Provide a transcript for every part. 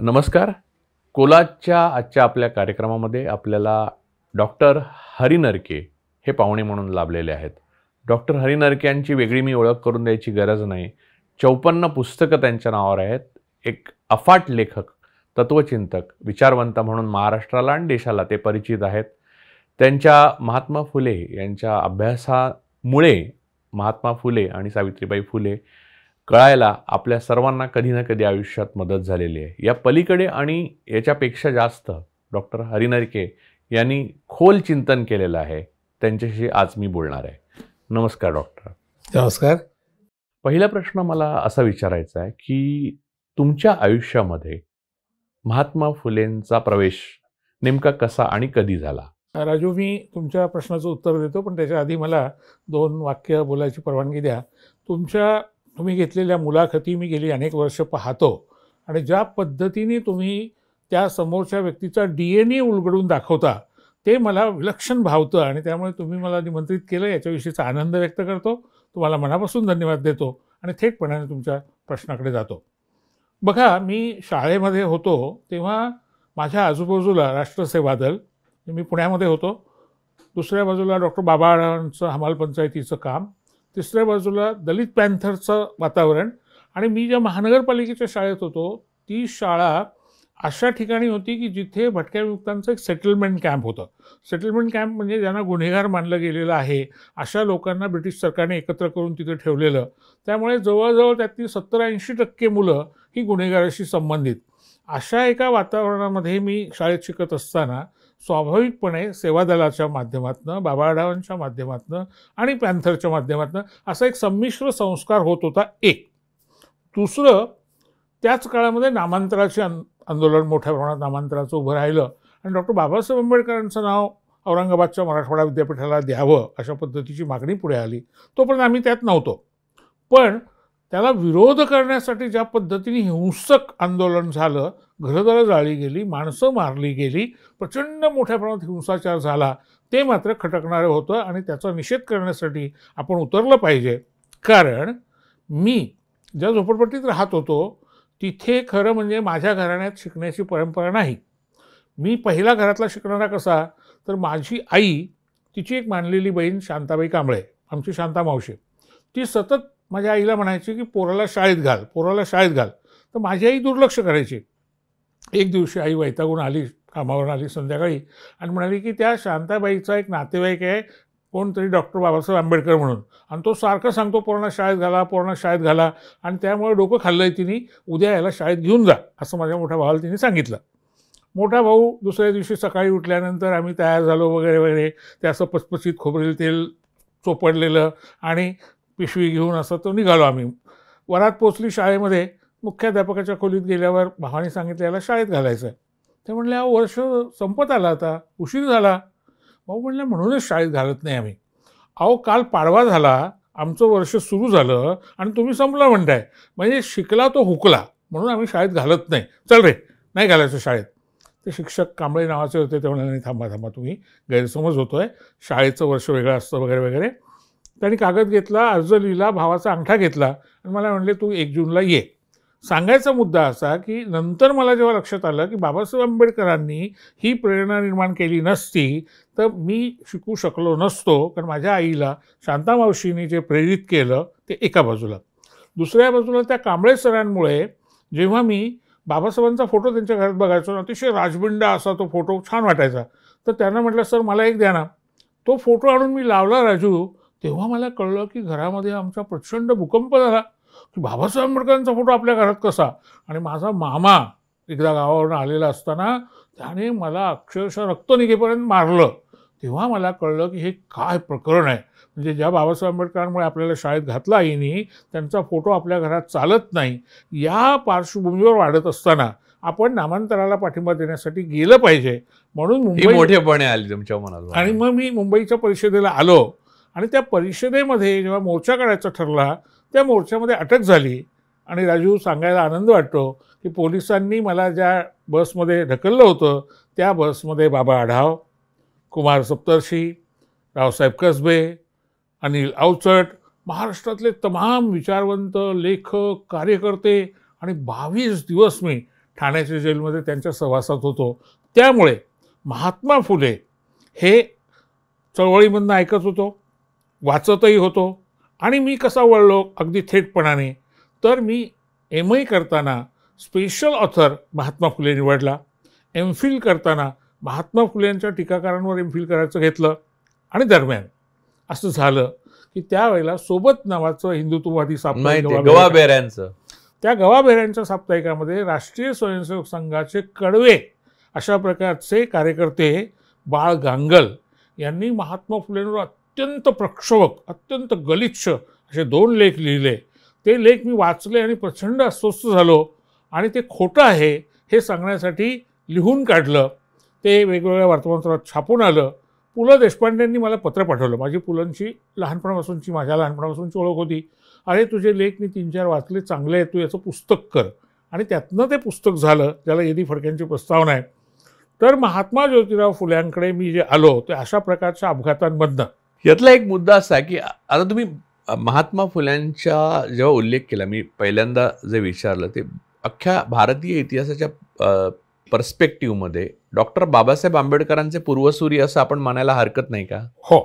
नमस्कार. कोलाजच्या आजच्या आपल्या कार्यक्रमामध्ये आपल्याला डॉक्टर हरी नरके हे पाहुणे म्हणून लाभलेले आहेत. डॉक्टर हरिनरके यांची वेगळी मी ओळख करून द्यायची गरज नाही. चौपन्न पुस्तकं त्यांच्या नावावर आहेत. एक अफाट लेखक तत्वचिंतक विचारवंत म्हणून महाराष्ट्राला आणि देशाला ते परिचित आहेत. त्यांच्या महात्मा फुले यांच्या अभ्यासामुळे महात्मा फुले आणि सावित्रीबाई फुले कळायला आपल्या सर्वांना कधी ना कधी आयुष्यात मदत झालेली आहे. या पलीकडे आणि याच्यापेक्षा जास्त डॉक्टर हरिनरके यांनी खोल चिंतन केलेलं आहे. त्यांच्याशी आज मी बोलणार आहे. नमस्कार डॉक्टर. नमस्कार. पहिला प्रश्न मला असा विचारायचा आहे की तुमच्या आयुष्यामध्ये महात्मा फुलेंचा प्रवेश नेमका कसा आणि कधी झाला? राजू मी तुमच्या प्रश्नाचं उत्तर देतो पण त्याच्या आधी मला दोन वाक्य बोलायची परवानगी द्या. तुमच्या तुम्ही घेतलेल्या मुलाखती मी गेली अनेक वर्ष पाहतो. आणि ज्या पद्धतीने तुम्ही त्या समोरच्या व्यक्तीचा डी एन ए उलगडून दाखवता ते मला विलक्षण भावतं आणि त्यामुळे तुम्ही मला निमंत्रित केलं याच्याविषयीचा आनंद व्यक्त करतो. तुम्हाला मनापासून धन्यवाद देतो आणि थेटपणाने तुमच्या प्रश्नाकडे जातो. बघा मी शाळेमध्ये होतो तेव्हा माझ्या आजूबाजूला राष्ट्रसेवा दल मी पुण्यामध्ये होतो. दुसऱ्या बाजूला डॉक्टर बाबाळांचं हमाल पंचायतीचं काम. तिसऱ्या बाजूला दलित पॅन्थरचं वातावरण. आणि मी ज्या महानगरपालिकेच्या शाळेत होतो ती शाळा अशा ठिकाणी होती की जिथे भटक्या विमुक्तांचं एक सेटलमेंट कॅम्प होतं. सेटलमेंट कॅम्प म्हणजे ज्यांना गुन्हेगार मानलं गेलेलं आहे अशा लोकांना ब्रिटिश सरकारने एकत्र करून तिथे ठेवलेलं. त्यामुळे जवळजवळ त्यातली सत्तर ऐंशी टक्के मुलं ही गुन्हेगाराशी संबंधित. अशा एका वातावरणामध्ये मी शाळेत शिकत असताना स्वाभाविकपणे सेवादलाच्या माध्यमातून बाबाडावांच्या माध्यमातून आणि पॅन्थरच्या माध्यमातून असा एक संमिश्र संस्कार होत होता एक. दुसरं त्याच काळामध्ये नामांतराचे आंदोलन मोठ्या प्रमाणात नामांतराचं उभं राहिलं आणि डॉक्टर बाबासाहेब आंबेडकरांचं नाव औरंगाबादच्या मराठवाडा विद्यापीठाला द्यावं अशा पद्धतीची मागणी पुढे आली. तोपर्यंत आम्ही त्यात नव्हतो. पण त्याला विरोध करण्यासाठी ज्या पद्धतीने हिंसक आंदोलन झालं घरदारं जाळली गेली माणसं मारली गेली प्रचंड मोठ्या प्रमाणात हिंसाचार झाला. ते मात्र खटकणारं होतं आणि त्याचा निषेध करण्यासाठी आपण उतरलं पाहिजे. कारण मी ज्या झोपडपट्टीत राहत होतो तिथे खरं म्हणजे माझ्या घराण्यात शिकण्याची परंपरा नाही. मी पहिला घरातला शिकणारा कसा? तर माझी आई तिची एक मानलेली बहीण शांताबाई कांबळे आमची शांता मावशी. ती सतत माझ्या आईला म्हणायची की पोराला शाळेत घाल पोराला शाळेत घाल. तर माझी आई दुर्लक्ष करायची. एक दिवशी आई वैतागून आली कामावरून आली संध्याकाळी आणि म्हणाली की त्या शांताबाईचा एक नातेवाईक आहे कोणतरी डॉक्टर बाबासाहेब आंबेडकर म्हणून. आणि तो सारखं सांगतो पोरांना शाळेत घाला पोरांना शाळेत घाला. आणि त्यामुळे डोकं खाल्लं आहे तिने उद्या याला शाळेत घेऊन जा असं माझ्या मोठ्या भावाला तिने सांगितलं. मोठा भाऊ दुसऱ्या दिवशी सकाळी उठल्यानंतर आम्ही तयार झालो वगैरे वगैरे. ते असं पचपचीत खोबरेल तेल चोपडलेलं आणि पिशवी घेऊन असं तो निघालो आम्ही. वरात पोचली शाळेमध्ये. मुख्याध्यापकाच्या खोलीत गेल्यावर भावाने सांगितलं याला शाळेत घालायचं आहे ते म्हणले हा वर्ष संपत आला आता उशीर झाला. भाऊ म्हणलं म्हणूनच शाळेत घालत नाही आम्ही. अहो काल पाडवा झाला आमचं वर्ष सुरू झालं आणि तुम्ही संपला म्हणताय. म्हणजे शिकला तो हुकला म्हणून आम्ही शाळेत घालत नाही. चल रे नाही घालायचं शाळेत. ते शिक्षक कांबळे नावाचे होते ते म्हणाले नाही थांबा थांबा तुम्ही गैरसमज होतो आहे शाळेचं वर्ष वेगळं असतं वगैरे वगैरे. त्यांनी कागद घेतला अर्ज लिहिला भावाचा अंगठा घेतला आणि मला म्हणले तू एक जूनला ये. सांगायचा मुद्दा असा की नंतर मला जेव्हा लक्षात आलं की बाबासाहेब आंबेडकरांनी ही प्रेरणा निर्माण केली नसती तर मी शिकू शकलो नसतो. कारण माझ्या आईला शांता मावशीने जे प्रेरित केलं ते एका बाजूला. दुसऱ्या बाजूला त्या कांबळे सरांमुळे जेव्हा मी बाबासाहेबांचा फोटो त्यांच्या घरात बघायचो अतिशय राजबिंडा असा तो फोटो छान वाटायचा. तर त्यांना म्हटलं सर मला एक द्या ना. तो फोटो आणून मी लावला राजू तेव्हा मला कळलं की घरामध्ये आमचा प्रचंड भूकंप झाला. की बाबासाहेब आंबेडकरांचा फोटो आपल्या घरात कसा? आणि माझा मामा एकदा गावावरून आलेला असताना त्याने मला अक्षरशः रक्त निघेपर्यंत मारलं. तेव्हा मला कळलं की हे काय प्रकरण आहे. म्हणजे ज्या बाबासाहेब आंबेडकरांमुळे आपल्याला शाळेत घातला आईनी त्यांचा फोटो आपल्या घरात चालत नाही या पार्श्वभूमीवर वाढत असताना आपण नामांतराला पाठिंबा देण्यासाठी गेलं पाहिजे. म्हणून मुंबई मोठेपणे आली तुमच्या मनात. आणि मग मी मुंबईच्या परिषदेला आलो. आणि त्या परिषदेमध्ये जेव्हा मोर्चा काढायचा ठरला त्या मोर्चामध्ये अटक झाली. आणि राजू सांगायला आनंद वाटतो की पोलिसांनी मला ज्या बसमध्ये ढकललं होतं त्या बसमध्ये बाबा आढाव कुमार सप्तर्षी रावसाहेब कसबे अनिल अवचट महाराष्ट्रातले तमाम विचारवंत लेखक कार्यकर्ते आणि बावीस दिवस मी ठाण्याच्या जेलमध्ये त्यांच्या सहवासात होतो. त्यामुळे महात्मा फुले हे चळवळीमधनं ऐकत होतो वाचतही होतो आणि मी कसा वळलो अगदी थेटपणाने तर मी एम आय करताना स्पेशल ऑथर महात्मा फुले निवडला. एम फिल करताना महात्मा फुलेंच्या टीकाकारांवर एम फिल करायचं घेतलं आणि दरम्यान असं झालं की त्यावेळेला सोबत नावाचं हिंदुत्ववादी साप्ताहिक त्या गवाबेऱ्यांच्या साप्ताहिकामध्ये राष्ट्रीय स्वयंसेवक संघाचे कडवे अशा प्रकारचे कार्यकर्ते बाळ गांगल यांनी महात्मा फुलेंवर अत्यंत प्रक्षोभक अत्यंत गलिच्छ असे दोन लेख लिहिले. ते लेख मी वाचले आणि प्रचंड अस्वस्थ झालो आणि ते खोटं आहे हे सांगण्यासाठी लिहून काढलं. ते वेगवेगळ्या वर्तमानपत्रात छापून आलं. पु ल देशपांडेंनी मला पत्र पाठवलं. माझी पुलांची लहानपणापासूनची माझ्या लहानपणापासूनची ओळख होती. अरे तुझे लेख मी तीन चार वाचले चांगले आहे तू याचं पुस्तक कर. आणि त्यातनं ते पुस्तक झालं ज्याला येदी फडक्यांची प्रस्तावना आहे. तर महात्मा ज्योतिराव फुल्यांकडे मी जे आलो ते अशा प्रकारच्या अपघातांमधनं यातला एक मुद्दा असा की आता तुम्ही महात्मा फुल्यांचा जेव्हा उल्लेख केला मी पहिल्यांदा जे विचारलं ते अख्ख्या भारतीय इतिहासाच्या पर्स्पेक्टिव्हमध्ये डॉक्टर बाबासाहेब आंबेडकरांचे पूर्वसूरी असं आपण म्हणायला हरकत नाही का? हो.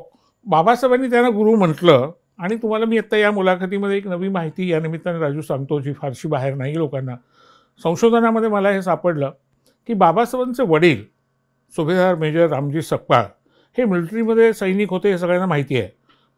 बाबासाहेबांनी त्यांना गुरु म्हटलं आणि तुम्हाला मी आत्ता या मुलाखतीमध्ये एक नवी माहिती या निमित्ताने राजू सांगतो जी फारशी बाहेर नाही लोकांना. संशोधनामध्ये मला हे सापडलं की बाबासाहेबांचे वडील सुभेदार मेजर रामजी सकपाळ हे मिलिटरीमध्ये सैनिक होते हे सगळ्यांना माहिती आहे.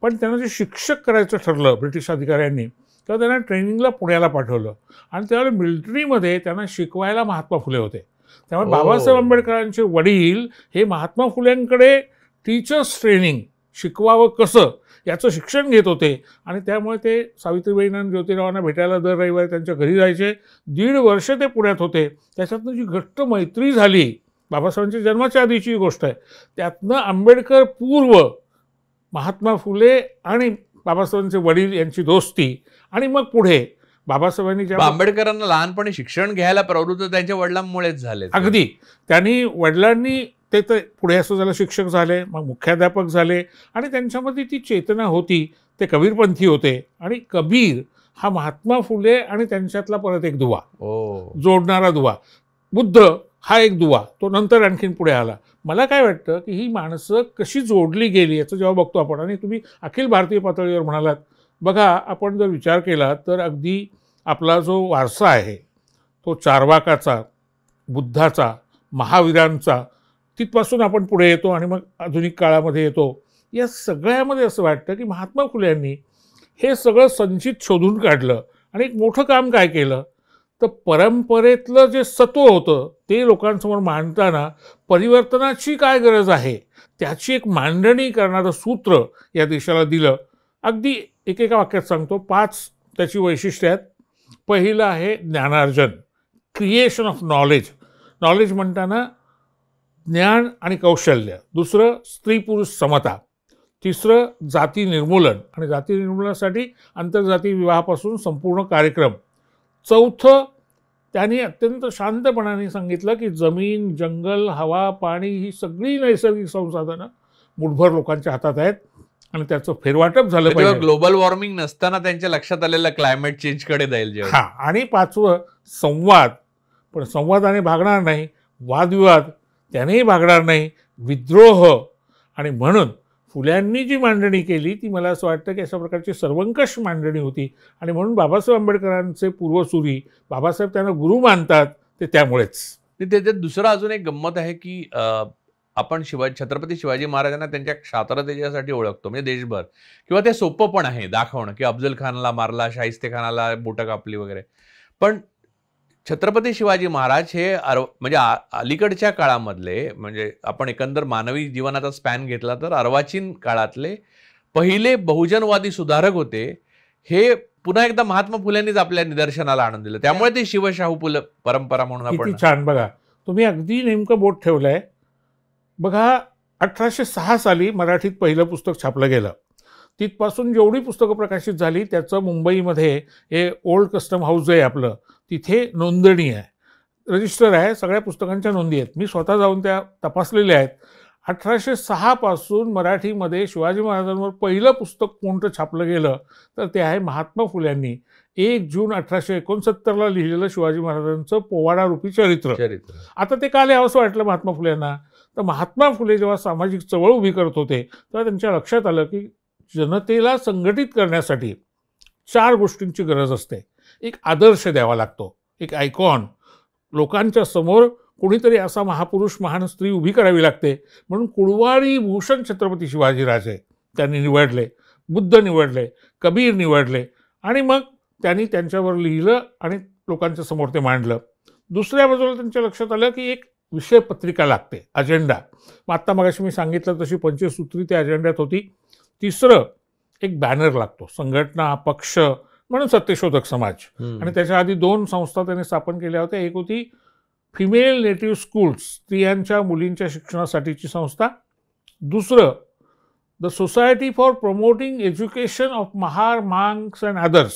पण त्यांना जे शिक्षक करायचं ठरलं ब्रिटिश अधिकाऱ्यांनी तेव्हा त्यांना ट्रेनिंगला पुण्याला पाठवलं. आणि त्यावेळेला मिलिटरीमध्ये त्यांना शिकवायला महात्मा फुले होते. त्यामुळे. बाबासाहेब आंबेडकरांचे वडील हे महात्मा फुलेंकडे टीचर्स ट्रेनिंग शिकवावं कसं याचं शिक्षण घेत होते. आणि त्यामुळे ते सावित्रीबाईंना आणि ज्योतिरावांना भेटायला दर रविवारी त्यांच्या घरी जायचे. दीड वर्ष ते पुण्यात होते. त्याच्यातनं जी घट्ट मैत्री झाली बाबासाहेबांच्या जन्माच्या आधीची ही गोष्ट आहे. त्यातनं आंबेडकर पूर्व महात्मा फुले आणि बाबासाहेबांचे वडील यांची दोस्ती आणि मग पुढे बाबासाहेबांनी ज्या आंबेडकरांना लहानपणी शिक्षण घ्यायला प्रवृत्त त्यांच्या वडिलांमुळेच झाले अगदी. त्यांनी वडिलांनी ते तर पुढे असं झालं शिक्षक झाले मग मुख्याध्यापक झाले आणि त्यांच्यामध्ये ती चेतना होती ते कबीरपंथी होते आणि कबीर हा महात्मा फुले आणि त्यांच्यातला परत एक दुवा. जोडणारा दुवा. बुद्ध हा एक दुवा. तो नंतर आणखीन पुढे आला. मला काय वाटतं की ही माणसं कशी जोडली गेली याचं जेव्हा बघतो आपण. आणि तुम्ही अखिल भारतीय पातळीवर म्हणालात बघा आपण जर विचार केला तर अगदी आपला जो वारसा आहे तो चारवाकाचा बुद्धाचा महावीरांचा तिथपासून आपण पुढे येतो आणि मग आधुनिक काळामध्ये येतो. या सगळ्यामध्ये असं वाटतं की महात्मा फुले यांनी हे सगळं संचित शोधून काढलं आणि एक मोठं काम काय केलं? तर परंपरेतलं जे सत्व होतं ते लोकांसमोर मांडताना परिवर्तनाची काय गरज आहे? त्याची एक मांडणी करणारं सूत्र या देशाला दिलं. अगदी एकेका वाक्यात सांगतो पाच त्याची वैशिष्ट्य आहेत. पहिलं आहे ज्ञानार्जन क्रिएशन ऑफ नॉलेज नॉलेज म्हणताना ज्ञान आणि कौशल्य. दुसरं स्त्री पुरुष समता. तिसरं जाती निर्मूलन. आणि जाती निर्मूलनासाठी आंतरजातीय विवाहापासून संपूर्ण कार्यक्रम. चौथं त्यांनी अत्यंत शांतपणाने सांगितलं की जमीन जंगल हवा पाणी ही सगळी नैसर्गिक संसाधनं मुठभर लोकांच्या हातात आहेत आणि त्याचं फेरवाटप झालं तेव्हा पाहिजे. ग्लोबल वॉर्मिंग नसताना त्यांच्या लक्षात आलेलं क्लायमेट चेंजकडे जाईल जेव्हा. हा आणि पाचवं संवाद. पण संवादाने भागणार नाही वादविवाद त्यानेही भागणार नाही विद्रोह. आणि म्हणून फुल्यांनी जी मांडणी केली ती मला असं वाटतं की अशा प्रकारची सर्वंकष मांडणी होती. आणि म्हणून बाबासाहेब आंबेडकरांचे पूर्वसुरी बाबासाहेब त्यांना गुरु मानतात ते त्यामुळेच. त्याच्यात दुसरं अजून एक गंमत आहे की आपण शिवाजी छत्रपती शिवाजी महाराजांना त्यांच्या क्षात्रतेच्यासाठी ओळखतो म्हणजे देशभर. किंवा ते सोपं पण आहे दाखवणं की अफजल खानला मारला शाहिस्ते खानाला बोटं कापली वगैरे. पण छत्रपती शिवाजी महाराज हे अर म्हणजे अलीकडच्या काळामधले म्हणजे आपण एकंदर मानवी जीवनाचा स्पॅन घेतला तर अर्वाचीन काळातले पहिले बहुजनवादी सुधारक होते हे पुन्हा एकदा महात्मा फुल्यांनीच आपल्या निदर्शनाला आणून दिलं. त्यामुळे ते शिवशाहू फुलं परंपरा म्हणून आपण छान बघा. तुम्ही अगदी नेमकं बोट ठेवलंय. बघा अठराशे सहा साली मराठीत पहिलं पुस्तक छापलं गेलं. तिथपासून जेवढी पुस्तकं प्रकाशित झाली त्याचं मुंबईमध्ये हे ओल्ड कस्टम हाऊस जे आहे आपलं तिथे नोंदणी आहे. रजिस्टर आहे सगळ्या पुस्तकांच्या नोंदी आहेत. मी स्वतः जाऊन त्या तपासलेल्या आहेत. अठराशे सहा पासून मराठीमध्ये शिवाजी महाराजांवर पहिलं पुस्तक कोणतं छापलं गेलं? तर ते आहे महात्मा फुल्यांनी एक जून अठराशे एकोणसत्तरला लिहिलेलं शिवाजी महाराजांचं पोवाडा रूपी चरित्र. चरित्र. आता ते का लिहावंसं वाटलं महात्मा फुलेंना तर महात्मा फुले जेव्हा सामाजिक चळवळ उभी करत होते तेव्हा त्यांच्या लक्षात आलं की जनतेला संघटित करण्यासाठी चार गोष्टींची गरज असते. एक आदर्श द्यावा लागतो एक आयकॉन. लोकांच्या समोर कोणीतरी असा महापुरुष महान स्त्री उभी करावी लागते. म्हणून कुळवाडी भूषण छत्रपती शिवाजीराजे त्यांनी निवडले बुद्ध निवडले कबीर निवडले आणि मग त्यांनी त्यांच्यावर लिहिलं आणि लोकांच्या समोर ते मांडलं. दुसऱ्या बाजूला त्यांच्या लक्षात आलं की एक विषय पत्रिका लागते अजेंडा. मग आत्ता मगाशी मी सांगितलं तशी पंचसूत्री त्या अजेंड्यात होती. तिसरं एक बॅनर लागतो संघटना पक्ष म्हणून सत्यशोधक समाज. आणि त्याच्या आधी दोन संस्था त्यांनी स्थापन केल्या होत्या. एक होती फिमेल नेटिव्ह स्कूल्स स्त्रियांच्या मुलींच्या शिक्षणासाठीची संस्था. दुसरं the society for promoting education of Mahar Mangs and others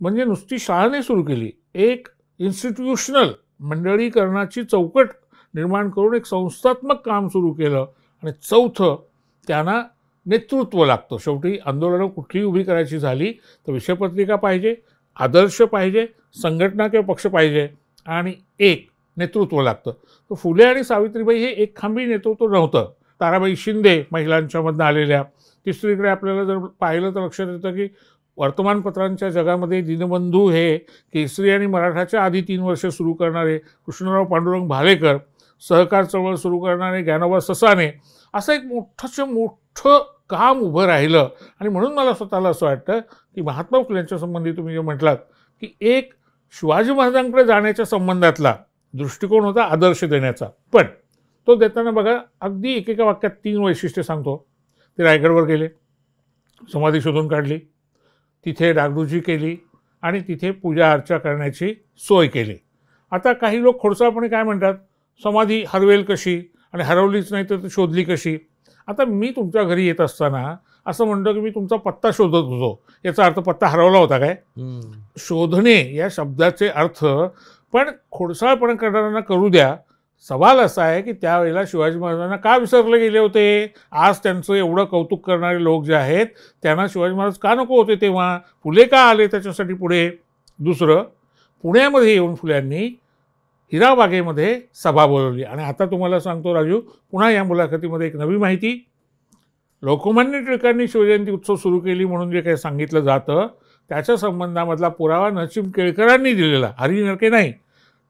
म्हणजे नुसती शाळाने सुरू केली. एक इन्स्टिट्यूशनल मंडळीकरणाची चौकट निर्माण करून एक संस्थात्मक काम सुरू केलं. आणि चौथं त्यांना नेतृत्व लागतं. शेवटी आंदोलनं कुठली उभी करायची झाली तर विषयपत्रिका पाहिजे आदर्श पाहिजे संघटना किंवा पक्ष पाहिजे आणि एक नेतृत्व लागतं. तर फुले आणि सावित्रीबाई हे एक खांबी नेतृत्व नव्हतं. ताराबाई शिंदे महिलांच्यामधनं आलेल्या तिसरीकडे आपल्याला जर पाहिलं तर लक्षात येतं की वर्तमानपत्रांच्या जगामध्ये दीनबंधू हे केसरी आणि मराठाच्या आधी तीन वर्ष सुरू करणारे कृष्णराव पांडुरंग भालेकर सहकार चळवळ सुरू करणारे ज्ञानोबा ससाने असं एक मोठंचं मोठं काम उभं राहिलं. आणि म्हणून मला स्वतःला असं वाटतं की महात्मा फुलेंच्या संबंधी तुम्ही जे म्हटलात की एक शिवाजी महाराजांकडे जाण्याच्या संबंधातला दृष्टिकोन होता आदर्श देण्याचा. पण तो देताना बघा अगदी एकेका वाक्यात तीन वैशिष्ट्ये सांगतो. ते रायगडवर गेले समाधी शोधून काढली तिथे डागडुजी केली आणि तिथे पूजा अर्चा करण्याची सोय केली. आता काही लोक खोडसाळपणे काय म्हणतात? समाधी हरवेल कशी? आणि हरवलीच नाही तर ती शोधली कशी? आता मी तुमच्या घरी येत असताना असं म्हणतो की मी तुमचा पत्ता शोधत होतो. याचा अर्थ पत्ता हरवला होता काय. शोधणे या शब्दाचे अर्थ पण खोडसाळपणा करणाऱ्यांना करू द्या. सवाल असा आहे की त्यावेळेला शिवाजी महाराजांना का विसरले गेले होते? आज त्यांचं एवढं कौतुक करणारे लोक जे आहेत त्यांना शिवाजी महाराज का नको होते तेव्हा? फुले का आले त्याच्यासाठी पुढे? दुसरं पुण्यामध्ये येऊन फुल्यांनी हिराबागेमध्ये सभा बोलवली. आणि आता तुम्हाला सांगतो राजू पुन्हा या मुलाखतीमध्ये एक नवी माहिती. लोकमान्य टिळकांनी शिवजयंती उत्सव सुरू केली म्हणून जे काही सांगितलं जातं त्याच्या संबंधामधला पुरावा नरसिंह केळकरांनी दिलेला. हरी नरके नाही.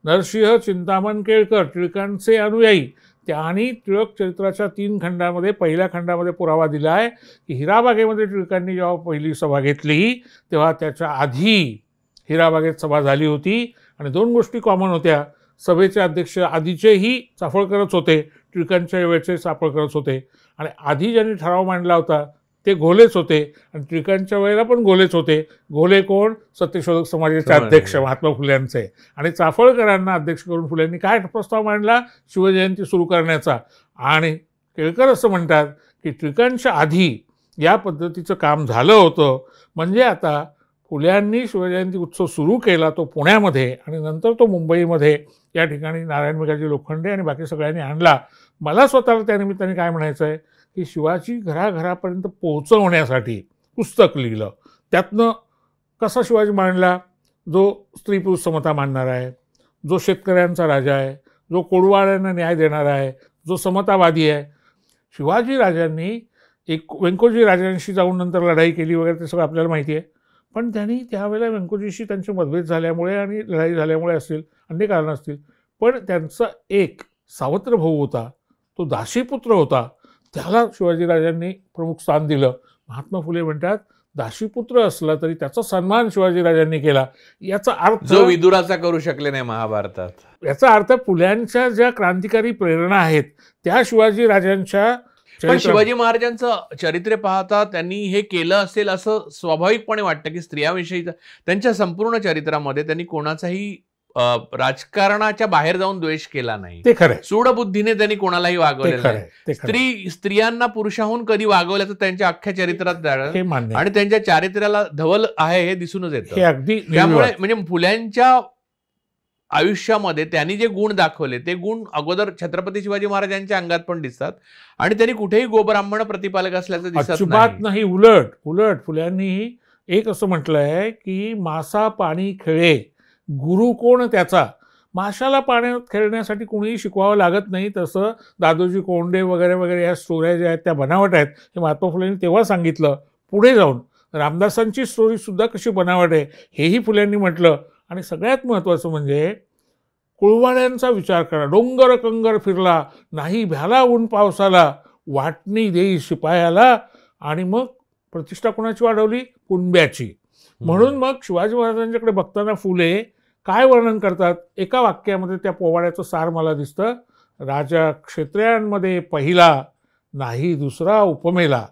नरसिंह चिंतामण केळकर टिळकांचे अनुयायी. त्यांनी टिळक चरित्राच्या तीन खंडामध्ये पहिल्या खंडामध्ये पुरावा दिला आहे की हिराबागेमध्ये टिळकांनी जेव्हा पहिली सभा घेतली तेव्हा त्याच्या आधी हिराबागेत सभा झाली होती. आणि दोन गोष्टी कॉमन होत्या. सभेचे अध्यक्ष आधीचेही चाफळकरच होते टिळकांच्या वेळचे चाफळकरच होते. आणि आधी ज्यांनी ठराव मांडला होता ते घोलेच होते. आणि टिळकांच्या वेळेला पण घोलेच होते. घोले कोण? सत्यशोधक समाजाचे समाज. अध्यक्ष महात्मा फुल्यांचे. आणि चाफळकरांना अध्यक्ष करून फुल्यांनी काय प्रस्ताव मांडला? शिवजयंती सुरू करण्याचा. आणि केळकर असं म्हणतात की टिळकांच्या आधी या पद्धतीचं काम झालं होतं. म्हणजे आता फुल्यांनी शिवजयंती उत्सव सुरू केला तो पुण्यामध्ये आणि नंतर तो मुंबईमध्ये. या ठिकाणी नारायण मेघाजी लोखंडे आणि बाकी सगळ्यांनी आणला. मला स्वतःला त्या निमित्ताने काय म्हणायचं आहे की शिवाजी घराघरापर्यंत पोहोचवण्यासाठी पुस्तक लिहिलं. त्यातनं कसा शिवाजी मांडला? जो स्त्री पुरुष समता मानणारा आहे जो शेतकऱ्यांचा राजा आहे जो कोडवाड्यांना न्याय देणारा आहे जो समतावादी आहे. शिवाजी राजांनी एक व्यंकोजी राजांशी जाऊन नंतर लढाई केली वगैरे ते सगळं आपल्याला माहिती आहे. पण त्यांनी त्यावेळेला व्यंकोजीशी त्यांचे मतभेद झाल्यामुळे आणि लढाई झाल्यामुळे असतील अन्य कारणं असतील पण त्यांचा एक सावत्र भाऊ होता तो दासीपुत्र होता त्याला शिवाजीराजांनी प्रमुख स्थान दिलं. महात्मा फुले म्हणतात दासीपुत्र असला तरी त्याचा सन्मान शिवाजीराजांनी केला. याचा अर्थ जो विदुराचा करू शकले नाही महाभारतात. याचा अर्थ फुल्यांच्या ज्या क्रांतिकारी प्रेरणा आहेत त्या शिवाजीराजांच्या पण शिवाजी महाराजांचं चरित्र पाहता त्यांनी हे केलं असेल असं स्वाभाविकपणे वाटतं की स्त्रियाविषयीचं त्यांच्या संपूर्ण चरित्रामध्ये त्यांनी कोणाचाही राजकारणाच्या बाहेर जाऊन द्वेष केला नाही. ते खरंय. सूडबुद्धीने त्यांनी कोणालाही खरंय स्त्री स्त्रियांना पुरुषाहून कधी वागवल्याचं त्यांच्या अख्ख्या चरित्रात. आणि त्यांच्या चारित्र्याला धवल आहे हे दिसूनच येतं. त्यामुळे. म्हणजे फुल्यांच्या आयुष्यामध्ये त्यांनी जे गुण दाखवले ते गुण अगोदर छत्रपती शिवाजी महाराजांच्या अंगात पण दिसतात आणि त्यांनी कुठेही गोब्राह्मण प्रतिपालक असल्याचं दिसत नाही. उलट उलट फुल्यांनी एक असं म्हटलंय की मासा पाणी खेळे गुरु कोण त्याचा? माशाला पाण्यात खेळण्यासाठी कोणीही शिकवावं लागत नाही तसं दादोजी कोंडे वगैरे वगैरे या स्टोऱ्या ज्या आहेत त्या बनावट आहेत हे महात्मा फुलेंनी तेव्हा सांगितलं. पुढे जाऊन रामदासांची स्टोरीसुद्धा कशी बनावट आहे हेही फुल्यांनी म्हटलं. आणि सगळ्यात महत्त्वाचं म्हणजे कुळवाड्यांचा विचार करा. डोंगर कंगर फिरला नाही भ्याला ऊन पावसाला वाटणी देई शिपायाला आणि मग प्रतिष्ठा कोणाची वाढवली? कुणब्याची म्हणून मग शिवाजी महाराजांच्याकडे बघताना फुले काय वर्णन करतात? एका वाक्यामध्ये त्या पोवाड्याचं सार मला दिसतं. राजा क्षेत्र्यांमध्ये पहिला नाही दुसरा उपमेला.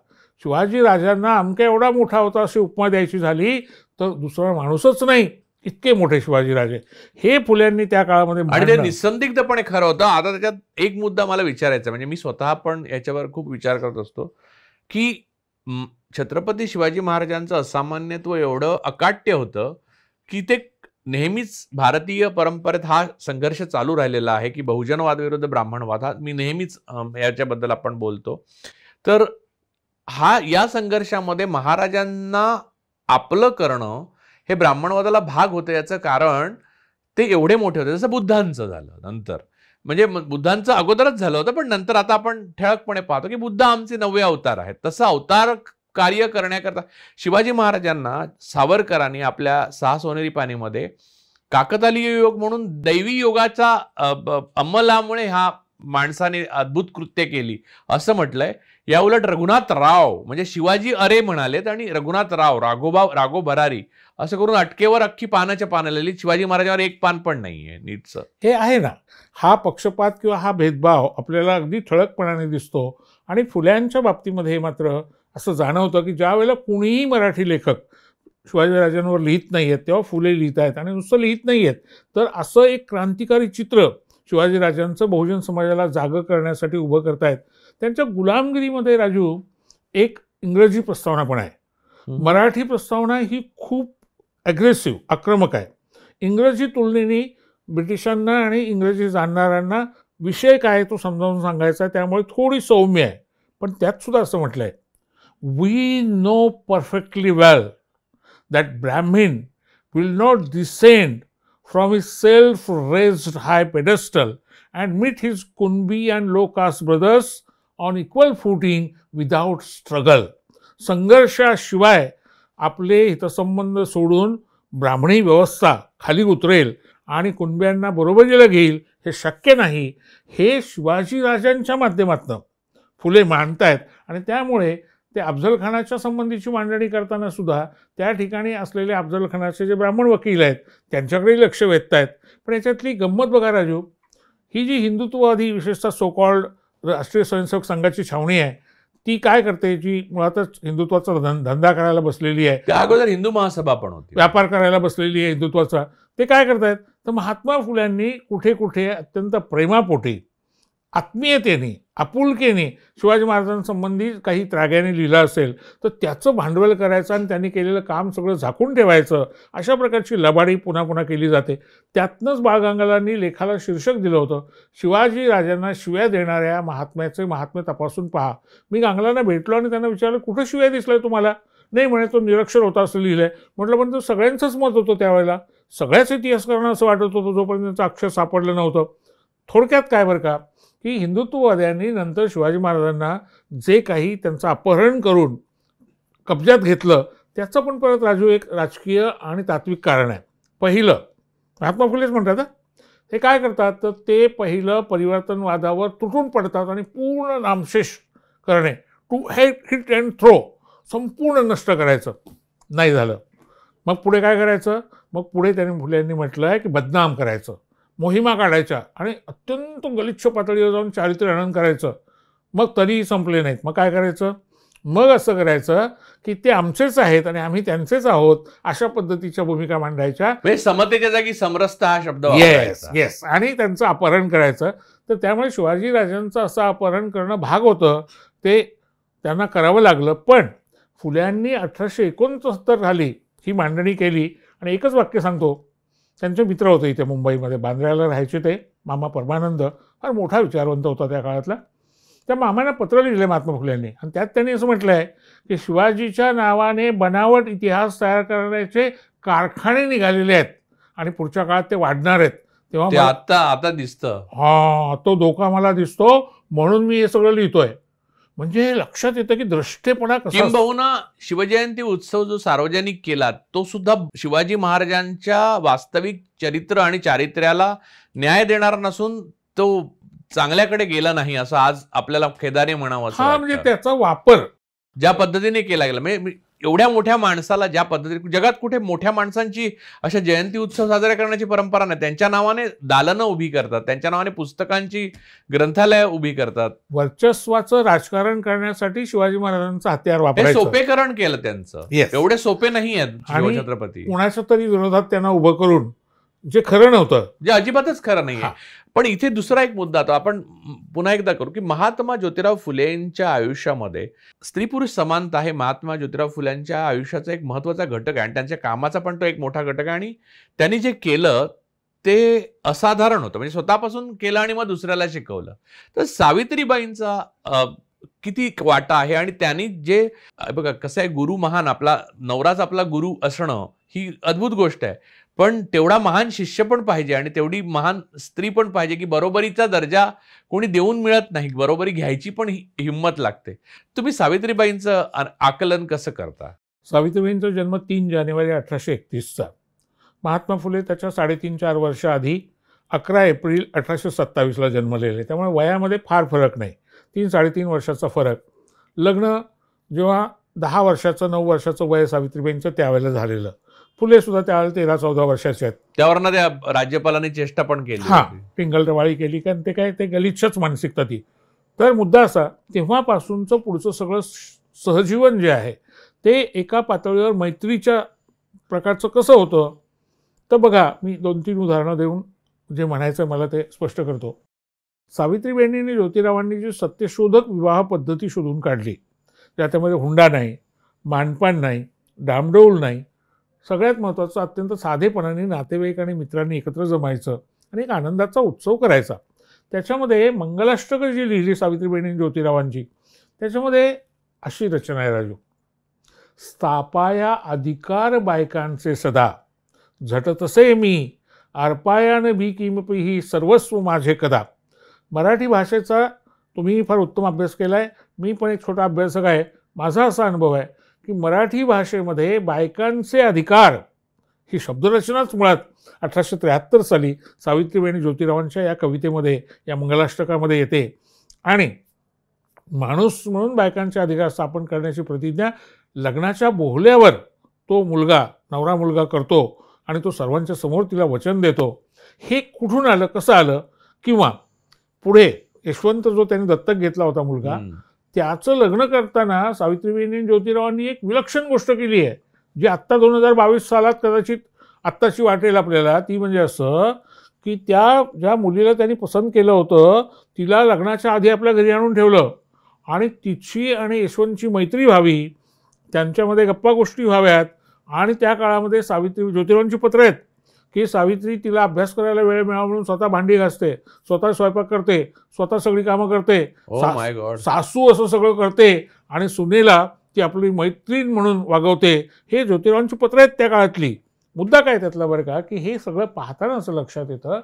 शिवाजी राजांना अमक्या एवढा मोठा होता अशी उपमा द्यायची झाली तर दुसरा माणूसच नाही. इतके मोठे शिवाजीराजे हे फुल्यांनी त्या काळामध्ये आणि ते. निसंदिग्धपणे खरं होतं आता त्याच्यात एक मुद्दा मला विचारायचा. म्हणजे मी स्वतः पण याच्यावर खूप विचार करत असतो की छत्रपती शिवाजी महाराजांचं असामान्यत्व एवढं अकाट्य होतं की ते नेहमीच भारतीय परंपरेत हा संघर्ष चालू राहिलेला आहे की बहुजनवाद विरुद्ध ब्राह्मणवाद हा मी नेहमीच याच्याबद्दल आपण बोलतो तर हा या संघर्षामध्ये महाराजांना आपलं करणं हे ब्राह्मणवादाला भाग होतं याचं कारण ते एवढे मोठे होते जसं बुद्धांचं झालं नंतर. म्हणजे बुद्धांचं अगोदरच झालं होतं पण नंतर आता आपण ठळकपणे पाहतो की बुद्ध आमचे नववे अवतार आहेत. तसं अवतार कार्य करण्याकरता शिवाजी महाराजांना सावरकरांनी आपल्या सहा सोनेरी पाणीमध्ये काकतालीय योग म्हणून दैवी योगाच्या अंमलामुळे हा माणसाने अद्भुत कृत्य केली असं म्हटलंय. या उलट रघुनाथ राव म्हणजे शिवाजी अरे म्हणालेत आणि रघुनाथ राव राघोबा राघो भरारी असं करून अटकेवर अख्खी पानाच्या पानं लिहिली. शिवाजी महाराजांवर एक पान पण नाहीये नीटचं. हे आहे ना हा पक्षपात किंवा हा भेदभाव आपल्याला अगदी ठळकपणाने दिसतो आणि फुल्यांच्या बाबतीमध्ये मात्र असं जाणवतं की ज्या वेळेला कुणीही मराठी लेखक शिवाजीराजांवर लिहित नाही आहेत तेव्हा फुले लिहित आहेत आणि नुसतं लिहित नाही आहेत तर असं एक क्रांतिकारी चित्र शिवाजीराजांचं बहुजन समाजाला जागं करण्यासाठी उभं करतायत. त्यांच्या गुलामगिरीमध्ये राजू एक इंग्रजी प्रस्तावना पण आहे. मराठी प्रस्तावना ही खूप ॲग्रेसिव्ह आक्रमक आहे. इंग्रजी तुलनेने ब्रिटिशांना आणि इंग्रजी जाणणाऱ्यांना विषय काय तो समजावून सांगायचा आहे, त्यामुळे थोडी सौम्य आहे. पण त्यातसुद्धा असं म्हटलं आहे we know perfectly well that Brahmin will not descend from his self raised high pedestal and meet his Kunbi and low caste brothers on equal footing without struggle संघर्षाशिवाय आपले हितसंबंध सोडून ब्राह्मणी व्यवस्था खाली उतरेल आणि कुणब्यांना बरोबरीला घेईल हे शक्य नाही हे शिवाजीराजांच्या माध्यमातून माध्यमातनं फुले मांडतायत. आणि त्यामुळे ते अफजलखानाच्या संबंधीची मांडणी करताना सुद्धा त्या ठिकाणी असलेले अफजलखानाचे जे ब्राह्मण वकील आहेत त्यांच्याकडेही लक्ष वेधतायत. पण याच्यातली गंमत बघा राजू ही जी हिंदुत्ववादी विशेषतः सोकॉल्ड राष्ट्रीय स्वयंसेवक संघाची छावणी आहे ती काय करते जी मुळातच हिंदुत्वाचा धंदा करायला बसलेली आहे. त्या अगोदर हिंदू महासभा पण होती. व्यापार करायला बसलेली आहे हिंदुत्वाचा. ते काय करतायत? तर महात्मा फुल्यांनी कुठे कुठे अत्यंत प्रेमापोटी आत्मीयतेने आपुलकेने शिवाजी महाराजांसंबंधी काही त्राग्याने लिहिलं असेल तर त्याचं भांडवल करायचं आणि त्यांनी केलेलं काम सगळं झाकून ठेवायचं अशा प्रकारची लबाडी पुन्हा पुन्हा केली जाते. त्यातनंच बाळ लेखाला शीर्षक दिलं होतं शिवाजी राजांना शिव्या देणाऱ्या महात्म्याचे महात्मे तपासून पहा. मी गांगलांना भेटलो आणि त्यांना विचारलं कुठं शिव्या दिसलाय तुम्हाला? नाही म्हणे तो निरक्षर होता असं लिहिलंय. म्हटलं पण तो सगळ्यांचंच मत होतं त्यावेळेला. सगळ्याच इतिहासकारांना असं वाटत होतं जोपर्यंत त्यांचं अक्षर सापडलं नव्हतं. थोडक्यात काय बरं का? की हिंदुत्ववाद्यांनी नंतर शिवाजी महाराजांना जे काही त्यांचं अपहरण करून कब्जात घेतलं त्याचं पण परत राजू एक राजकीय आणि तात्विक कारण आहे. पहिलं महात्मा फुलेच म्हणतात ते हे काय करतात? तर ते पहिलं परिवर्तनवादावर तुटून पडतात आणि पूर्ण नामशेष करणे to hate hit and throw संपूर्ण नष्ट करायचं. नाही झालं. मग पुढे काय करायचं? मग पुढे त्यांनी फुलेंनी म्हटलं आहे की बदनाम करायचं. मोहिमा काढायच्या आणि अत्यंत गलिच्छ पातळीवर जाऊन चारित्र्य हनन करायचं. मग तरीही संपले नाहीत. मग काय करायचं? मग असं करायचं की ते आमचेच आहेत आणि आम्ही त्यांचेच आहोत अशा पद्धतीच्या भूमिका मांडायच्या. म्हणजे समतेच्या जागी समरसता हा शब्द येस. येस आणि त्यांचं अपहरण करायचं. तर त्यामुळे शिवाजी राजांचं असं अपहरण करणं भाग होतं. ते त्यांना करावं लागलं. पण फुल्यांनी अठराशे एकोणसत्तर साली ही मांडणी केली आणि एकच वाक्य सांगतो. त्यांचे मित्र होते इथे मुंबईमध्ये. बांद्र्याला राहायचे ते. मामा परमानंद. फार मोठा विचारवंत होता त्या काळातला. त्या मामांना पत्र लिहिले महात्मा फुले यांनी आणि त्यात त्यांनी असं म्हटलं आहे की शिवाजीच्या नावाने बनावट इतिहास तयार करण्याचे कारखाने निघालेले आहेत. आणि पुढच्या काळात ते वाढणार आहेत. तेव्हा आता आता दिसतं. हा तो धोका मला दिसतो. म्हणून मी हे सगळं लिहितोय. म्हणजे लक्षात येतं की असतो. किंबहुना शिवजयंती उत्सव जो सार्वजनिक केला तो सुद्धा शिवाजी महाराजांच्या वास्तविक चरित्र आणि चारित्र्याला न्याय देणार नसून तो चांगल्याकडे गेला नाही असं आज आपल्याला खेदाने म्हणावं हा म्हणजे. त्याचा वापर ज्या पद्धतीने केला गेला म्हणजे एवढ्या मोठ्या माणसाला ज्या पद्धतीने जगात कुठे मोठ्या माणसांची अशा जयंती उत्सव साजरा करण्याची परंपरा नाही त्यांच्या नावाने दालनं उभी करतात त्यांच्या नावाने पुस्तकांची ग्रंथालय उभी करतात. वर्चस्वाचं राजकारण करण्यासाठी शिवाजी महाराजांचं हत्यार वापरायचं. सोपेकरण केलं त्यांचं. एवढे सोपे नाही आहेत शिवछत्रपती. कुणाच्या तरी विरोधात त्यांना उभं करून जे खरं नव्हतं. जे अजिबातच खरं नाहीये. हा. पण इथे दुसरा एक मुद्दा तो आपण पुन्हा एकदा करू की महात्मा ज्योतिराव फुलेंच्या आयुष्यामध्ये स्त्री पुरुष समानता हे महात्मा ज्योतिराव फुल्यांच्या आयुष्याचा एक महत्त्वाचा घटक आहे आणि त्यांच्या कामाचा पण तो एक मोठा घटक आहे. आणि त्यांनी जे केलं ते असाधारण होतं. म्हणजे स्वतःपासून केलं आणि मग दुसऱ्याला शिकवलं. तर सावित्रीबाईंचा किती वाटा आहे आणि त्यांनी जे बघा कसं आहे गुरु महान आपला नवराच आपला गुरु असणं ही अद्भुत गोष्ट आहे. पण तेवढा महान शिष्य पण पाहिजे आणि तेवढी महान स्त्री पण पाहिजे की बरोबरीचा दर्जा कोणी देऊन मिळत नाही बरोबरी घ्यायची पण हि- हिंमत लागते. तुम्ही सावित्रीबाईंचं आ- आकलन कसं करता? सावित्रीबाईंचा जन्म तीन जानेवारी अठराशे एकतीसचा. महात्मा फुले त्याच्या साडेतीन चार वर्षाआधी अकरा एप्रिल अठराशे सत्तावीसला जन्मलेले. त्यामुळे वयामध्ये फार फरक नाही. तीन साडेतीन वर्षाचा फरक. लग्न जेव्हा दहा वर्षाचं नऊ वर्षाचं वय सावित्रीबाईंचं त्यावेळेला झालेलं. फुले सुद्धा त्यावेळेला तेरा चौदा वर्षाचे आहेत. त्यावरनं त्या राज्यपालांनी चेष्टा पण केली हा होती. पिंगलटवाळी केली कारण ते काय ते गलिच्छच मानसिकता ती. तर मुद्दा असा तेव्हापासूनचं पुढचं सगळं सहजीवन जे आहे ते एका पातळीवर मैत्रीच्या प्रकारचं कसं होतं? तर बघा मी दोन तीन उदाहरणं देऊन जे म्हणायचं मला ते स्पष्ट करतो. सावित्रीबाईंनी आणि ज्योतिरावांनी जी सत्यशोधक विवाह पद्धती शोधून काढली ज्याच्यामध्ये हुंडा नाही मानपान नाही डामडौल नाही सगळ्यात महत्त्वाचं अत्यंत साधेपणाने नातेवाईक आणि मित्रांनी एकत्र जमायचं आणि एक आनंदाचा उत्सव करायचा. त्याच्यामध्ये मंगलाष्टकं जी लिहिली सावित्रीबहिणी आणि ज्योतिरावांची त्याच्यामध्ये अशी रचना आहे राजू. स्थापाया अधिकार बायकांचे सदा झटतसे मी अर्पायान भी किमपी ही सर्वस्व माझे कदा. मराठी भाषेचा तुम्ही फार उत्तम अभ्यास केला आहे मी पण एक छोटा अभ्यासक आहे माझा असा अनुभव आहे. की मराठी भाषेमध्ये बायकांचे अधिकार ही शब्दरचनाच मुळात अठराशे त्र्याहत्तर साली सावित्रीबाई आणि ज्योतिरावांच्या या कवितेमध्ये या मंगलाष्टकामध्ये येते. आणि माणूस म्हणून बायकांचे अधिकार स्थापन करण्याची प्रतिज्ञा लग्नाच्या बोहल्यावर तो मुलगा नवरा मुलगा करतो आणि तो सर्वांच्या समोर तिला वचन देतो. हे कुठून आलं कसं आलं? किंवा पुढे यशवंत जो त्यांनी दत्तक घेतला होता मुलगा त्याचं लग्न करताना सावित्रीबाईंनी ज्योतिरावांनी एक विलक्षण गोष्ट केली आहे. जी आत्ता दोन हजार बावीस सालात कदाचित आत्ताची वाटेल आपल्याला. ती म्हणजे असं की त्या ज्या मुलीला त्यांनी पसंत केलं होतं तिला लग्नाच्या आधी आपल्या घरी आणून ठेवलं. आणि तिची आणि यशवंतची मैत्री व्हावी त्यांच्यामध्ये गप्पा गोष्टी व्हाव्यात आणि त्या काळामध्ये सावित्री ज्योतिरावांची पत्र आहेत. की सावित्री तिला अभ्यास करायला वेळ मिळावा म्हणून स्वतः भांडी घासते स्वतः स्वयंपाक करते स्वतः सगळी कामं करते. Oh सा-. सासू असं सगळं करते आणि सुनेला ती आपली मैत्रीण म्हणून वागवते. हे ज्योतिरावांची पत्र आहेत त्या काळातली. मुद्दा काय त्यातला बरं का की हे सगळं पाहताना असं लक्षात येतं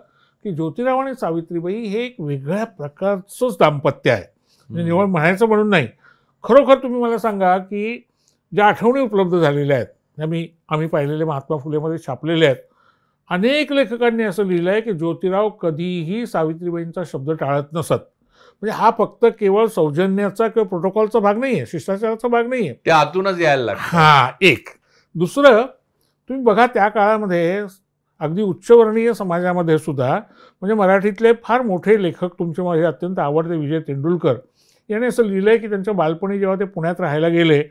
की ज्योतिराव आणि सावित्रीबाई हे एक वेगळ्या प्रकारचंच दाम्पत्य आहे. म्हणजे निवड म्हणायचं म्हणून नाही. खरोखर तुम्ही मला सांगा की ज्या आठवणी उपलब्ध झालेल्या आहेत त्या मी आम्ही पाहिलेले महात्मा फुलेमध्ये छापलेले आहेत अनेक लेखकांनी असं लिहिलं आहे की ज्योतिराव कधीही सावित्रीबाईंचा शब्द टाळत नसत. म्हणजे हा फक्त केवळ सौजन्याचा किंवा प्रोटोकॉलचा भाग नाही आहे शिष्टाचाराचा भाग नाही आहे ते आतूनच यायला लागतं. हा एक. दुसरं तुम्ही बघा त्या काळामध्ये अगदी उच्चवर्णीय समाजामध्ये सुद्धा म्हणजे मराठीतले फार मोठे लेखक तुमचे माझे अत्यंत आवडते विजय तेंडुलकर. याने असं लिहिलं आहे की त्यांच्या बालपणी जेव्हा ते पुण्यात राहायला गेले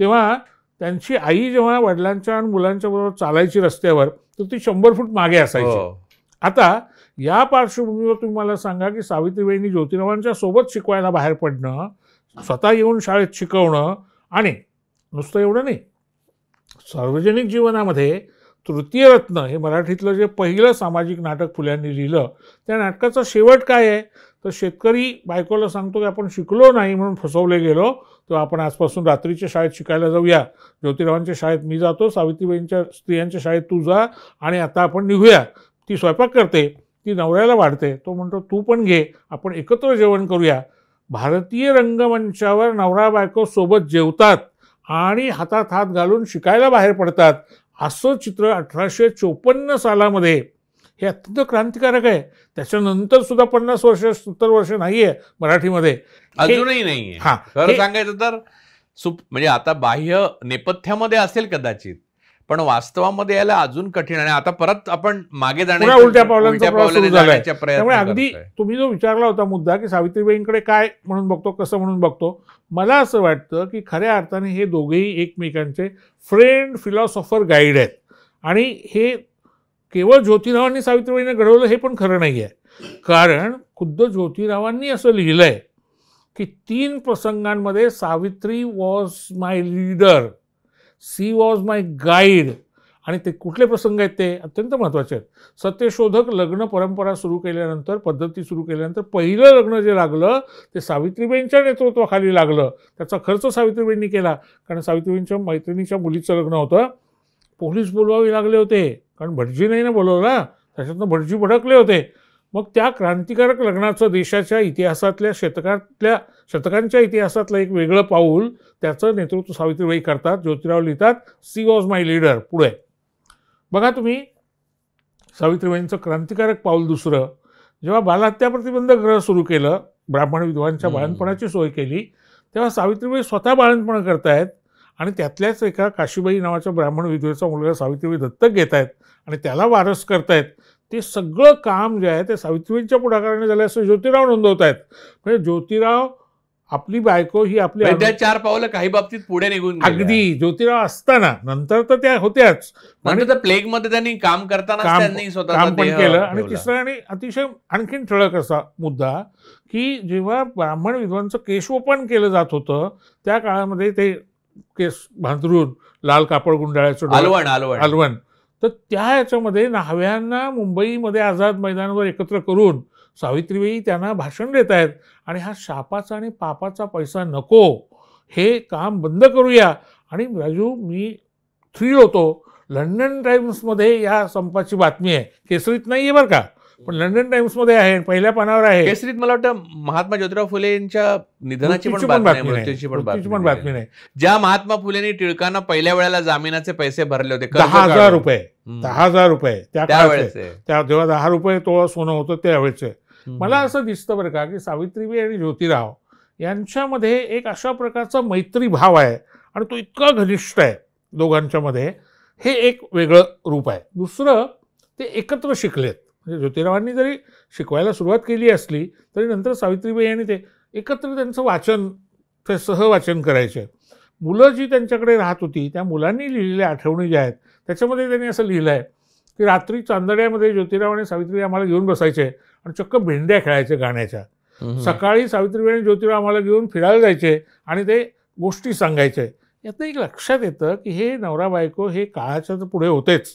तेव्हा त्यांची आई जेव्हा वडिलांच्या आणि मुलांच्या बरोबर चालायची रस्त्यावर तर ती शंभर फूट मागे असायची हो. आता या पार्श्वभूमीवर तुम्ही मला सांगा की सावित्रीबाईंनी ज्योतिरावांच्या सोबत शिकवायला बाहेर पडणं स्वतः येऊन शाळेत शिकवणं आणि नुसतं एवढं नाही सार्वजनिक जीवनामध्ये तृतीय रत्न हे मराठीतलं जे पहिलं सामाजिक नाटक फुल्यांनी लिहिलं त्या नाटकाचा शेवट काय आहे तर शेतकरी बायकोला सांगतो की आपण शिकलो नाही म्हणून फसवले गेलो तेव्हा आपण आजपासून रात्रीच्या शाळेत शिकायला जाऊया. ज्योतिरावांच्या शाळेत मी जातो सावित्रीबाईंच्या स्त्रियांच्या शाळेत तू जा आणि आता आपण निघूया. ती स्वयंपाक करते ती नवऱ्याला वाढते. तो म्हणतो तू पण घे आपण एकत्र जेवण करूया. भारतीय रंगमंचावर नवरा बायको सोबत जेवतात आणि हातात हात घालून शिकायला बाहेर पडतात. असं चित्र अठराशे चोपन्न सालामध्ये हे अत्यंत क्रांतिकारक आहे. त्याच्यानंतर सुद्धा पन्नास वर्ष सत्तर वर्ष नाही आहे मराठीमध्ये अजूनही नाहीये. हा खरं सांगायचं तर सुप म्हणजे आता बाह्य नेपथ्यामध्ये असेल कदाचित पण वास्तवामध्ये यायला अजून कठीण आणि आता परत आपण मागे जाण्याच्या- उलट्या पावलांचा प्रयत्न त्यामुळे अगदी. तुम्ही जो विचारला होता मुद्दा की सावित्रीबाईंकडे काय म्हणून बघतो कसं म्हणून बघतो मला असं वाटतं की खऱ्या अर्थाने हे दोघेही एकमेकांचे फ्रेंड फिलॉसॉफर गाईड आहेत. आणि हे केवळ ज्योतिरावांनी सावित्रीबाईंना घडवलं हे पण खरं नाही आहे कारण खुद्द ज्योतिरावांनी असं लिहिलं आहे की तीन प्रसंगांमध्ये Savitri was my leader she was my guide आणि ते कुठले प्रसंग आहेत ते? अत्यंत महत्त्वाचे आहेत. सत्यशोधक लग्न परंपरा सुरू केल्यानंतर पद्धती सुरू केल्यानंतर पहिलं लग्न जे लागलं ते सावित्रीबाईंच्या नेतृत्वाखाली लागलं. त्याचा खर्च सावित्रीबाईंनी केला. कारण सावित्रीबाईंच्या मैत्रिणीच्या मुलीचं लग्न होतं. पोलीस बोलवावे लागले होते. कारण भटजी नाही ना बोलवला त्याच्यातनं भटजी भडकले होते. मग त्या क्रांतिकारक लग्नाचं देशाच्या इतिहासातल्या शतकातल्या शतकांच्या इतिहासातलं एक वेगळं पाऊल त्याचं नेतृत्व सावित्रीबाई करतात ज्योतिराव लिहितात सी वॉज माय लीडर पुढे. बघा तुम्ही सावित्रीबाईंचं क्रांतिकारक पाऊल दुसरं. जेव्हा बालहत्या प्रतिबंधक ग्रह सुरू केलं ब्राह्मण विधवांच्या. बाळणपणाची सोय केली तेव्हा सावित्रीबाई स्वतः बाळणपण करतायत आणि त्यातल्याच एका काशीबाई नावाच्या ब्राह्मण विधवेचा मुलगा सावित्रीबाई दत्तक घेत आहेत आणि त्याला वारस करतायत. ते सगळं काम जे आहे ते सावित्रीबाईंच्या पुढाकाराने झालं असं ज्योतिराव नोंदवत आहेत. म्हणजे ज्योतिराव आपली बायको ही आपली म्हणजे चार पावलं काही बाबतीत पुढे निघून. अगदी ज्योतिराव असताना नंतर तर त्या होत्याच. त्या प्लेगमध्ये त्यांनी काम करताना त्यांनी स्वतः काम पण केलं. आणि तिसरा आणि अतिशय आणखीन ठळक असा मुद्दा की जेव्हा ब्राह्मण विद्वांचं केशवपन केलं जात होतं त्या काळामध्ये ते केस भांतरून लाल कापड गुंडाळायचं अलवण अलवण. अलवण. तर त्या याच्यामध्ये न्हाव्यांना मुंबईमध्ये आझाद मैदानावर एकत्र करून सावित्रीबाई त्यांना भाषण देत आहेत आणि हा शापाचा आणि पापाचा पैसा नको हे काम बंद करूया. आणि राजू मी थ्री होतो. लंडन टाईम्समध्ये या संपाची बातमी आहे. केसरीत नाही आहे बरं का? पण लंडन टाइम्समध्ये आहे पहिल्या पानावर आहे. केसरीत मला वाटतं महात्मा ज्योतिराव फुले यांच्या निधनाची पण बातमी पण बातमी. नाही. ज्या महात्मा फुलेंनी टिळकांना पहिल्या वेळेला जामिनाचे पैसे भरले होते दहा हजार. रुपये. दहा हजार रुपये. त्या जेव्हा दहा रुपये तोळा सोनं होतं त्यावेळेचे. मला असं दिसतं बरं का की सावित्रीबाई आणि ज्योतिराव यांच्यामध्ये एक अशा प्रकारचा मैत्री भाव आहे आणि तो इतका घनिष्ठ आहे दोघांच्यामध्ये. हे एक वेगळं रूप आहे. दुसरं ते एकत्र शिकलेत. म्हणजे ज्योतिरावांनी जरी शिकवायला सुरुवात केली असली तरी नंतर सावित्रीबाई आणि ते एकत्र त्यांचं वाचन ते सहवाचन करायचे. मुलं जी त्यांच्याकडे राहत होती त्या मुलांनी लिहिलेल्या आठवणी ज्या आहेत त्याच्यामध्ये त्यांनी असं लिहिलं आहे की रात्री चांदड्यामध्ये ज्योतिराव आणि सावित्रीबाई आम्हाला घेऊन बसायचे आणि चक्क भेंड्या खेळायचे गाण्याच्या. सकाळी सावित्रीबाई आणि ज्योतिराव आम्हाला घेऊन फिरायला जायचे आणि ते गोष्टी सांगायचे. यातनं एक लक्षात येतं की हे नवरा बायको हे काळाच्या तर पुढे होतेच.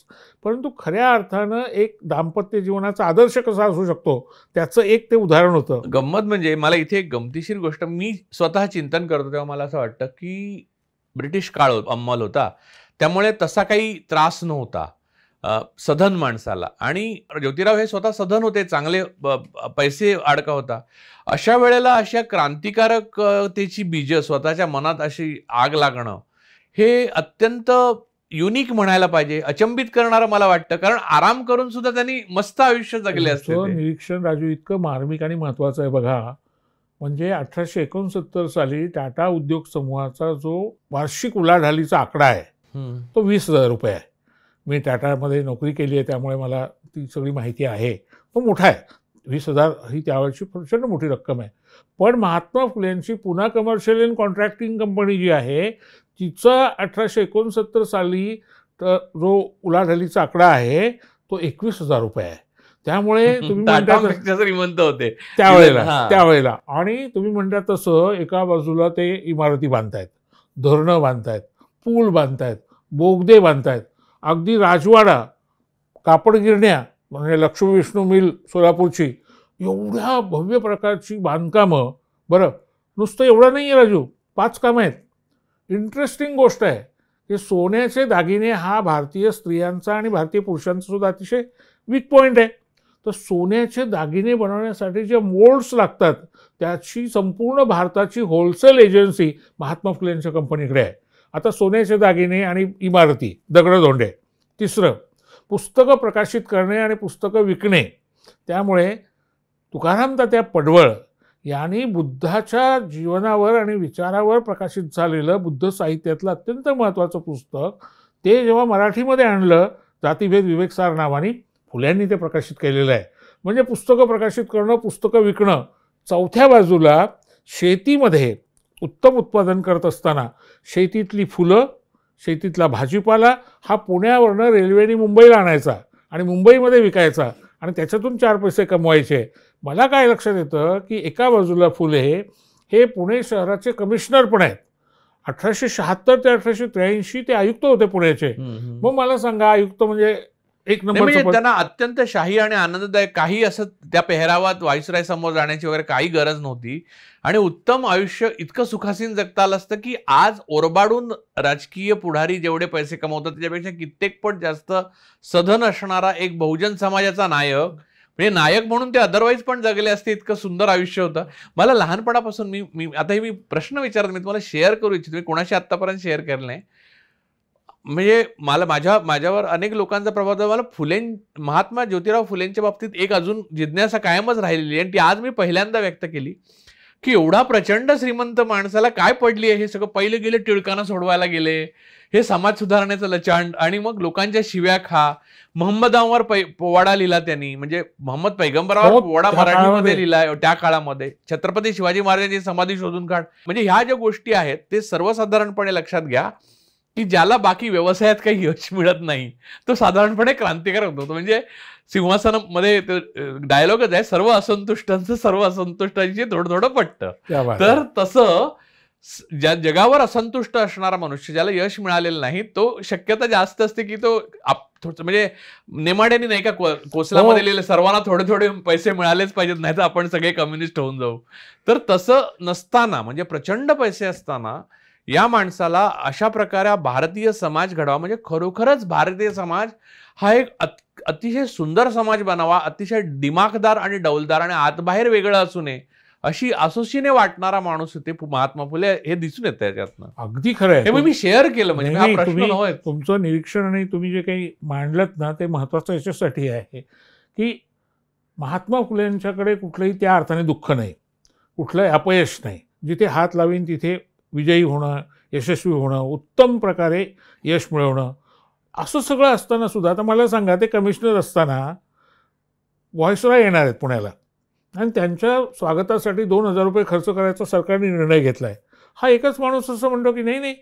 परंतु खऱ्या अर्थानं एक दाम्पत्य जीवनाचा आदर्श कसा असू शकतो? त्याचं एक ते उदाहरण होतं. गंमत म्हणजे मला इथे एक गमतीशीर गोष्ट मी स्वतः चिंतन करतो तेव्हा मला असं वाटतं की ब्रिटिश काळ हो-, अंमल होता. त्यामुळे तसा काही त्रास नव्हता. सधन माणसाला. आणि ज्योतिराव हे स्वतः सधन होते चांगले पैसे अडका होता. अशा वेळेला अशा क्रांतिकारकतेची बीज स्वतःच्या मनात अशी आग लागणं हे अत्यंत युनिक म्हणायला पाहिजे. अचंबित करणारं मला वाटतं. कारण आराम करून सुद्धा त्यांनी मस्त आयुष्य जगले असते. निरीक्षण राजू इतकं मार्मिक आणि महत्त्वाचं आहे बघा. म्हणजे अठराशे एकोणसत्तर साली टाटा उद्योग समूहाचा जो वार्षिक उलाढालीचा आकडा आहे. तो वीस हजार रुपये आहे. मी टाटामध्ये नोकरी केली आहे त्यामुळे मला ती सगळी माहिती आहे. तो मोठा आहे. वीस हजार ही त्यावेळची प्रचंड मोठी रक्कम आहे. पण महात्मा फुलेंची पुन्हा कमर्शियल अँड कॉन्ट्रॅक्टिंग कंपनी जी आहे तिचा अठराशे एकोणसत्तर साली तर जो उलाढालीचा आकडा आहे तो एकवीस हजार रुपये आहे. त्यामुळे तुम्ही म्हणता तसं- टाटापेक्षा श्रीमंत होते. त्यावेळेला. त्यावेळेला. आणि तुम्ही म्हणता तसं एका बाजूला ते इमारती बांधतायत धरणं बांधतायत पूल बांधतायत बोगदे बांधतायत. अगदी राजवाडा कापड गिरण्या म्हणजे लक्ष्मी विष्णू मिल सोलापूरची एवढ्या भव्य प्रकारची बांधकामं बरं नुसतं एवढं नाही आहे राजू पाच कामं आहेत. इंटरेस्टिंग गोष्ट आहे की सोन्याचे दागिने हा भारतीय स्त्रियांचा आणि भारतीय पुरुषांचा सुद्धा अतिशय वीक पॉईंट आहे. तर सोन्याचे दागिने बनवण्यासाठी जे मोल्ड्स लागतात त्याची संपूर्ण भारताची होलसेल एजन्सी महात्मा फुले यांच्या कंपनीकडे आहे. आता सोन्याचे दागिने आणि इमारती दगडधोंडे तिसरं पुस्तकं प्रकाशित करणे आणि पुस्तकं विकणे. त्यामुळे तुकाराम तात्या पडवळ यांनी बुद्धाच्या जीवनावर आणि विचारावर प्रकाशित झालेलं बुद्ध साहित्यातलं अत्यंत महत्त्वाचं पुस्तक ते जेव्हा मराठीमध्ये आणलं जातीभेद विवेकसार नावाने फुल्यांनी ते प्रकाशित केलेलं आहे. म्हणजे पुस्तकं प्रकाशित करणं पुस्तकं विकणं चौथ्या बाजूला शेतीमध्ये उत्तम उत्पादन करत असताना शेतीतली फुलं शेतीतला भाजीपाला हा पुण्यावरनं रेल्वेने मुंबईला आणायचा आणि मुंबईमध्ये विकायचा आणि त्याच्यातून चार पैसे कमवायचे. मला काय लक्षात येतं की एका बाजूला फुले हे पुणे शहराचे कमिशनर पण आहेत. अठराशे शहात्तर ते अठराशे त्र्याऐंशी ते आयुक्त होते पुण्याचे. मग मला सांगा आयुक्त म्हणजे एक नाही, म्हणजे नंबर त्यांना अत्यंत शाही आणि आनंददायक काही असं त्या पेहरावात व्हाईसराय समोर जाण्याची वगैरे काही गरज नव्हती. आणि उत्तम आयुष्य इतकं सुखासीन जगता आलं असतं की आज ओरबाडून राजकीय पुढारी जेवढे पैसे कमवतात त्याच्यापेक्षा कित्येक पट जास्त सधन असणारा एक बहुजन समाजाचा नायक म्हणजे नायक म्हणून ते अदरवाईज पण जगले असते इतकं सुंदर आयुष्य होतं. मला लहानपणापासून मी मी आता हे मी प्रश्न विचारत मी तुम्हाला शेअर करू इच्छितो. मी कोणाशी आत्तापर्यंत शेअर केलं नाही. म्हणजे मला माझ्या माझ्यावर अनेक लोकांचा प्रभाव मला फुलें महात्मा ज्योतिराव फुलेंच्या बाबतीत एक अजून जिज्ञासा कायमच राहिलेली आहे. आणि ती आज मी पहिल्यांदा व्यक्त केली की एवढा प्रचंड श्रीमंत माणसाला काय पडली आहे? हे सगळं पहिले गेले टिळकानं सोडवायला गेले. हे समाज सुधारण्याचं लचांड. आणि मग लोकांच्या शिव्या खा. मोहम्मदांवर पै पोवाडा लिहिला त्यांनी. म्हणजे मोहम्मद पैगंबरावर हो, पोवाडा त्या मराठीमध्ये. लिहिला त्या काळामध्ये. छत्रपती शिवाजी महाराजांची समाधी शोधून काढ. म्हणजे ह्या ज्या गोष्टी आहेत ते सर्वसाधारणपणे लक्षात घ्या. की ज्याला बाकी व्यवसायात काही यश मिळत नाही तो साधारणपणे क्रांतिकारक होतो म्हणजे सिंहासनामध्ये डायलॉगच आहे सर्व असंतुष्टांचं सर्व असंतुष्टांची थोडं थोडं पटतं तर. तसं ज्या जगावर असंतुष्ट असणारा मनुष्य ज्याला यश मिळालेलं नाही तो शक्यता जास्त असते की तो म्हणजे नेमाड्याने नाही का कोसलामध्ये हो. लिहिलं सर्वांना थोडे थोडे पैसे मिळालेच पाहिजेत नाही तर आपण सगळे कम्युनिस्ट होऊन जाऊ तर तसं नसताना म्हणजे प्रचंड पैसे असताना या माणसाला अशा प्रकारे भारतीय समाज घडावा म्हणजे खरोखरच भारतीय समाज हा एक अत- अतिशय सुंदर समाज बनावा अतिशय दिमाखदार आणि डौलदार आणि आतबाहेर वेगळं असू नये अशी असोशीने वाटणारा माणूस होते महात्मा फुले हे दिसून येतं त्याच्यातनं अगदी खरं आहे. मी शेअर केलं म्हणजे तुमचं निरीक्षण आणि तुम्ही जे काही मांडलत ना ते महत्त्वाचं याच्यासाठी आहे की महात्मा फुलेंच्याकडे कुठलंही त्या अर्थाने दुःख नाही कुठलंही अपयश नाही. जिथे हात लावीन तिथे विजयी होणं यशस्वी होणं उत्तम प्रकारे यश मिळवणं. असं सगळं असताना सुद्धा आता मला सांगा ते कमिशनर असताना व्हॉईसला येणार आहेत पुण्याला. आणि त्यांच्या स्वागतासाठी दोन हजार रुपये खर्च करायचा सरकारने निर्णय घेतला आहे हा एकच माणूस असं म्हणतो की नाही नाही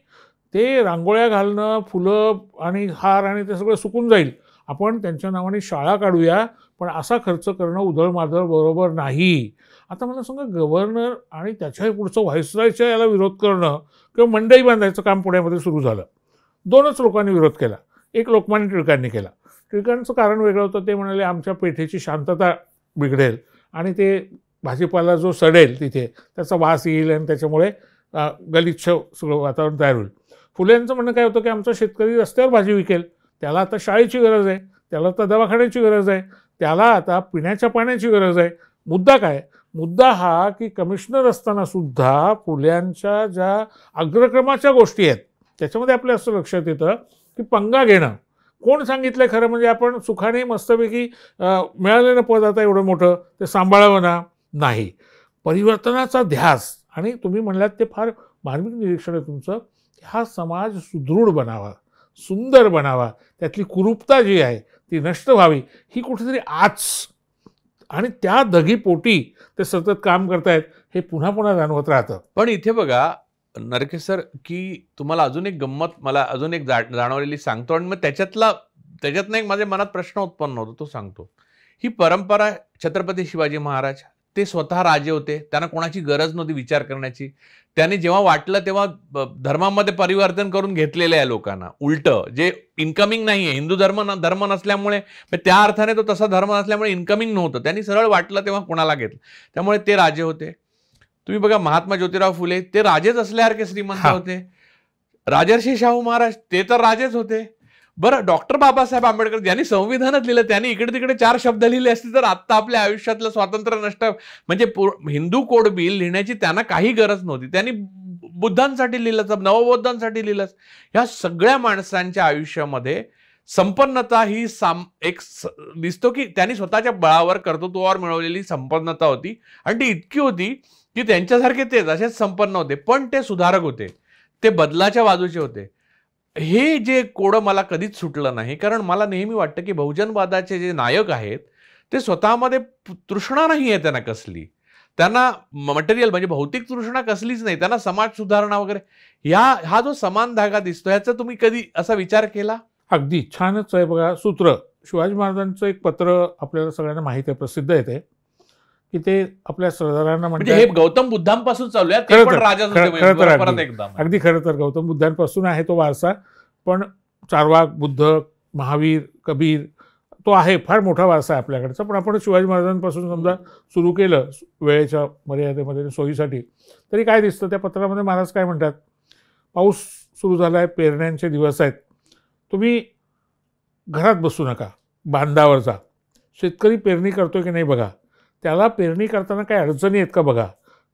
ते रांगोळ्या घालणं फुलं आणि हार आणि ते सगळं सुकून जाईल. आपण त्यांच्या नावाने शाळा काढूया पण असा खर्च करणं उधळमाधळ बरोबर नाही. आता मला सांगा गव्हर्नर आणि त्याच्याही पुढचं व्हायसरायच्या याला विरोध करणं किंवा मंडई बांधायचं काम पुण्यामध्ये सुरू झालं. दोनच लोकांनी विरोध केला. एक लोकमान्य टिळकांनी केला. टिळकांचं कारण वेगळं होतं ते म्हणाले आमच्या पेठेची शांतता बिघडेल आणि ते भाजीपाला जो सडेल तिथे त्याचा वास येईल आणि त्याच्यामुळे गलिच्छ सगळं वातावरण तयार होईल. फुल्यांचं म्हणणं काय होतं की आमचा शेतकरी रस्त्यावर भाजी विकेल. त्याला आता शाळेची गरज आहे. त्याला आता दवाखान्याची गरज आहे. त्याला आता पिण्याच्या पाण्याची गरज आहे. मुद्दा काय? मुद्दा हा की कमिशनर असताना सुद्धा फुल्यांच्या ज्या अग्रक्रमाच्या गोष्टी आहेत त्याच्यामध्ये आपल्या असं लक्षात येतं की पंगा घेणं. कोण सांगितलं खरं? म्हणजे आपण सुखाने मस्तपैकी मिळालेलं पद आता एवढं मोठं ते सांभाळावं ना? नाही. परिवर्तनाचा ध्यास आणि तुम्ही म्हणलात ते फार मार्मिक निरीक्षण आहे तुमचं हा समाज सुदृढ बनावा सुंदर बनावा. त्यातली कुरूपता जी आहे ती नष्ट व्हावी. ही कुठेतरी आज आणि त्या दगीपोटी ते सतत काम करतायत हे पुन्हा पुन्हा जाणवत राहतं. पण इथे बघा नरकेसर की तुम्हाला अजून एक गंमत मला अजून एक जा- जाणवलेली सांगतो आणि मग त्याच्यातला त्याच्यातनं एक माझ्या मनात प्रश्न उत्पन्न होतो तो सांगतो. ही परंपरा छत्रपती शिवाजी महाराज ते स्वतः राजे होते. त्यांना कोणाची गरज नव्हती विचार करण्याची. त्यांनी जेव्हा वाटलं तेव्हा धर्मामध्ये परिवर्तन करून घेतलेलं आहे लोकांना. उलट जे इन्कमिंग नाही आहे हिंदू धर्म न- धर्म नसल्यामुळे त्या अर्थाने तो तसा धर्म नसल्यामुळे इन्कमिंग नव्हतं. त्यांनी सरळ वाटलं तेव्हा कोणाला घेतलं. त्यामुळे ते राजे होते. तुम्ही बघा महात्मा ज्योतिराव फुले ते राजेच असल्यासारखे श्रीमंत. होते. राजर्षी शाहू महाराज ते तर राजेच होते. बरं डॉक्टर बाबासाहेब आंबेडकर ज्यांनी संविधानच लिहिलं त्यांनी इकडे तिकडे चार शब्द लिहिले असते तर आत्ता आपल्या आयुष्यातलं स्वातंत्र्य नष्ट म्हणजे हिंदू कोड बिल लिहिण्याची त्यांना काही गरज नव्हती. त्यांनी बुद्धांसाठी लिहिलं नवबौद्धांसाठी लिहिलं ह्या सगळ्या माणसांच्या आयुष्यामध्ये संपन्नता ही साम एक दिसतो की त्यांनी स्वतःच्या बळावर कर्तृत्वावर मिळवलेली संपन्नता होती. आणि ती इतकी होती की त्यांच्यासारखे तेच असेच संपन्न होते पण ते सुधारक होते. ते बदलाच्या बाजूचे होते. हे जे कोडं मला कधीच सुटलं नाही कारण मला नेहमी वाटतं की बहुजनवादाचे जे नायक आहेत ते स्वतःमध्ये तृष्णा नाही आहे त्यांना कसली. त्यांना मटेरियल म्हणजे भौतिक तृष्णा कसलीच नाही त्यांना समाज सुधारणा वगैरे. ह्या हा जो समान धागा दिसतो ह्याचा तुम्ही कधी असा विचार केला? अगदी छानच आहे बघा सूत्र. शिवाजी महाराजांचं एक पत्र आपल्याला सगळ्यांना माहिती आहे प्रसिद्ध येते की ते आपल्या सरदारांना म्हणजे हे गौतम बुद्धांपासून चालू आहे अगदी. खरं तर गौतम बुद्धांपासून आहे तो वारसा पण चारवाक बुद्ध महावीर कबीर तो आहे फार मोठा वारसा आहे आपल्याकडचा. पण आपण शिवाजी महाराजांपासून समजा सुरू केलं वेळेच्या मर्यादेमध्ये सोयीसाठी तरी काय दिसतं? त्या पत्रामध्ये महाराज काय म्हणतात? पाऊस सुरू झाला आहे पेरण्यांचे दिवस आहेत. तुम्ही घरात बसू नका बांधावर जा. शेतकरी पेरणी करतोय की नाही बघा. त्याला पेरणी करताना काही अडचणी आहेत का बघा?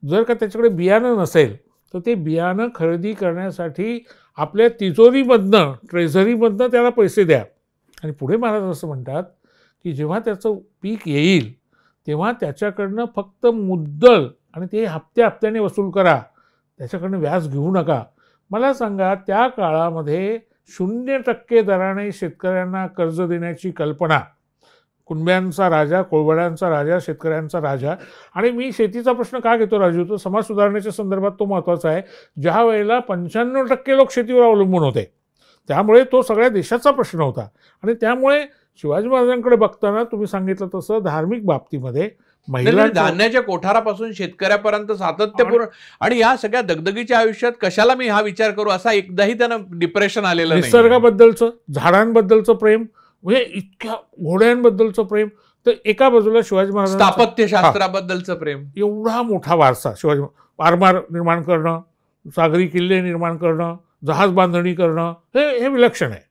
जर का त्याच्याकडे बियाणं नसेल तर ते बियाणं खरेदी करण्यासाठी आपल्या तिजोरीमधनं ट्रेझरीमधनं त्याला पैसे द्या. आणि पुढे महाराज असं म्हणतात की जेव्हा त्याचं पीक येईल तेव्हा त्याच्याकडनं फक्त मुद्दल आणि ते हप्त्या हप्त्याने वसूल करा. त्याच्याकडनं व्याज घेऊ नका. मला सांगा त्या काळामध्ये शून्य टक्के दराने शेतकऱ्यांना कर्ज देण्याची कल्पना कुणब्यांचा राजा कोळवड्यांचा राजा शेतकऱ्यांचा राजा. आणि मी शेतीचा प्रश्न का घेतो राजू? तो समाज सुधारण्याच्या संदर्भात तो महत्त्वाचा आहे. ज्या वेळेला पंच्याण्णव टक्के लोक शेतीवर अवलंबून होते त्यामुळे तो सगळ्या देशाचा प्रश्न होता. आणि त्यामुळे शिवाजी महाराजांकडे बघताना तुम्ही सांगितलं तसं धार्मिक बाबतीमध्ये महिलांच्या धान्याच्या कोठारापासून शेतकऱ्यापर्यंत सातत्यपूर्ण आणि या सगळ्या दगदगीच्या आयुष्यात कशाला मी हा विचार करू? असा एकदाही त्यांना डिप्रेशन आलेलं निसर्गाबद्दलचं झाडांबद्दलचं प्रेम म्हणजे इतक्या घोड्यांबद्दलचं प्रेम. तर एका बाजूला शिवाजी महाराज स्थापत्य शास्त्राबद्दलचं प्रेम. एवढा मोठा वारसा शिवाजी आरमार निर्माण करणं सागरी किल्ले निर्माण करणं जहाज बांधणी करणं हे हे विलक्षण आहे.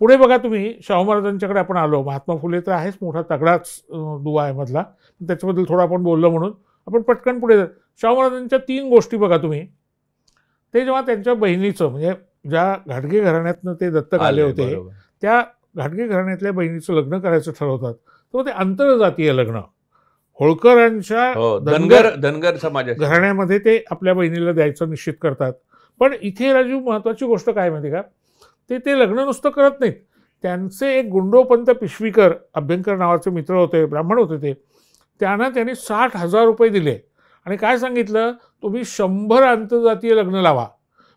पुढे बघा तुम्ही शाहू महाराजांच्याकडे आपण आलो. महात्मा फुले तर आहेच मोठा तगडाच दुवा आहे मधला. त्याच्याबद्दल थोडं आपण बोललो म्हणून आपण पटकन पुढे. शाहू महाराजांच्या तीन गोष्टी बघा तुम्ही. ते जेव्हा त्यांच्या बहिणीचं म्हणजे ज्या घाटगे घराण्यातनं ते दत्तक आले होते. त्या घाटगे घराण्यातल्या बहिणीचं लग्न करायचं ठरवतात तेव्हा ते आंतरजातीय लग्न. होळकरांच्या हो धनगर धनगर समाज घराण्यामध्ये ते आपल्या बहिणीला द्यायचं निश्चित करतात. पण इथे राजू महत्त्वाची गोष्ट काय माहिती का? ते ते लग्न नुसतं करत नाहीत. त्यांचे एक गुंडोपंत पिशवीकर अभ्यंकर नावाचे मित्र होते ब्राह्मण होते ते. त्यांना त्यांनी साठ हजार रुपये दिले. आणि काय सांगितलं? तुम्ही शंभर आंतरजातीय लग्न लावा.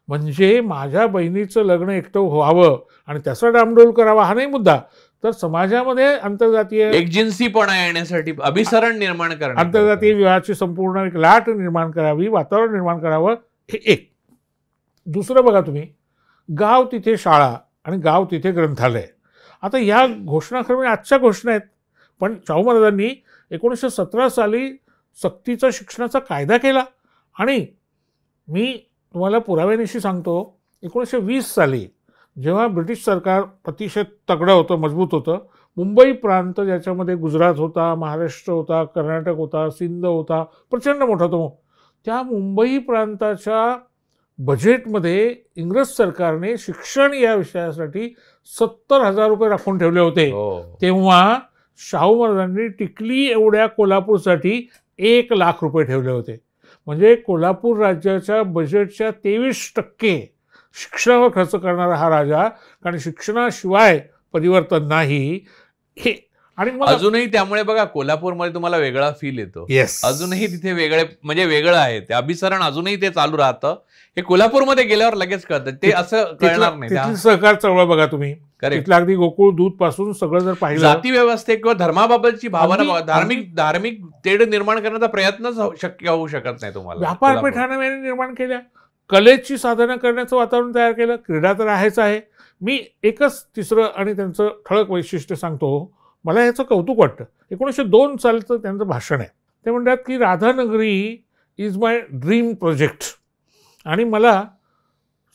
म्हणजे माझ्या बहिणीचं लग्न एकटं व्हावं आणि त्याचा डामडोल करावा हा नाही मुद्दा. तर समाजामध्ये आंतरजातीय एकजिन्सीपणा येण्यासाठी अभिसरण निर्माण करणे आंतरजातीय विवाहाची संपूर्ण एक लाट निर्माण करावी वातावरण निर्माण करावं हे एक. दुसरं बघा तुम्ही गाव तिथे शाळा आणि गाव तिथे ग्रंथालय. आता या घोषणा खरं म्हणजे आजच्या घोषणा आहेत. पण शाहू महाराजांनी एकोणीसशे सतरा साली सक्तीचा शिक्षणाचा कायदा केला आणि मी तुम्हाला पुराव्यानिशी सांगतो एकोणीसशे वीस साली जेव्हा ब्रिटिश सरकार अतिशय तगडं होतं मजबूत होतं मुंबई प्रांत ज्याच्यामध्ये गुजरात होता महाराष्ट्र होता कर्नाटक होता सिंध होता प्रचंड मोठा तो. त्या मुंबई प्रांताच्या बजेटमध्ये इंग्रज सरकारने शिक्षण या विषयासाठी सत्तर हजार रुपये राखून ठेवले होते. हो. तेव्हा शाहू महाराजांनी टिकली एवढ्या कोल्हापूरसाठी एक लाख रुपये ठेवले होते. म्हणजे कोल्हापूर राज्याच्या बजेटच्या तेवीस टक्के शिक्षणावर खर्च करणारा हा राजा कारण शिक्षणाशिवाय परिवर्तन नाही. हे आणि अजूनही त्यामुळे बघा कोल्हापूरमध्ये तुम्हाला वेगळा फील येतो. येस अजूनही तिथे वेगळे म्हणजे वेगळं आहे. ते अभिसरण अजूनही ते चालू राहतं. हे कोल्हापूरमध्ये गेल्यावर लगेच कळतं. ते असं कळणार नाही. सहकार चळवळ बघा तुम्ही. तिथलं अगदी गोकुळ दूधपासून सगळं जर पाहिलं जाती व्यवस्थे किंवा धर्माबाबतची भावना धार्मिक धार्मिक तेढ निर्माण करण्याचा प्रयत्नच शक्य होऊ शकत नाही तुम्हाला. व्यापार कोल्हापूर. पेठाने यांनी निर्माण केल्या. कलेची साधनं करण्याचं वातावरण तयार केलं. क्रीडा तर आहेच आहे. मी एकच तिसरं आणि त्यांचं ठळक वैशिष्ट्य सांगतो. मला याचं कौतुक वाटतं. एकोणीसशे दोन सालचं त्यांचं भाषण आहे. ते म्हणतात की Radhanagari is my dream project आणि मला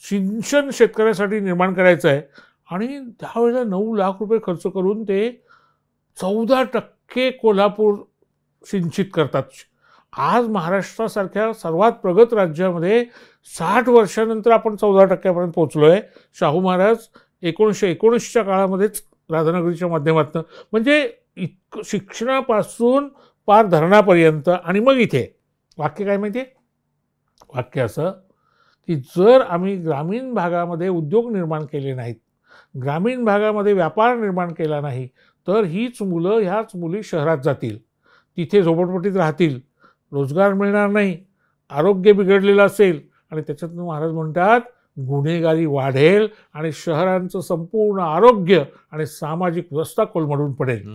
सिंचन शेतकऱ्यासाठी निर्माण करायचं आहे. आणि त्यावेळेला नऊ लाख रुपये खर्च करून ते चौदा टक्के कोल्हापूर सिंचित करतात. आज महाराष्ट्रासारख्या सर्वात प्रगत राज्यामध्ये साठ वर्षानंतर आपण चौदा टक्क्यापर्यंत पोहोचलो आहे शाहू महाराज एकोणीसशे एकोणीसच्या काळामध्येच राधानगरीच्या माध्यमातून म्हणजे इतकं शिक्षणापासून पार धरणापर्यंत आणि मग इथे. वाक्य काय माहिती आहे वाक्य असं की जर आम्ही ग्रामीण भागामध्ये उद्योग निर्माण केले नाहीत ग्रामीण भागामध्ये व्यापार निर्माण केला नाही तर हीच मुलं ह्याच मुली शहरात जातील. तिथे झोपडपट्टीत राहतील. रोजगार मिळणार नाही. आरोग्य बिघडलेलं असेल. आणि त्याच्यातून महाराज म्हणतात गुन्हेगारी वाढेल आणि शहरांचं संपूर्ण आरोग्य आणि सामाजिक व्यवस्था कोलमडून पडेल.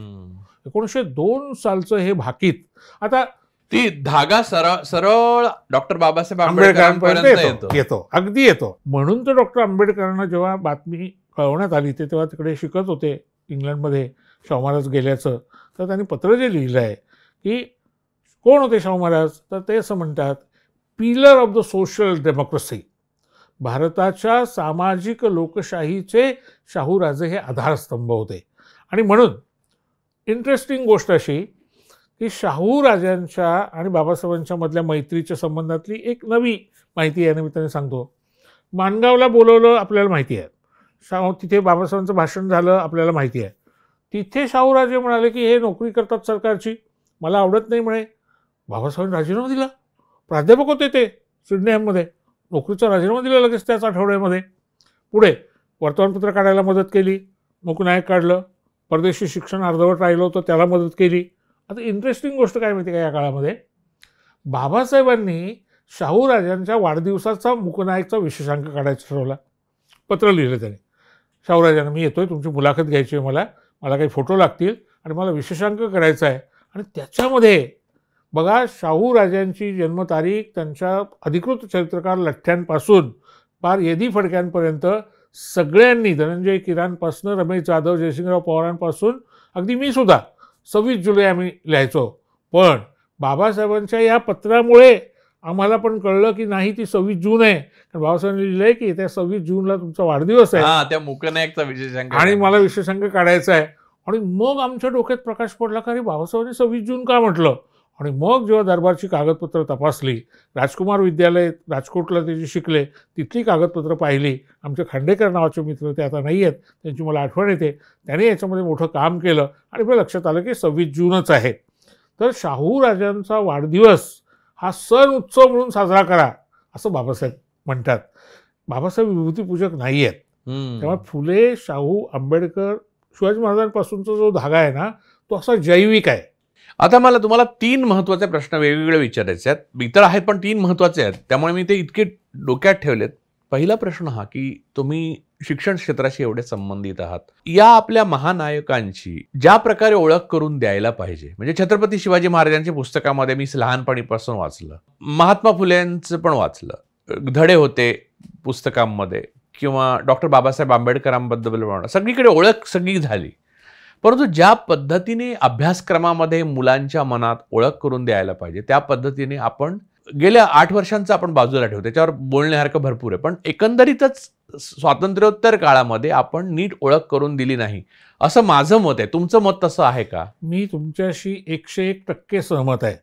एकोणीसशे दोन सालचं हे भाकीत. आता ती धागा सरळ सरळ डॉक्टर बाबासाहेब आंबेडकरांपर्यंत आंबेडकरांपर्यंत येतो. येतो. येतो. अगदी येतो. म्हणून तर डॉक्टर आंबेडकरांना जेव्हा बातमी कळवण्यात आली. ते तेव्हा तिकडे शिकत होते इंग्लंडमध्ये शाहू महाराज गेल्याचं. तर त्यांनी पत्र जे लिहिलं आहे की कोण होते शाहू महाराज? तर ते असं म्हणतात pillar of the social democracy. भारताच्या सामाजिक लोकशाहीचे शाहूराजे हे आधारस्तंभ होते. आणि म्हणून इंटरेस्टिंग गोष्ट अशी की शाहू राजांच्या आणि बाबासाहेबांच्या मधल्या मैत्रीच्या संबंधातली एक नवी माहिती या निमित्ताने सांगतो. माणगावला बोलवलं आपल्याला माहिती आहे. शाहू तिथे बाबासाहेबांचं भाषण झालं आपल्याला माहिती आहे. तिथे शाहूराजे म्हणाले की हे नोकरी करतात सरकारची मला आवडत नाही म्हणे. बाबासाहेबांनी राजीनामा दिला. प्राध्यापक होते ते सिडनेमध्ये. नोकरीचा राजीनामा दिला लगेच त्याच आठवड्यामध्ये. पुढे वर्तमानपत्र काढायला मदत केली. मुकनायक काढलं. परदेशी शिक्षण अर्धवट राहिलं होतं त्याला मदत केली. आता इंटरेस्टिंग गोष्ट काय माहिती का या काळामध्ये? बाबासाहेबांनी शाहू राजांच्या वाढदिवसाचा मुकनायकचा विशेषांक काढायचा ठरवला. पत्र लिहिलं त्याने. शाहूराजांना मी येतो आहे तुमची मुलाखत घ्यायची आहे मला. मला काही फोटो लागतील आणि मला विशेषांक करायचा आहे. आणि त्याच्यामध्ये बघा शाहू राजांची जन्मतारीख त्यांच्या अधिकृत चरित्रकार लठ्ठ्यांपासून पार येदी फडक्यांपर्यंत सगळ्यांनी धनंजय किरांपासून रमेश जाधव जयसिंगराव पवारांपासून अगदी मी सुद्धा सव्वीस जुलै आम्ही लिहायचो. पण बाबासाहेबांच्या या पत्रामुळे आम्हाला पण कळलं की नाही ती सव्वीस जून आहे. कारण बाबासाहेबांनी लिहिलं आहे की येत्या सव्वीस जूनला तुमचा वाढदिवस आहे. हा त्या मुकनायकचा विशेषांक आणि मला विशेषांक काढायचा आहे. आणि मग आमच्या डोक्यात प्रकाश पडला का रे बाबासाहेबांनी सव्वीस जून का म्हटलं? आणि मग जेव्हा दरबारची कागदपत्र तपासली राजकुमार विद्यालय राजकोटला ते जे शिकले तिथली कागदपत्र पाहिली. आमचे खांडेकर नावाचे मित्र ते आता नाही आहेत. त्यांची मला आठवण येते. त्याने याच्यामध्ये मोठं काम केलं. आणि मला लक्षात आलं की सव्वीस जूनच आहे. तर शाहू राजांचा वाढदिवस हा सण उत्सव म्हणून साजरा करा असं बाबासाहेब म्हणतात. बाबासाहेब विभूतीपूजक नाही आहेत. तेव्हा फुले शाहू आंबेडकर शिवाजी महाराजांपासूनचा जो धागा आहे ना तो असा जैविक आहे. आता मला तुम्हाला तीन महत्त्वाचे प्रश्न वेगवेगळे विचारायचे आहेत. इतर आहेत पण तीन महत्त्वाचे आहेत. त्यामुळे मी ते इतके डोक्यात ठेवलेत. पहिला प्रश्न हा की तुम्ही शिक्षण क्षेत्राशी एवढे संबंधित आहात. या आपल्या महानायकांची ज्या प्रकारे ओळख करून द्यायला पाहिजे म्हणजे छत्रपती शिवाजी महाराजांच्या पुस्तकामध्ये मी लहानपणीपासून वाचलं महात्मा फुलेंचं पण वाचलं धडे होते पुस्तकांमध्ये किंवा डॉक्टर बाबासाहेब आंबेडकरांबद्दल सगळीकडे ओळख सगळी झाली. परंतु ज्या पद्धतीने अभ्यासक्रमामध्ये मुलांच्या मनात ओळख करून द्यायला पाहिजे त्या पद्धतीने आपण गेल्या आठ वर्षांचं आपण बाजूला ठेवू. त्याच्यावर बोलण्यासारखं भरपूर आहे. पण एकंदरीतच स्वातंत्र्योत्तर काळामध्ये आपण नीट ओळख करून दिली नाही. असं माझं मत आहे. तुमचं मत तसं आहे का? मी तुमच्याशी एकशे एक टक्के सहमत आहे.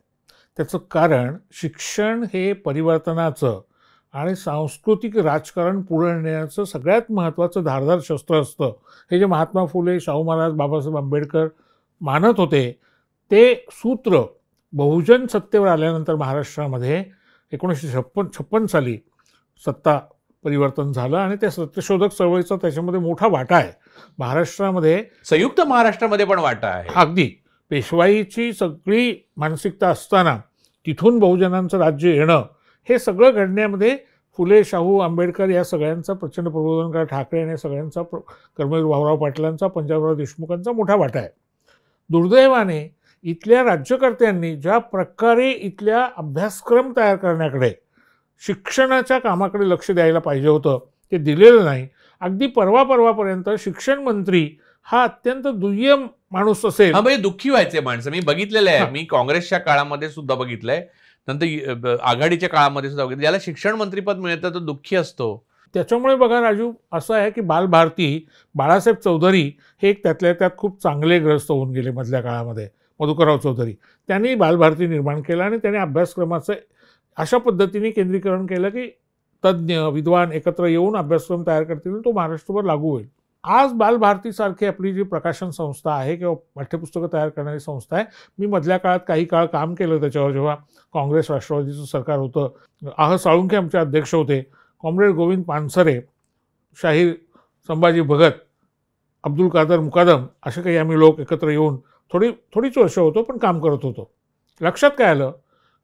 त्याचं कारण शिक्षण हे परिवर्तनाचं आणि सांस्कृतिक राजकारण पुढे नेण्याचं सगळ्यात महत्त्वाचं धारदार शस्त्र असतं. हे जे महात्मा फुले शाहू महाराज बाबासाहेब आंबेडकर मानत होते ते सूत्र बहुजन सत्तेवर आल्यानंतर महाराष्ट्रामध्ये एकोणीसशे छप्पन छप्पन साली सत्ता परिवर्तन झालं आणि त्या सत्यशोधक चळवळीचा त्याच्यामध्ये मोठा वाटा आहे. महाराष्ट्रामध्ये संयुक्त महाराष्ट्रामध्ये पण वाटा आहे. अगदी. पेशवाईची सगळी मानसिकता असताना तिथून बहुजनांचं राज्य येणं हे सगळं घडण्यामध्ये फुले शाहू आंबेडकर या सगळ्यांचा प्रचंड प्रबोधन करा ठाकरे आणि सगळ्यांचा प्र कर्मवीर भाऊराव पाटलांचा पंजाबराव देशमुखांचा मोठा वाटा आहे. दुर्दैवाने इथल्या राज्यकर्त्यांनी ज्या प्रकारे इथल्या अभ्यासक्रम तयार करण्याकडे शिक्षणाच्या कामाकडे लक्ष द्यायला पाहिजे होतं ते दिलेलं नाही. अगदी परवा परवापर्यंत शिक्षण मंत्री हा अत्यंत दुय्यम माणूस असेल. हा म्हणजे दुःखी व्हायचे माणसं. मी बघितलेलं आहे. मी काँग्रेसच्या काळामध्ये सुद्धा बघितलंय. नंतर आघाडीच्या काळामध्ये सुद्धा बघितलं ज्याला शिक्षण मंत्रीपद मिळतं तो दुःखी असतो. त्याच्यामुळे बघा राजू असं आहे की बालभारती बाळासाहेब चौधरी हे एक त्यातल्या त्यात खूप चांगले ग्रस्त होऊन गेले मधल्या काळामध्ये. मधुकरराव चौधरी. त्यांनी बालभारती निर्माण केला आणि त्यांनी अभ्यासक्रमाचं अशा पद्धतीने केंद्रीकरण केलं की तज्ज्ञ विद्वान एकत्र येऊन अभ्यासक्रम तयार करतील तो महाराष्ट्रभर लागू होईल. आज बालभारतीसारखी आपली जी प्रकाशन संस्था आहे किंवा पाठ्यपुस्तकं तयार करणारी संस्था आहे मी मधल्या काळात काही काळ काम केलं त्याच्यावर जेव्हा काँग्रेस राष्ट्रवादीचं सरकार होतं. आह साळुंखे आमचे अध्यक्ष होते. कॉम्रेड गोविंद पानसरे शाहीर संभाजी भगत अब्दुल कादर मुकादम असे काही आम्ही लोक एकत्र येऊन थोडी थोडीच वर्ष होतो पण काम करत होतो. लक्षात काय आलं?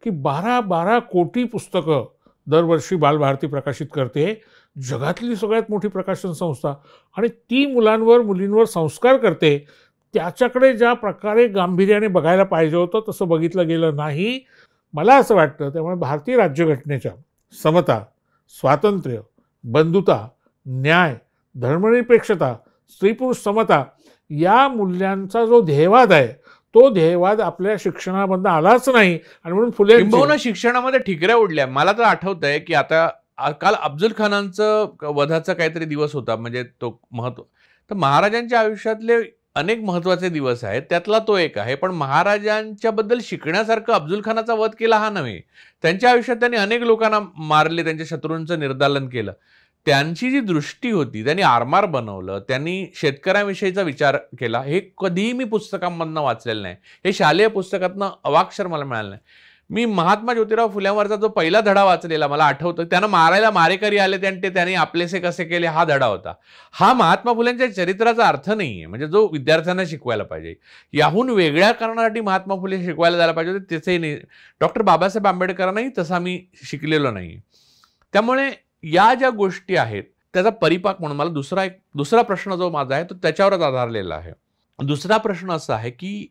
की बारा बारा कोटी पुस्तकं दरवर्षी बालभारती प्रकाशित करते. जगातली सगळ्यात मोठी प्रकाशन संस्था. आणि ती मुलांवर मुलींवर संस्कार करते. त्याच्याकडे ज्या प्रकारे गांभीर्याने बघायला पाहिजे होतं तसं बघितलं गेलं नाही. मला असं वाटतं त्यामुळे भारतीय राज्यघटनेच्या समता स्वातंत्र्य बंधुता न्याय धर्मनिरपेक्षता स्त्री पुरुष समता या मूल्यांचा जो ध्येयवाद आहे तो ध्येयवाद आपल्या शिक्षणामधनं आलाच नाही. आणि म्हणून फुले शिक्षणामध्ये ठिकऱ्या उडल्या. मला तर आठवत आहे की आता काल अफजल खानांचं वधाचा काहीतरी दिवस होता. म्हणजे तो महत्त्व तर महाराजांच्या आयुष्यातले अनेक महत्त्वाचे दिवस आहेत. त्यातला तो एक आहे. पण महाराजांच्या बद्दल शिकण्यासारखं अब्दुल खानाचा वध केला हा नव्हे. त्यांच्या आयुष्यात त्यांनी अनेक लोकांना मारले. त्यांच्या शत्रूंचं निर्दालन केलं. त्यांची जी दृष्टी होती त्यांनी आरमार बनवलं त्यांनी शेतकऱ्यांविषयीचा विचार केला हे कधीही मी पुस्तकांमधनं वाचलेलं नाही. हे शालेय पुस्तकातनं अवाक्षर मला मिळालं नाही. मी महात्मा ज्योतिराव फुल्यांवरचा जो पहिला धडा वाचलेला मला आठवतं त्यांना मारायला मारेकरी आले आणि ते त्यांनी आपलेसे कसे केले हा धडा होता. हा महात्मा फुलेंच्या चरित्राचा अर्थ नाही आहे म्हणजे जो विद्यार्थ्यांना शिकवायला पाहिजे. याहून वेगळ्या कारणासाठी महात्मा फुले शिकवायला जायला पाहिजे होते त्याचंही नाही. डॉक्टर बाबासाहेब आंबेडकरांनाही तसा मी शिकलेलो नाही त्यामुळे या ज्या गोष्टी आहेत त्याचा परिपाक म्हणून मला दुसरा एक दुसरा प्रश्न जो माझा आहे तो त्याच्यावरच आधारलेला आहे. दुसरा प्रश्न असा आहे की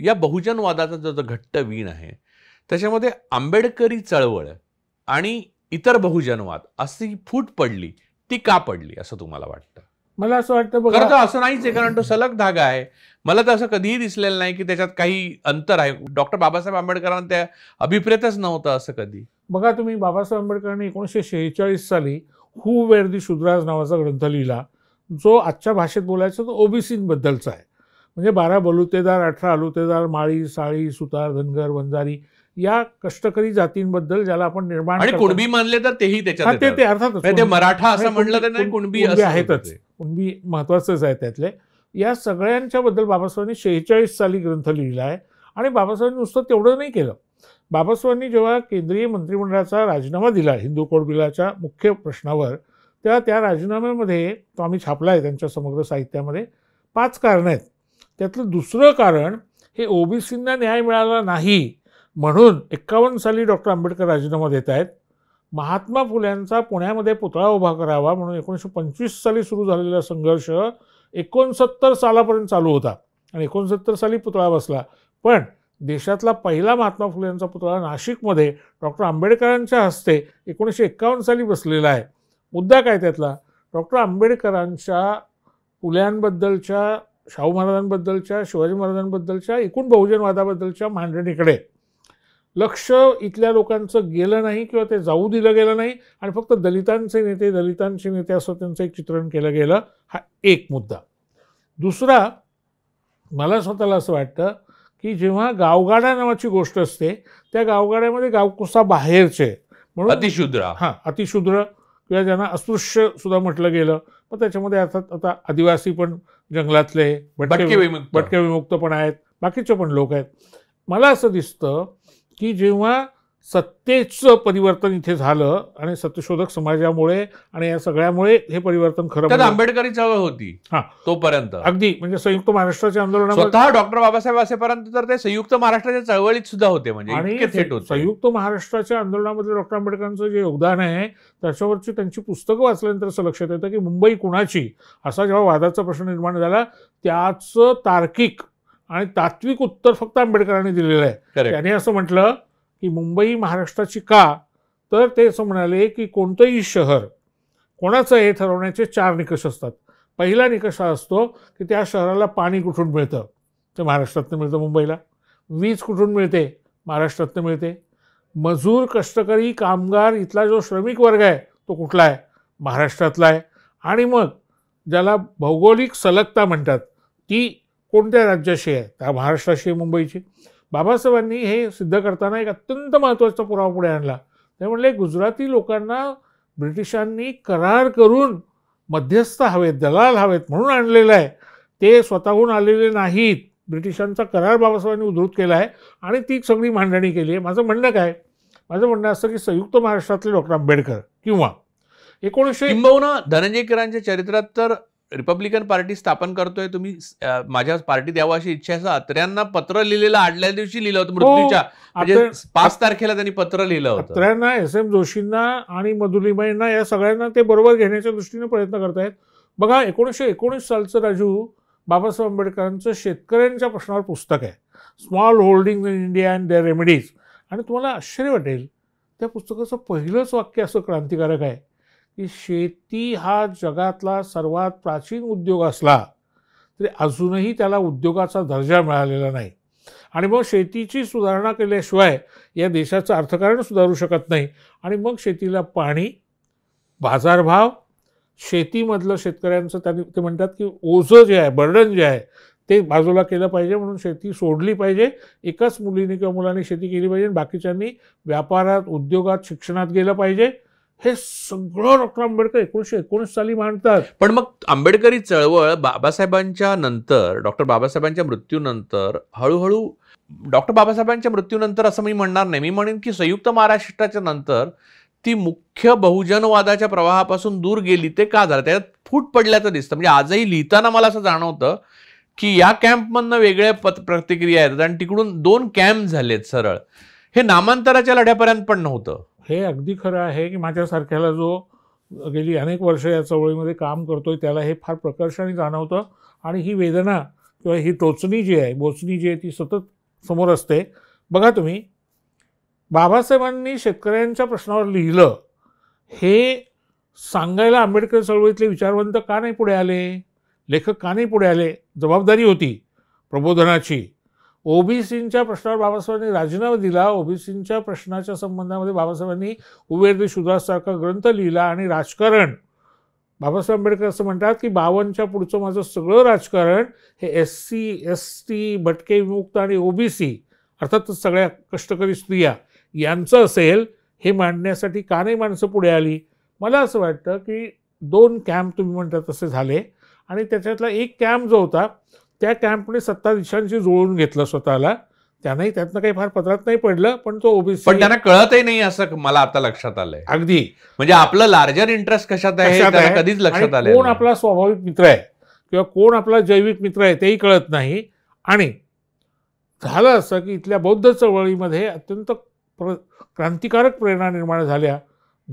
या बहुजनवादाचा जो जो घट्ट वीण आहे त्याच्यामध्ये आंबेडकरी चळवळ आणि इतर बहुजनवाद अशी फूट पडली ती का पडली असं तुम्हाला वाटतं? मला असं वाटतं खरं तर असं नाहीच आहे कारण तो सलग धागा आहे. मला तर असं कधीही दिसलेलं नाही की त्याच्यात काही अंतर आहे. डॉक्टर बाबासाहेब आंबेडकरांना त्या अभिप्रेतच नव्हतं असं कधी. बघा तुम्ही बाबासाहेब आंबेडकरांनी एकोणीसशे शेहेचाळीस साली हू वेर दी शुद्राज नावाचा ग्रंथ लिहिला जो आजच्या भाषेत बोलायचा तो ओबीसींबद्दलचा आहे. म्हणजे बारा बलुतेदार अठरा अलुतेदार माळी साळी सुतार धनगर वंजारी या कष्टकरी जातींबद्दल ज्याला आपण निर्माण आणि कुणबी मानले तर तेही त्याच्यात ते. ते अर्थातच म्हणजे ते मराठा असं म्हणलं तर कुणबी- नाही कुणबी आहेतच. कुणबी महत्त्वाचंच आहे त्यातले. या सगळ्यांच्या बद्दल बाबासाहेबांनी शेहेचाळीस साली ग्रंथ लिहिला आहे आणि बाबासाहेबांनी नुसतं तेवढं नाही केलं. बाबासाहेबांनी जेव्हा केंद्रीय मंत्रिमंडळाचा राजीनामा दिला हिंदू कोड बिलाच्या मुख्य प्रश्नावर तेव्हा त्या राजीनाम्यामध्ये तो आम्ही छापला आहे त्यांच्या समग्र साहित्यामध्ये. पाच कारणं आहेत. त्यातलं दुसरं कारण हे ओबीसींना न्याय मिळाला नाही म्हणून एक्कावन्न साली डॉक्टर आंबेडकर राजीनामा देत आहेत. महात्मा फुल्यांचा पुण्यामध्ये पुतळा उभा करावा म्हणून एकोणीसशे पंचवीस साली सुरू झालेला संघर्ष एकोणसत्तर सालापर्यंत चालू होता आणि एकोणसत्तर साली पुतळा बसला. पण देशातला पहिला महात्मा फुलेंचा पुतळा नाशिकमध्ये डॉक्टर आंबेडकरांच्या हस्ते एकोणीसशे एक्कावन्न साली बसलेला आहे. मुद्दा काय त्यातला? डॉक्टर आंबेडकरांच्या फुल्यांबद्दलच्या शाहू महाराजांबद्दलच्या शिवाजी महाराजांबद्दलच्या एकूण बहुजनवादाबद्दलच्या मांडणीकडे. लक्ष इथल्या लोकांचं गेलं नाही किंवा ते जाऊ दिलं गेलं नाही. आणि फक्त दलितांचे नेते दलितांचे नेते असं त्यांचं एक चित्रण केलं गेलं हा एक मुद्दा. दुसरा मला स्वतःला असं वाटतं की जेव्हा गावगाडा नावाची गोष्ट असते त्या गावगाड्यामध्ये गावकुसा बाहेरचे म्हणून अतिशूद्रा. हां अतिशूद्र किंवा ज्यांना अस्पृश्य सुद्धा म्हटलं गेलं मग त्याच्यामध्ये अर्थात आता आदिवासी पण जंगलातले भटके भटके विमुक्त. भटके विमुक्त पण आहेत बाकीचे पण लोक आहेत. मला असं दिसतं की जेव्हा सत्तेचं परिवर्तन इथे झालं आणि सत्यशोधक समाजामुळे आणि या सगळ्यामुळे हे परिवर्तन खरं आंबेडकरी चळवळ होती हा. तोपर्यंत. अगदी. म्हणजे संयुक्त महाराष्ट्राच्या आंदोलनामध्ये स्वतः डॉक्टर बाबासाहेब असेपर्यंत तर ते संयुक्त महाराष्ट्राच्या चळवळीत सुद्धा होते म्हणजे आणि संयुक्त महाराष्ट्राच्या आंदोलनामध्ये डॉक्टर आंबेडकरांचं जे योगदान आहे त्याच्यावरची त्यांची पुस्तकं वाचल्यानंतर असं लक्षात येतं की मुंबई कुणाची? असा जेव्हा वादाचा प्रश्न निर्माण झाला त्याचं तार्किक आणि तात्विक उत्तर फक्त आंबेडकरांनी दिलेलं आहे. त्याने असं म्हटलं की मुंबई महाराष्ट्राची का? तर ते असं म्हणाले की कोणतंही शहर कोणाचं हे ठरवण्याचे चार निकष असतात. पहिला निकष हा असतो की त्या शहराला पाणी कुठून मिळतं? ते महाराष्ट्रातनं मिळतं मुंबईला. वीज कुठून मिळते? महाराष्ट्रातनं मिळते. मजूर कष्टकरी कामगार इथला जो श्रमिक वर्ग आहे तो कुठला आहे? महाराष्ट्रातला आहे. आणि मग ज्याला भौगोलिक सलगता म्हणतात ती कोणत्या राज्याशी आहे? त्या महाराष्ट्राशी आहे मुंबईची. बाबासाहेबांनी हे सिद्ध करताना एक अत्यंत महत्त्वाचा पुरावा पुढे आणला. ते म्हणले गुजराती लोकांना ब्रिटिशांनी करार करून मध्यस्थ हवेत दलाल हवेत म्हणून आणलेलं आहे. ते स्वतःहून आलेले नाहीत. ब्रिटिशांचा करार बाबासाहेबांनी उद्धृत केला आहे आणि ती सगळी मांडणी केली आहे. माझं म्हणणं काय? माझं म्हणणं असं की संयुक्त महाराष्ट्रातले डॉक्टर आंबेडकर किंवा एकोणीसशे किंबहुना धनंजय किरांच्या चरित्रात तर रिपब्लिकन पार्टी स्थापन करतोय तुम्ही माझ्या पार्टीत यावं अशी इच्छा असं अत्र्यांना पत्र लिहिलेलं आदल्या दिवशी लिहिलं होतं मृत्यूच्या. म्हणजे पाच तारखेला त्यांनी पत्र लिहिलं होतं. अत्र्यांना एस एम जोशींना आणि मधुलिमाईंना या सगळ्यांना ते बरोबर घेण्याच्या दृष्टीने प्रयत्न करतायत. बघा एकोणीसशे एकोणीस सालचं राजू बाबासाहेब आंबेडकरांचं शेतकऱ्यांच्या प्रश्नावर पुस्तक आहे. Small holding in India and their remedies आणि तुम्हाला आश्चर्य वाटेल त्या पुस्तकाचं पहिलंच वाक्य असं क्रांतिकारक आहे. की शेती हा जगातला सर्वात प्राचीन उद्योग असला तरी अजूनही त्याला उद्योगाचा दर्जा मिळालेला नाही. आणि मग शेतीची सुधारणा केल्याशिवाय या देशाचं अर्थकारण सुधारू शकत नाही. आणि मग शेतीला पाणी बाजारभाव शेतीमधलं शेतकऱ्यांचं त्यांनी ते म्हणतात की ओझं जे आहे बर्डन जे आहे ते बाजूला केलं पाहिजे. म्हणून शेती सोडली पाहिजे. एकाच मुलीने किंवा मुलांनी शेती केली पाहिजे. आणि बाकीच्यांनी व्यापारात उद्योगात शिक्षणात गेलं पाहिजे. हे सगळं डॉक्टर आंबेडकर एकोणीसशे एकोणीस साली मांडतात. पण मग आंबेडकरी चळवळ बाबासाहेबांच्या नंतर डॉक्टर बाबासाहेबांच्या मृत्यूनंतर हळूहळू डॉक्टर बाबासाहेबांच्या मृत्यूनंतर असं मी म्हणणार नाही. मी म्हणेन की संयुक्त महाराष्ट्राच्या नंतर ती मुख्य बहुजनवादाच्या प्रवाहापासून दूर गेली ते का झालं? त्यात फूट पडल्याचं दिसतं. म्हणजे आजही लिहिताना मला असं जाणवतं की या कॅम्पमधनं वेगळ्या पत प्रतिक्रिया आहेत आणि तिकडून दोन कॅम्प झालेत सरळ. हे नामांतराच्या लढ्यापर्यंत पण नव्हतं. हे अगदी खरं आहे की माझ्यासारख्याला जो गेली अनेक वर्ष या चळवळीमध्ये काम करतोय त्याला हे फार प्रकर्षाने जाणवतं. आणि ही वेदना किंवा ही टोचणी जी आहे बोचणी जी आहे ती सतत समोर असते. बघा तुम्ही बाबासाहेबांनी शेतकऱ्यांच्या प्रश्नावर लिहिलं. हे सांगायला आंबेडकर चळवळीतले विचारवंत का नाही पुढे आले? लेखक का नाही पुढे आले? जबाबदारी होती प्रबोधनाची. ओबीसींच्या प्रश्नावर बाबासाहेबांनी राजीनामा दिला. ओबीसींच्या प्रश्नाच्या संबंधामध्ये बाबासाहेबांनी उभेरदी शुद्रासारखा ग्रंथ लिहिला आणि राजकारण. बाबासाहेब आंबेडकर असं म्हणतात की बावनच्या पुढचं माझं सगळं राजकारण हे एस सी एस टी भटके विमुक्त आणि ओबीसी अर्थातच सगळ्या कष्टकरी स्त्रिया यांचं असेल हे मांडण्यासाठी का नाही माणसं पुढे आली? मला असं वाटतं की दोन कॅम्प तुम्ही म्हणता तसे झाले आणि त्याच्यातला एक कॅम्प जो होता त्या कॅम्पने सत्ताधीशांशी जुळवून घेतलं स्वतःला. त्यानंही त्यातनं काही फार पत्रात नाही पडलं पण तो ओबीसी पण त्यांना कळतही नाही असं मला आता लक्षात आलंय. अगदी. म्हणजे आपलं लार्जर इंटरेस्ट कशात आहे? कधीच लक्षात आलं कोण आपला स्वाभाविक मित्र आहे? किंवा कोण आपला जैविक मित्र आहे तेही कळत नाही. आणि झालं असं की इथल्या बौद्ध चळवळीमध्ये अत्यंत प्र क्रांतिकारक प्रेरणा निर्माण झाल्या.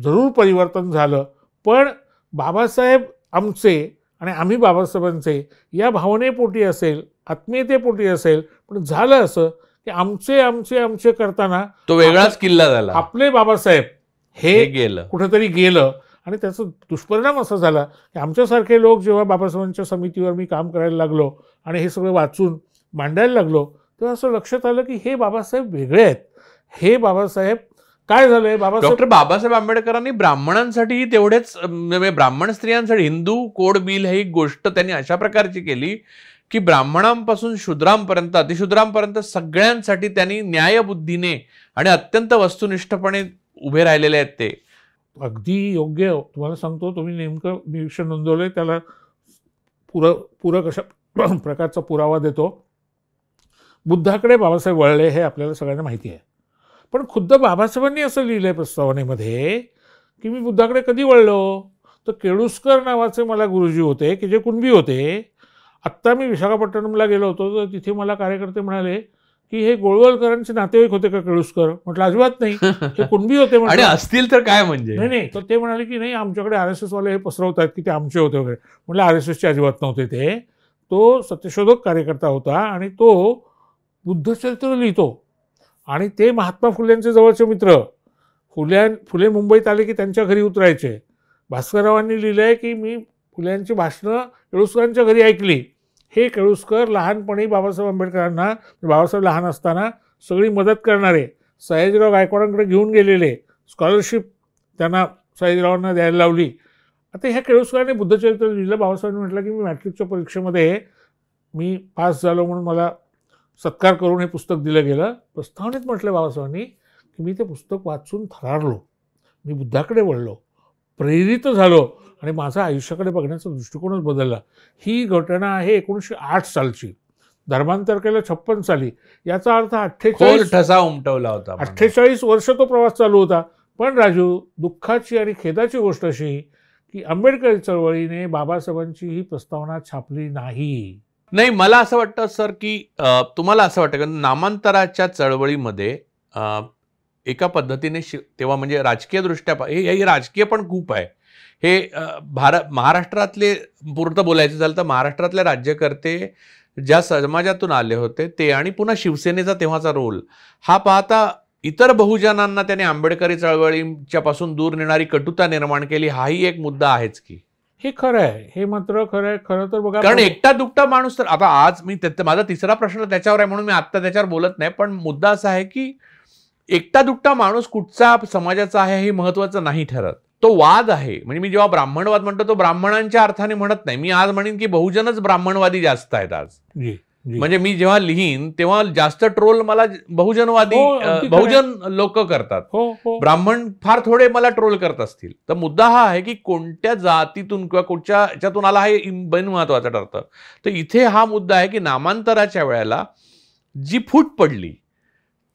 जरूर परिवर्तन झालं. पण बाबासाहेब आमचे आणि आम्ही बाबासाहेबांचे या भावनेपोटी असेल आत्मीयतेपोटी असेल पण झालं असं की आमचे आमचे आमचे करताना तो वेगळाच किल्ला झाला. आपले बाबासाहेब हे हे गेलं. कुठेतरी गेलं आणि त्याचा दुष्परिणाम असा झाला की आमच्यासारखे लोक जेव्हा बाबासाहेबांच्या समितीवर मी काम करायला लागलो आणि हे सगळं वाचून मांडायला लागलो तेव्हा असं लक्षात आलं की हे बाबासाहेब वेगळे आहेत. हे बाबासाहेब काय झालंय? बाबासाहेब डॉक्टर बाबासाहेब आंबेडकरांनी ब्राह्मणांसाठीही तेवढेच म्हणजे ब्राह्मण स्त्रियांसाठी हिंदू कोड बिल ही गोष्ट त्यांनी अशा प्रकारची केली की ब्राह्मणांपासून शूद्रांपर्यंत अतिशूद्रांपर्यंत सगळ्यांसाठी त्यांनी न्यायबुद्धीने आणि अत्यंत वस्तुनिष्ठपणे उभे राहिलेले आहेत ते. अगदी योग्य तुम्हाला सांगतो तुम्ही नेमकं निरीक्षण नोंदवलंय त्याला पुर पूरक अशा प्रकारचा पुरावा देतो. बुद्धाकडे बाबासाहेब वळले हे आपल्याला सगळ्यांना माहिती आहे. पण खुद्द बाबासाहेबांनी असं लिहिलं आहे प्रस्तावनेमध्ये की मी बुद्धाकडे कधी वळलो? तर केळुस्कर नावाचे मला गुरुजी होते की जे कुणबी होते. आत्ता मी विशाखापट्टणमला गेलो होतो तर तिथे मला कार्यकर्ते म्हणाले की हे गोळवलकरांचे नातेवाईक होते का केळुस्कर? म्हटलं अजिबात नाही. हे कुणबी होते म्हटलं. असतील तर काय म्हणजे? नाही नाही. तर ते म्हणाले की नाही आमच्याकडे आर एस एसवाले हे पसरवतात की ते आमचे होते वगैरे. म्हटलं आर एस एसचे अजिबात नव्हते ते. तो सत्यशोधक कार्यकर्ता होता आणि तो बुद्धचरित्र लिहितो. आणि ते महात्मा फुलेंचे जवळचे मित्र. फुल्या फुले मुंबईत आले की त्यांच्या घरी उतरायचे. भास्कररावांनी लिहिलं आहे की मी फुल्यांची भाषणं केळुसकरांच्या घरी ऐकली. हे केळुसकर लहानपणी बाबासाहेब आंबेडकरांना बाबासाहेब लहान असताना सगळी मदत करणारे. सयाजीराव गायकवाडांकडे घेऊन गेलेले. स्कॉलरशिप त्यांना सयाजीरावांना द्यायला लावली. आता ह्या केळुस्करांनी बुद्धचरित्र लिहिलं. बाबासाहेबांनी म्हटलं की मी मॅट्रिकच्या परीक्षेमध्ये मी पास झालो म्हणून मला सत्कार करून हे पुस्तक दिलं गेलं. प्रस्तावनेत म्हटलं बाबासाहेबांनी की मी ते पुस्तक वाचून थरारलो. मी बुद्धाकडे वळलो. प्रेरित झालो आणि माझा आयुष्याकडे बघण्याचा दृष्टिकोनच बदलला. ही घटना आहे एकोणीसशे आठ सालची. धर्मांतर केलं छप्पन साली. याचा अर्थ अठ्ठेचाळीस ठसा उमटवला होता. अठ्ठेचाळीस वर्ष तो प्रवास चालू होता. पण राजू दुःखाची आणि खेदाची गोष्ट अशी की आंबेडकर चळवळीने बाबासाहेबांची ही प्रस्तावना छापली नाही. नाही मला असं वाटतं सर की तुम्हाला असं वाटतं कारण नामांतराच्या चळवळीमध्ये एका पद्धतीने शि तेव्हा म्हणजे राजकीयदृष्ट्या हे हे राजकीय पण खूप आहे. हे भारत महाराष्ट्रातले पुरतं बोलायचं झालं तर महाराष्ट्रातले राज्यकर्ते ज्या समाजातून आले होते ते आणि पुन्हा शिवसेनेचा तेव्हाचा रोल हा पाहता इतर बहुजनांना त्याने आंबेडकरी चळवळींच्यापासून दूर नेणारी कटुता निर्माण केली हाही एक मुद्दा आहेच की. हे खरं आहे. हे मात्र खरं आहे. खरं तर बघा कारण एकटा दुकटा माणूस तर आता आज मी माझा तिसरा प्रश्न त्याच्यावर आहे म्हणून मी आत्ता त्याच्यावर बोलत नाही पण मुद्दा असा आहे की एकटा दुकटा माणूस कुठचा समाजाचा आहे हे महत्वाचं नाही ठरत. तो वाद आहे. म्हणजे मी जेव्हा ब्राह्मणवाद म्हणतो तो ब्राह्मणांच्या अर्थाने म्हणत नाही. मी आज म्हणेन की बहुजनच ब्राह्मणवादी जास्त आहेत आज. म्हणजे मी जेव्हा लिहीन तेव्हा जास्त ट्रोल मला बहुजनवादी हो, बहुजन लोक करतात. हो हो. ब्राह्मण फार थोडे मला ट्रोल करत असतील. तर मुद्दा हा आहे की कोणत्या जातीतून किंवा कुठच्या ह्याच्यातून आला हे बिन महत्वाचं ठरतं. तर इथे हा मुद्दा आहे की नामांतराच्या वेळेला जी फूट पडली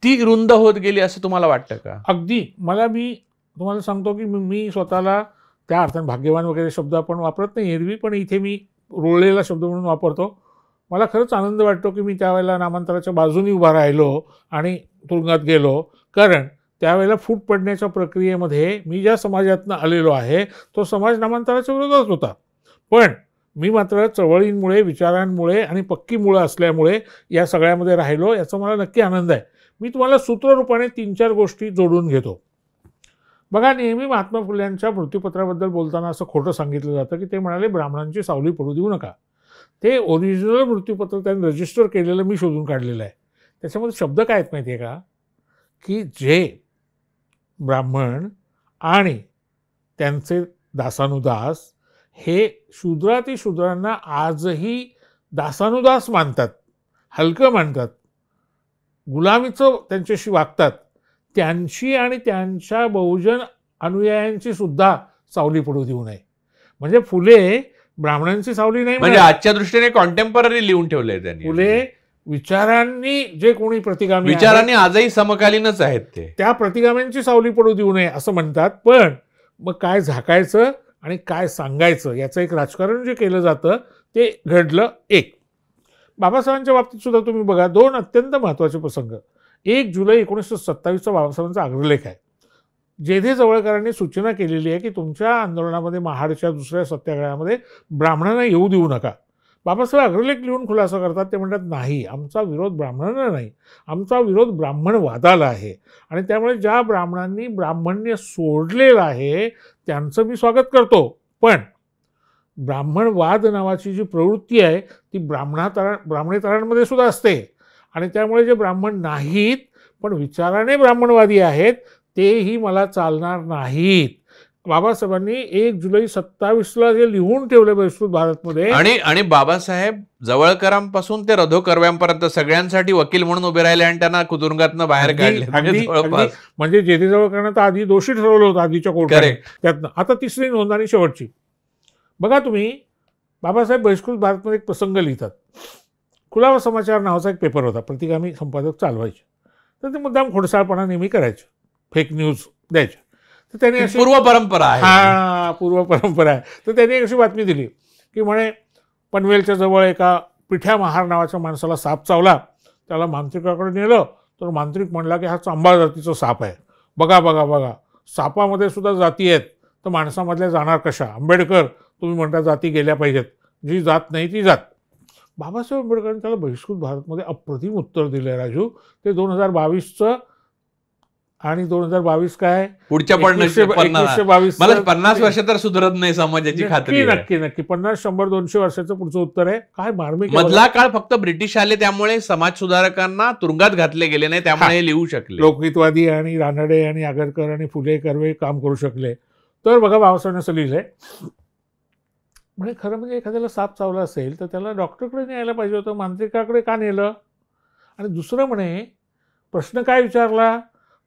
ती रुंद होत गेली असं तुम्हाला वाटतं का? अगदी. मला मी तुम्हाला सांगतो की मी मी स्वतःला त्या अर्थाने भाग्यवान वगैरे शब्द आपण वापरत नाही. एरवी पण इथे मी रोळलेला शब्द म्हणून वापरतो. मला खरंच आनंद वाटतो की मी त्यावेळेला नामांतराच्या बाजूनी उभा राहिलो आणि तुरुंगात गेलो. कारण त्यावेळेला फूट पडण्याच्या प्रक्रियेमध्ये मी ज्या समाजातनं आलेलो आहे तो समाज नामांतराच्या विरोधात होता. पण मी मात्र चळवळींमुळे विचारांमुळे आणि पक्की मुळं असल्यामुळे या सगळ्यामध्ये राहिलो याचा मला नक्की आनंद आहे. मी तुम्हाला सूत्ररूपाने तीन चार गोष्टी जोडून घेतो. बघा नेहमी महात्मा फुल्यांच्या मृत्यूपत्राबद्दल बोलताना असं खोटं सांगितलं जातं की ते म्हणाले ब्राह्मणांची सावली पडू देऊ नका. ते ओरिजिनल मृत्यूपत्र त्यांनी रजिस्टर केलेलं मी शोधून काढलेलं आहे. त्याच्यामध्ये शब्द काय आहेत माहिती आहे का? की जे ब्राह्मण आणि त्यांचे दासानुदास हे शूद्राती शूद्रांना आजही दासानुदास मानतात हलकं मानतात गुलामीचं त्यांच्याशी वागतात त्यांची आणि त्यांच्या बहुजन अनुयायांची सुद्धा सावली पडू देऊ नये. म्हणजे फुले ब्राह्मणांची सावली नाही म्हणजे. आजच्या दृष्टीने कॉन्टेम्पररी लिहून ठेवलंय त्यांनी. फुले विचारांनी जे कोणी प्रतिगामी विचारांनी आजही समकालीनच आहेत ते. त्या प्रतिगाम्यांची सावली पडू देऊ नये असं म्हणतात. पण मग काय झाकायचं आणि काय सांगायचं याचं एक राजकारण जे केलं जातं ते घडलं एक. बाबासाहेबांच्या बाबतीत सुद्धा तुम्ही बघा दोन अत्यंत महत्त्वाचे प्रसंग. एक जुलै एकोणीसशे सत्तावीसचा बाबासाहेबांचा अग्रलेख आहे. जेधे जवळकरांनी सूचना केलेली आहे की तुमच्या आंदोलनामध्ये महाडच्या दुसऱ्या सत्याग्रहामध्ये ब्राह्मणांना येऊ देऊ नका. बाबासाहेब अग्रलेख लिहून खुलासा करतात ते म्हणतात नाही आमचा विरोध ब्राह्मणांना नाही. आमचा विरोध ब्राह्मणवादाला आहे. आणि त्यामुळे ज्या ब्राह्मणांनी ब्राह्मण्य सोडलेलं आहे त्यांचं मी स्वागत करतो. पण ब्राह्मणवाद नावाची जी प्रवृत्ती आहे ती ब्राह्मणातरा ब्राह्मणेतरांमध्ये सुद्धा असते. आणि त्यामुळे जे ब्राह्मण नाहीत पण विचाराने ब्राह्मणवादी आहेत तेही मला चालणार नाहीत. बाबासाहेबांनी एक जुलै सत्तावीसला जे लिहून ठेवले विस्तृत भारतमध्ये आणि आणि बाबासाहेब जवळकरांपासून ते रधो कर्व्यांपर्यंत सगळ्यांसाठी वकील म्हणून उभे राहिले आणि त्यांना कुतुरुंगातनं बाहेर काढले. म्हणजे म्हणजे जेथे जवळ करणं तर आधी दोषी ठरवलं होतं आधीच्या कोर्टाने. त्यातनं. आता तिसरी नोंद आणि शेवटची. बघा तुम्ही बाबासाहेब बहिष्कृत भारतमध्ये एक प्रसंग लिहितात. खुलावा समाचार नावाचा एक पेपर होता. प्रतिगामी संपादक चालवायचे. तर ते मुद्दाम खोडसाळपणा नेहमी करायचे. फेक न्यूज द्यायचे तर त्यांनी अशी पूर्व परंपरा आहे. हा पूर्व परंपरा आहे. तर त्यांनी अशी बातमी दिली की म्हणे पनवेलच्या जवळ एका पिठ्या महार नावाच्या माणसाला साप चावला. त्याला मांत्रिकाकडे नेलं. तर मांत्रिक म्हणला की हा चांबाळ जातीचा साप आहे. बघा बघा बघा. सापामध्ये सुद्धा जाती आहेत. तर माणसामधल्या जाणार कशा? आंबेडकर तुम्ही म्हणता जाती गेल्या पाहिजेत. जी जात नाही ती जात. बाबासाहेब आंबेडकरांनी त्याला बहिष्कृत भारतमध्ये अप्रतिम उत्तर दिलं आहे राजू. ते दोन हजार बावीसचं आणि दोन हजार बावीस काय? पुढच्या एकवीसशे पन्नास. एकवीसशे बावीस मला पन्नास वर्ष तर सुधरत नाही समाजाची खात्री नक्की. नक्की. पन्नास शंभर दोनशे वर्षाचं पुढचं उत्तर आहे. काय मार्मिक. मधला काळ फक्त ब्रिटिश आले त्यामुळे समाज सुधारकांना तुरुंगात घातले गेले नाही त्यामुळे हे. लिहू शकले. लोकहितवादी आणि रानडे आणि आगरकर आणि फुले कर्वे काम करू शकले. तर बघा बाबासाहेबांनी असं लिहिलंय. म्हणजे खरं म्हणजे एखाद्याला साप चावला असेल तर त्याला डॉक्टरकडे न्यायला पाहिजे होतं मांत्रिकाकडे का नेलं? आणि दुसरं म्हणे प्रश्न काय विचारला?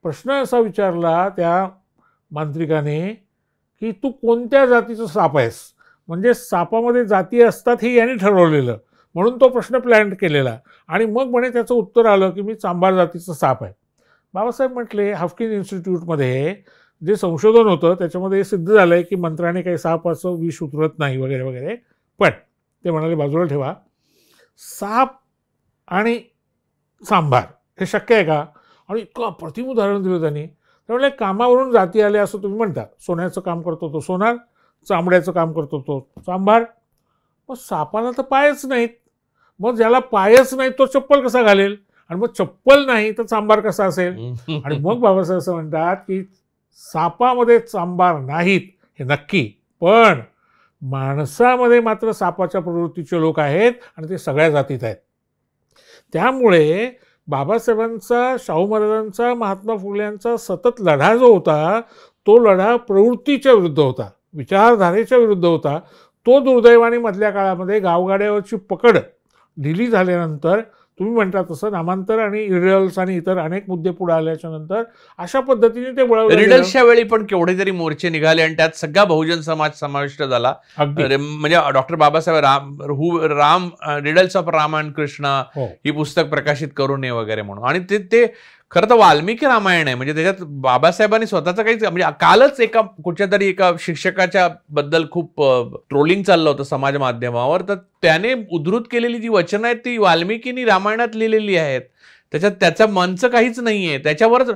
प्रश्न असा विचारला त्या मांत्रिकाने की तू कोणत्या जातीचं साप आहेस? म्हणजे सापामध्ये जाती असतात हे यांनी ठरवलेलं. म्हणून तो प्रश्न प्लॅन केलेला. आणि मग म्हणे त्याचं उत्तर आलं की मी चांभार जातीचं साप आहे. बाबासाहेब म्हटले हाफकिन इन्स्टिट्यूटमध्ये जे संशोधन होतं त्याच्यामध्ये हे सिद्ध झालं आहे की मंत्राने काही सापाचं विष उतरत नाही वगैरे वगैरे. पण ते म्हणाले बाजूला ठेवा. साप आणि सांभार हे शक्य आहे का? आणि इतकं अप्रतिम उदाहरण दिलं त्यांनी. त्यामुळे कामावरून जाती आल्या असं तुम्ही म्हणता. सोन्याचं काम करतो तो सोनार चांबड्याचं काम करतो तो चांभार. मग सापाला तर पायच नाहीत. मग ज्याला पायच नाहीत तो चप्पल कसा घालेल? आणि मग चप्पल नाही तर चांभार कसा असेल? आणि मग बाबासाहेब असं म्हणतात की सापामध्ये चांभार नाहीत हे नक्की. पण माणसामध्ये मात्र सापाच्या प्रवृत्तीचे लोक आहेत आणि ते सगळ्या जातीत आहेत. त्यामुळे बाबासाहेबांचा शाहू महाराजांचा महात्मा फुल्यांचा सतत लढा जो होता तो लढा प्रवृत्तीच्या विरुद्ध होता विचारधारेच्या विरुद्ध होता. तो दुर्दैवाने मधल्या काळामध्ये गावगाड्यावरची पकड ढिली झाल्यानंतर तुम्ही म्हणता तसं नामांतर आणि इरियल्स आणि इतर अनेक मुद्दे पुढे आल्याच्यानंतर अशा पद्धतीने ते वळवलं. रिडल्सच्या वेळी पण केवढे तरी मोर्चे निघाले आणि त्यात सगळा बहुजन समाज समाविष्ट झाला. म्हणजे doctor Babasaheb Ram who Ram riddles of Ram and Krishna हो. ही पुस्तक प्रकाशित करू नये वगैरे म्हणून. आणि ते ते खरं तर वाल्मिकी रामायण आहे. म्हणजे त्याच्यात बाबासाहेबांनी स्वतःचं काहीच म्हणजे कालच एका कुठच्या तरी एका शिक्षकाच्या बद्दल खूप ट्रोलिंग चाललं होतं समाज माध्यमावर. तर त्याने उद्धृत केलेली जी वचनं आहेत ती वाल्मिकीनी रामायणात लिहिलेली आहेत. त्याच्यात त्याचं मनचं काहीच नाहीये. त्याच्यावरच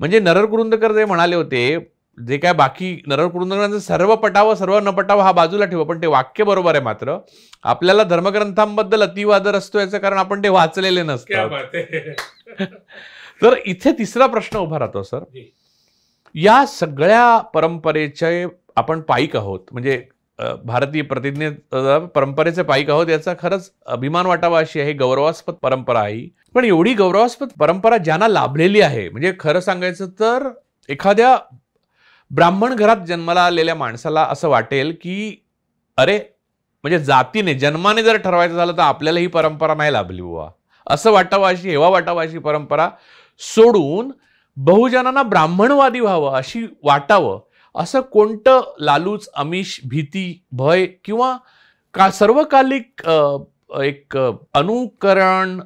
म्हणजे नरर कुरुंदकर जे म्हणाले होते जे काय बाकी नरर कुरुंदकरांचं सर्व पटावं सर्व न पटावं हा बाजूला ठेवा पण ते वाक्य बरोबर आहे मात्र. आपल्याला धर्मग्रंथांबद्दल अतिवादर असतो याचं कारण आपण ते वाचलेले नसतं आहे. तर इथे तिसरा प्रश्न उभा राहतो सर. या सगळ्या परंपरेचे आपण पायिक आहोत म्हणजे भारतीय प्रतिज्ञे परंपरेचे पायिक आहोत याचा खरंच अभिमान वाटावा अशी आहे गौरवास्पद परंपरा आहे ही. पण एवढी गौरवास्पद परंपरा ज्यांना लाभलेली आहे म्हणजे खरं सांगायचं तर एखाद्या ब्राह्मण घरात जन्माला आलेल्या माणसाला असं वाटेल की अरे म्हणजे जातीने जन्माने जर ठरवायचं झालं तर आपल्याला ही परंपरा नाही लाभली बुवा असं वाटावं अशी हेवा वाटावं अशी परंपरा सोडून बहुजनांना ब्राह्मणवादी व्हावं अशी वाटावं असं कोणतं लालूच अमिष भीती भय किंवा का सर्वकालिक एक अनुकरण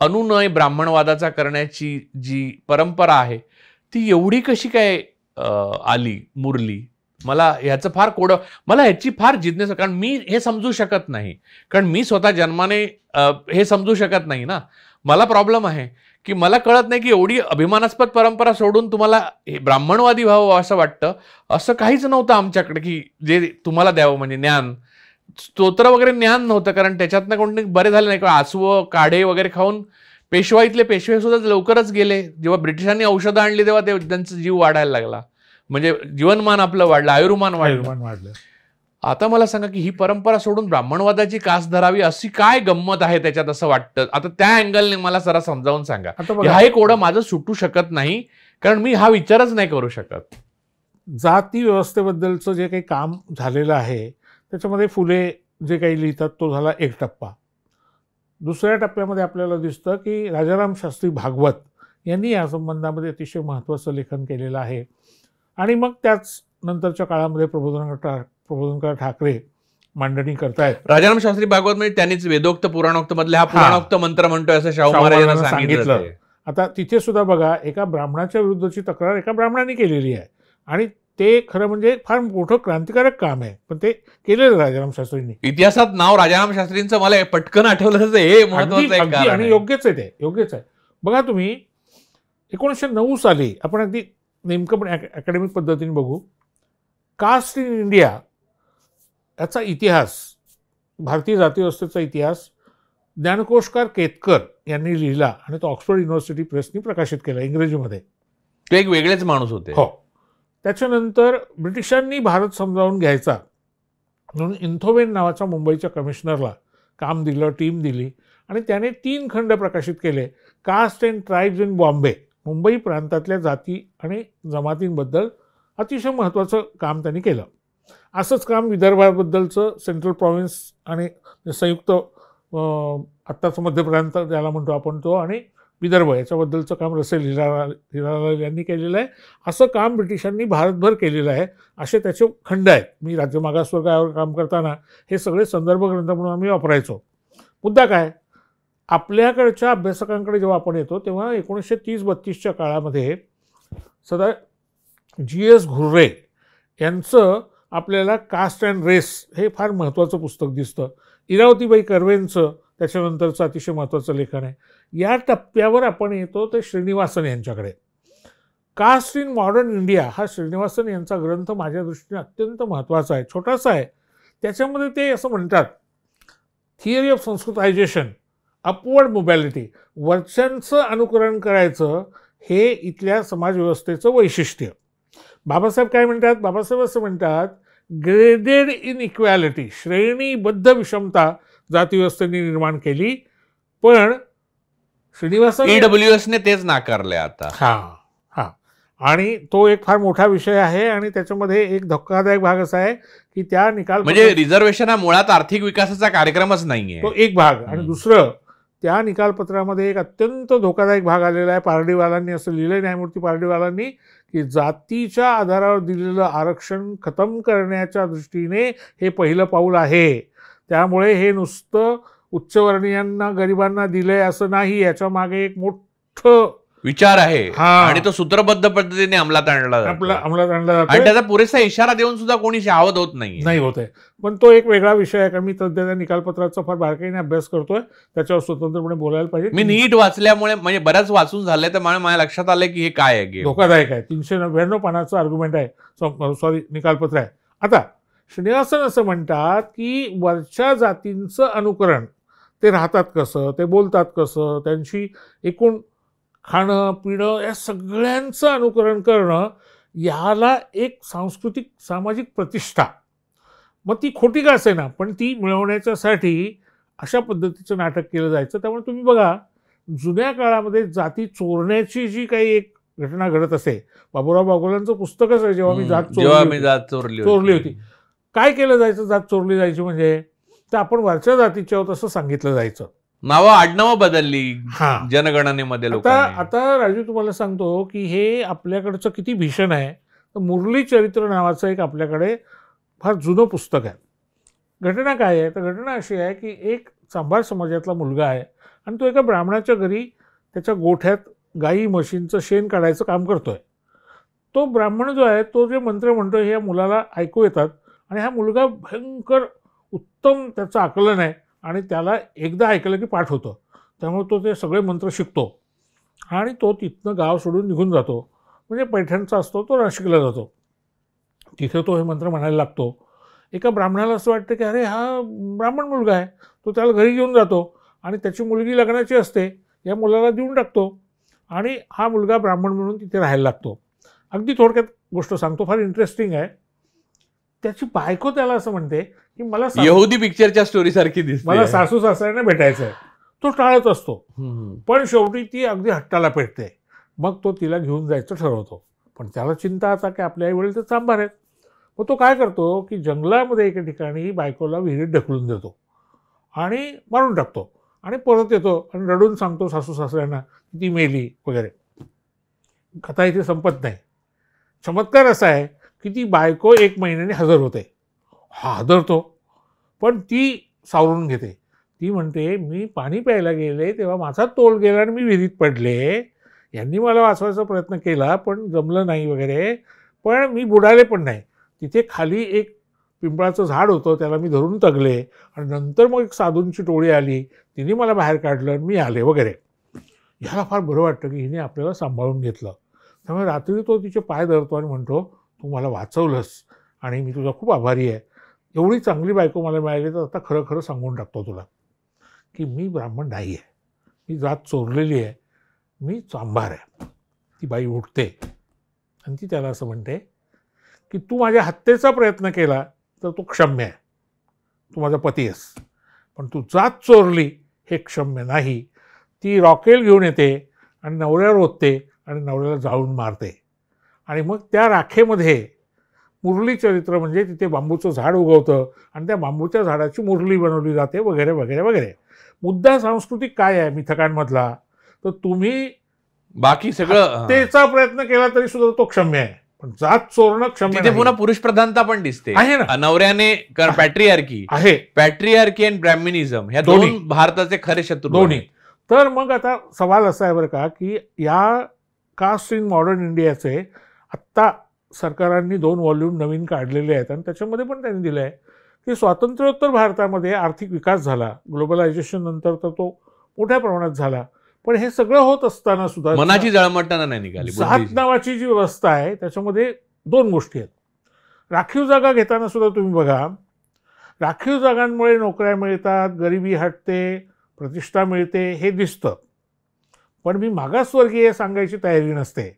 अनुनय ब्राह्मणवादाचा करण्याची जी परंपरा आहे ती एवढी कशी काय आली मुरली? मला ह्याचं फार कोड मला ह्याची फार जिज्ञासा कारण मी हे समजू शकत नाही. कारण मी स्वतः जन्माने हे समजू शकत नाही ना. मला प्रॉब्लेम आहे. की मला कळत नाही की एवढी अभिमानास्पद परंपरा सोडून तुम्हाला हे ब्राह्मणवादी व्हावं असं वाटतं? असं काहीच नव्हतं आमच्याकडे की जे तुम्हाला द्यावं म्हणजे ज्ञान. स्तोत्र वगैरे ज्ञान नव्हतं कारण त्याच्यातनं कोणते बरे झाले नाही. किंवा आसवं काढे वगैरे खाऊन पेशवाईतले पेशवे सुद्धा लवकरच गेले. जेव्हा ब्रिटिशांनी औषधं आणली तेव्हा ते त्यांचा जीव वाढायला लागला. म्हणजे जीवनमान आपलं वाढलं आयुर्मान वाढलं. वाढलं. आता मला सांगा की ही परंपरा सोडून ब्राह्मणवादाची कास धरावी अशी काय गंमत आहे त्याच्यात असं वाटतं? आता त्या अँगलने मला जरा समजावून सांगा. हा एक ओढा माझं सुटू शकत नाही कारण मी हा विचारच नाही करू शकत. जाती व्यवस्थेबद्दलचं जे काही काम झालेलं आहे त्याच्यामध्ये फुले जे काही लिहितात तो झाला एक टप्पा. दुसऱ्या टप्प्यामध्ये आपल्याला दिसतं की राजाराम शास्त्री भागवत यांनी या संबंधामध्ये अतिशय महत्त्वाचं लेखन केलेलं आहे. आणि मग त्याच नंतरच्या काळामध्ये प्रबोधनकर ठा प्रबोधनकर ठाकरे मांडणी करतायत. राजाराम शास्त्री भागवत म्हणजे त्यांनीच वेदोक्त पुराणोक्त मधले हा. पुराणोक्त मंत्र म्हणतोय असं शाहू महाराजांना सांगितलं. आता तिथे सुद्धा बघा एका ब्राह्मणाच्या विरुद्धची तक्रार एका ब्राह्मणाने केलेली आहे. आणि ते खरं म्हणजे फार मोठं क्रांतिकारक काम आहे. पण ते केलेलं राजाराम शास्त्रींनी. इतिहासात नाव राजाराम शास्त्रींचं मला पटकन आठवलं हे महत्वाचं आणि. योग्यच आहे ते योग्यच आहे. बघा तुम्ही एकोणीसशे नऊ साली आपण अगदी नेमकं पण अकॅडमिक पद्धतीने बघू. कास्ट इन इंडिया याचा इतिहास भारतीय जाती व्यवस्थेचा इतिहास ज्ञानकोशकार केतकर यांनी लिहिला आणि तो ऑक्सफर्ड युनिव्हर्सिटी प्रेसनी प्रकाशित केला इंग्रजीमध्ये. ते एक वेगळेच माणूस होते. हो. त्याच्यानंतर ब्रिटिशांनी भारत समजावून घ्यायचा. म्हणून इंथोवेन नावाच्या मुंबईच्या कमिशनरला काम दिलं टीम दिली आणि त्याने तीन खंड प्रकाशित केले. Caste and tribes in Bombay Mumbai प्रांतातल्या जाती आणि जमातींबद्दल अतिशय महत्त्वाचं काम त्यांनी केलं. असंच काम विदर्भाबद्दलचं सेंट्रल प्रॉव्हिन्स आणि संयुक्त आत्ताचं मध्य प्रांत ज्याला म्हणतो आपण तो आणि विदर्भ याच्याबद्दलचं काम रसेल हिरा हिरालाल यांनी केलेलं आहे. असं काम ब्रिटिशांनी भारतभर केलेलं आहे. असे त्याचे खंड आहेत. मी राज्य मागासवर्गावर काम करताना हे सगळे संदर्भ ग्रंथ म्हणून आम्ही वापरायचो. मुद्दा काय? आपल्याकडच्या अभ्यासकांकडे जेव्हा आपण येतो तेव्हा एकोणीसशे तीस बत्तीसच्या काळामध्ये सदा जी एस घुर्रे यांचं आपल्याला कास्ट अँड रेस हे फार महत्त्वाचं पुस्तक दिसतं. इरावतीबाई कर्वेंचं त्याच्यानंतरचं अतिशय महत्त्वाचं लेखन आहे. या टप्प्यावर आपण येतो ते श्रीनिवासन यांच्याकडे. कास्ट इन मॉडर्न इंडिया हा श्रीनिवासन यांचा ग्रंथ माझ्या दृष्टीने अत्यंत महत्त्वाचा आहे छोटासा आहे. त्याच्यामध्ये ते असं म्हणतात theory of sanskritisation upward mobility वरच्यांचं अनुकरण करायचं हे इथल्या समाजव्यवस्थेचं वैशिष्ट्य. बाबासाहेब काय म्हणतात? बाबासाहेब असं म्हणतात ग्रेडेड इन इक्वॅलिटी श्रेणीबद्ध विषमता जातीव्यवस्थेने निर्माण केली. पण श्रीनिवासन ईडब्ल्यू एस ने तेच नाकारले आता. हा हा. आणि तो एक फार मोठा विषय आहे आणि त्याच्यामध्ये एक धक्कादायक भाग असा आहे की त्या निकाल म्हणजे रिझर्वेशन हा मुळात आर्थिक विकासाचा कार्यक्रमच नाहीये. तो एक भाग. आणि. दुसरं त्या निकालपत्रामध्ये एक अत्यंत धोकादायक भाग आलेला आहे. पारडीवालांनी असं लिहिलं आहे न्यायमूर्ती पारडीवालांनी की जातीच्या आधारावर दिलेलं आरक्षण खतम करण्याच्या दृष्टीने हे पहिलं पाऊल आहे. त्यामुळे हे नुसतं उच्चवर्णीयांना गरिबांना दिलं आहे असं नाही. याच्या मागे एक मोठं विचार आहे. हा. आणि तो सूत्रबद्ध पद्धतीने अंमलात आणला अंमलात आणला आणि त्याचा पुरेसा इशारा देऊन सुद्धा कोणी सावध होत नाही नाही होत आहे. पण तो एक वेगळा विषय आहे कारण मी सध्या त्या निकालपत्राचा फार बारकाईने अभ्यास करतोय. त्याच्यावर स्वतंत्रपणे बोलायला पाहिजे. मी नीट वाचल्यामुळे म्हणजे बऱ्याच वाचून झालंय तर मला माझ्या लक्षात आलंय की हे काय आहे धोकादायक आहे. तीनशे नव्याण्णव पानाचं आर्ग्युमेंट आहे. सॉरी निकालपत्र आहे. आता श्रीनिवासन असं म्हणतात की वरच्या जातींचं अनुकरण ते राहतात कसं? ते बोलतात कसं? त्यांची एकूण खाणं पिणं या सगळ्यांचं अनुकरण करणं याला एक सांस्कृतिक सामाजिक प्रतिष्ठा. मग ती खोटी का असेना? पण ती मिळवण्याच्यासाठी अशा पद्धतीचं नाटक केलं जायचं. त्यामुळे तुम्ही बघा जुन्या काळामध्ये जाती चोरण्याची जी काही एक घटना घडत असे बाबूराव बागोलांचं पुस्तकच आहे जेव्हा मी जात चोरली चोरली चोरली होती. काय केलं जायचं जात चोरली जायची म्हणजे? तर आपण वरच्या जातीचे आहोत असं सांगितलं जायचं. नावं आडनावं बदलली जनगणनेमध्ये लोकांनी. आता राजू तुम्हाला सांगतो की हे आपल्याकडचं किती भीषण आहे. तर मुरली चरित्र नावाचं एक आपल्याकडे फार जुनं पुस्तक आहे. घटना काय आहे? तर घटना अशी आहे की एक चांभार समाजातला मुलगा आहे आणि तो एका ब्राह्मणाच्या घरी त्याच्या गोठ्यात गाई म्हशींचं शेण काढायचं काम करतोय. तो ब्राह्मण जो आहे तो जे मंत्र म्हणतो हे या मुलाला ऐकू येतात आणि हा मुलगा भयंकर उत्तम त्याचं आकलन आहे. आणि त्याला एकदा ऐकलं की पाठ होतं. त्यामुळे तो ते सगळे मंत्र शिकतो. आणि तो तिथनं गाव सोडून निघून जातो. म्हणजे पैठणचा असतो तो नाशिकला जातो. तिथे तो हे मंत्र म्हणायला लागतो. एका ब्राह्मणाला असं वाटतं की अरे हा ब्राह्मण मुलगा आहे. तो त्याला घरी घेऊन जातो आणि त्याची मुलगी लग्नाची असते. या मुलाला देऊन टाकतो आणि हा मुलगा ब्राह्मण म्हणून तिथे राहायला लागतो. अगदी थोडक्यात गोष्ट सांगतो फार इंटरेस्टिंग आहे. त्याची बायको त्याला असं म्हणते की मला यहुदी पिक्चरच्या स्टोरी सारखी दिसते. मला सासू सासऱ्यांना भेटायचं आहे. तो टाळत असतो. पण शेवटी ती अगदी हट्टाला पेटते. मग तो तिला घेऊन जायचं ठरवतो. पण त्याला चिंता आता की आपल्या आईवडील तर चांभार आहेत. मग तो काय करतो की जंगलामध्ये एका ठिकाणी बायकोला विहिरीत ढकलून देतो आणि मारून टाकतो. आणि परत येतो आणि रडून सांगतो सासू सासऱ्यांना की ती मेली वगैरे. कथा इथे संपत नाही. चमत्कार असा आहे की ती बायको एक महिन्याने हजर होते. हा हजरतो पण ती सावरून घेते. ती म्हणते मी पाणी प्यायला गेले तेव्हा माझा तोल गेला आणि मी विहिरीत पडले. यांनी मला वाचवायचा प्रयत्न केला पण जमलं नाही वगैरे. पण मी बुडाले पण नाही. तिथे खाली एक पिंपळाचं झाड होतं त्याला मी धरून तगले. आणि नंतर मग एक साधूंची टोळी आली. तिने मला बाहेर काढलं आणि मी आले वगैरे. ह्याला फार बरं वाटतं की हिने आपल्याला सांभाळून घेतलं. त्यामुळे रात्री तो तिचे पाय धरतो आणि म्हणतो तू मला वाचवलंस आणि मी तुझा खूप आभारी आहे. एवढी चांगली बायको मला मिळाली तर आता खरं खरं सांगून टाकतो तुला. की मी ब्राह्मण नाही आहे. मी जात चोरलेली आहे. मी चांभार आहे. ती बाई उठते. आणि ती त्याला असं म्हणते की तू माझ्या हत्येचा प्रयत्न केला तर तू क्षम्य आहे. तू माझा पती आहेस. पण तू जात चोरली हे क्षम्य नाही. ती रॉकेल घेऊन येते आणि नवऱ्यावर ओतते आणि नवऱ्याला जाळून मारते. आणि मग त्या राखेमध्ये मुरली चरित्र म्हणजे तिथे बांबूचं झाड उगवतं आणि त्या बांबूच्या झाडाची मुरली बनवली जाते वगैरे वगैरे वगैरे मुद्दा सांस्कृतिक काय आहे मिथकांमधला तर तुम्ही बाकी सगळं. तेचा प्रयत्न केला तरी सुद्धा तो क्षम्य आहे पण जात चोरणं क्षम्य. पुन्हा पुरुष प्रधानता पण दिसते आहे ना नवऱ्याने पॅट्रियार्की आहे पॅट्रियार्की अँड ब्रॅह्मिनिझम ह्या दोन्ही. दोन भारताचे खरे शत्रू दोन्ही. तर मग आता सवाल असा आहे बरं का की या कास्ट इन मॉडर्न इंडियाचे आत्ता सरकारांनी दोन व्हॉल्यूम नवीन काढलेले आहेत आणि त्याच्यामध्ये पण त्यांनी दिलं आहे की स्वातंत्र्योत्तर भारतामध्ये आर्थिक विकास झाला ग्लोबलायझेशन नंतर तर तो मोठ्या प्रमाणात झाला. पण हे सगळं होत असताना सुद्धा मनाची जळमटताना नाही निघाली बुद्धीची. नावाची जी व्यवस्था आहे त्याच्यामध्ये दोन गोष्टी आहेत. राखीव जागा घेताना सुद्धा तुम्ही बघा राखीव जागांमुळे नोकऱ्या मिळतात गरिबी हटते प्रतिष्ठा मिळते हे दिसतं. पण मी मागासवर्गीय सांगायची तयारी नसते.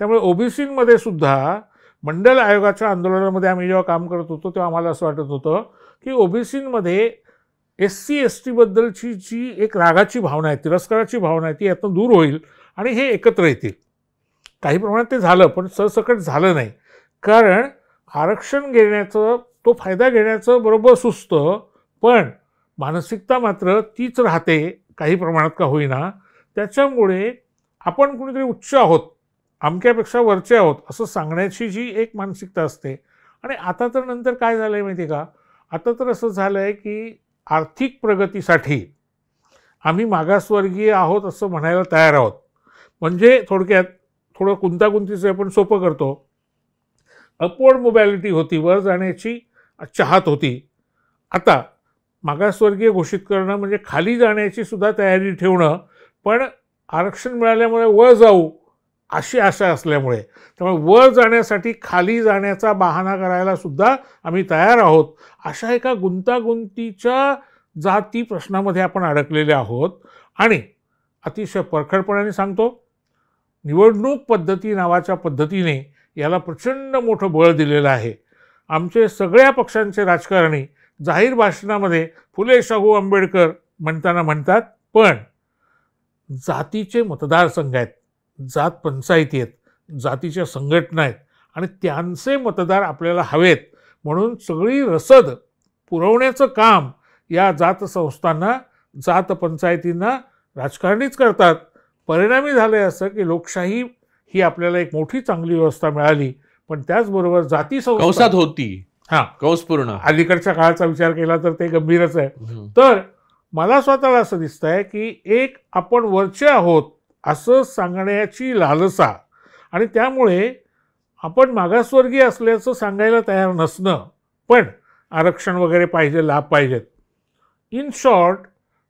त्यामुळे ओबीसीमध्ये सुद्धा मंडल आयोगाच्या आंदोलनामध्ये आम्ही जेव्हा काम करत होतो तेव्हा आम्हाला असं वाटत होतं की ओबीसीमध्ये एस सी एस टीबद्दलची जी एक रागाची भावना आहे तिरस्काराची भावना आहे ती यातून दूर होईल आणि हे एकत्र येतील. काही प्रमाणात ते झालं पण सरसकट झालं नाही. कारण आरक्षण घेण्याचं तो फायदा घेण्याचं बरोबर सुचतं पण मानसिकता मात्र तीच राहते काही प्रमाणात का होईना. त्याच्यामुळे आपण कुणीतरी उच्च आहोत. अमक्यापेक्षा वरचे आहोत असं सांगण्याची जी एक मानसिकता असते. आणि आता तर नंतर काय झालं आहे माहिती आहे का? आता तर असं झालं आहे की आर्थिक प्रगतीसाठी आम्ही मागासवर्गीय आहोत असं म्हणायला तयार आहोत. म्हणजे थोडक्यात थोडं गुंतागुंतीचं आपण सोपं करतो. अपवर्ड मोबॅलिटी होती वर जाण्याची चाहत होती. आता मागासवर्गीय घोषित करणं म्हणजे खाली जाण्याची सुद्धा तयारी ठेवणं पण आरक्षण मिळाल्यामुळे वर जाऊ अशी आशा असल्यामुळे. त्यामुळे वर जाण्यासाठी खाली जाण्याचा बहाणा करायला सुद्धा आम्ही तयार आहोत. अशा एका गुंतागुंतीच्या जाती प्रश्नामध्ये आपण अडकलेले आहोत. आणि अतिशय परखडपणाने सांगतो निवडणूक पद्धती नावाच्या पद्धतीने याला प्रचंड मोठं बळ दिलेलं आहे. आमचे सगळ्या पक्षांचे राजकारणी जाहीर भाषणामध्ये फुले शाहू आंबेडकर म्हणताना म्हणतात पण जातीचे मतदारसंघ आहेत. जात पंचायती आहेत जातीच्या संघटना आहेत आणि त्यांचे मतदार आपल्याला हवेत. म्हणून सगळी रसद पुरवण्याचं काम या जात संस्थांना जात पंचायतींना राजकारणीच करतात. परिणामी झालं आहे असं की लोकशाही ही आपल्याला एक मोठी चांगली व्यवस्था मिळाली. पण त्याचबरोबर जाती संस्था होती. हां. कंस पूर्ण. अलीकडच्या काळाचा विचार केला तर ते गंभीरच आहे. तर मला स्वतःला असं दिसतंय की एक आपण वरचे आहोत असं सांगण्याची लालसा. आणि त्यामुळे आपण मागासवर्गीय असल्याचं सांगायला तयार नसणं पण आरक्षण वगैरे पाहिजे लाभ पाहिजेत. इन शॉर्ट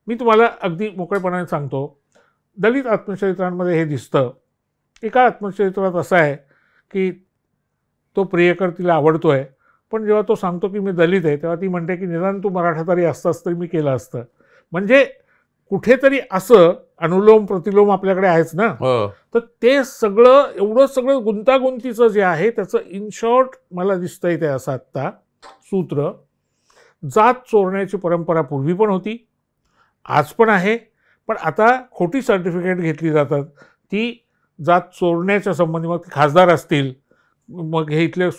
मी तुम्हाला अगदी मोकळेपणाने सांगतो दलित आत्मचरित्रांमध्ये हे दिसतं. एका आत्मचरित्रात असं आहे की तो प्रियकर तिला आवडतो आहे पण जेव्हा तो सांगतो की मी दलित आहे तेव्हा ती म्हणते की निदान तू मराठा तरी असतास तरी मी केलं असतं. म्हणजे कुठेतरी असं अनुलोम प्रतिलोम आपल्याकडे आहेच ना? हो. तर ते सगळं एवढं सगळं गुंतागुंतीचं जे आहे त्याचं इन शॉर्ट मला दिसतंय ते असं आत्ता सूत्र. जात चोरण्याची परंपरा पूर्वी पण होती आज पण आहे पण आता खोटी सर्टिफिकेट घेतली जातात. ती जात चोरण्याच्या संबंधी मग खासदार असतील मग हे इथले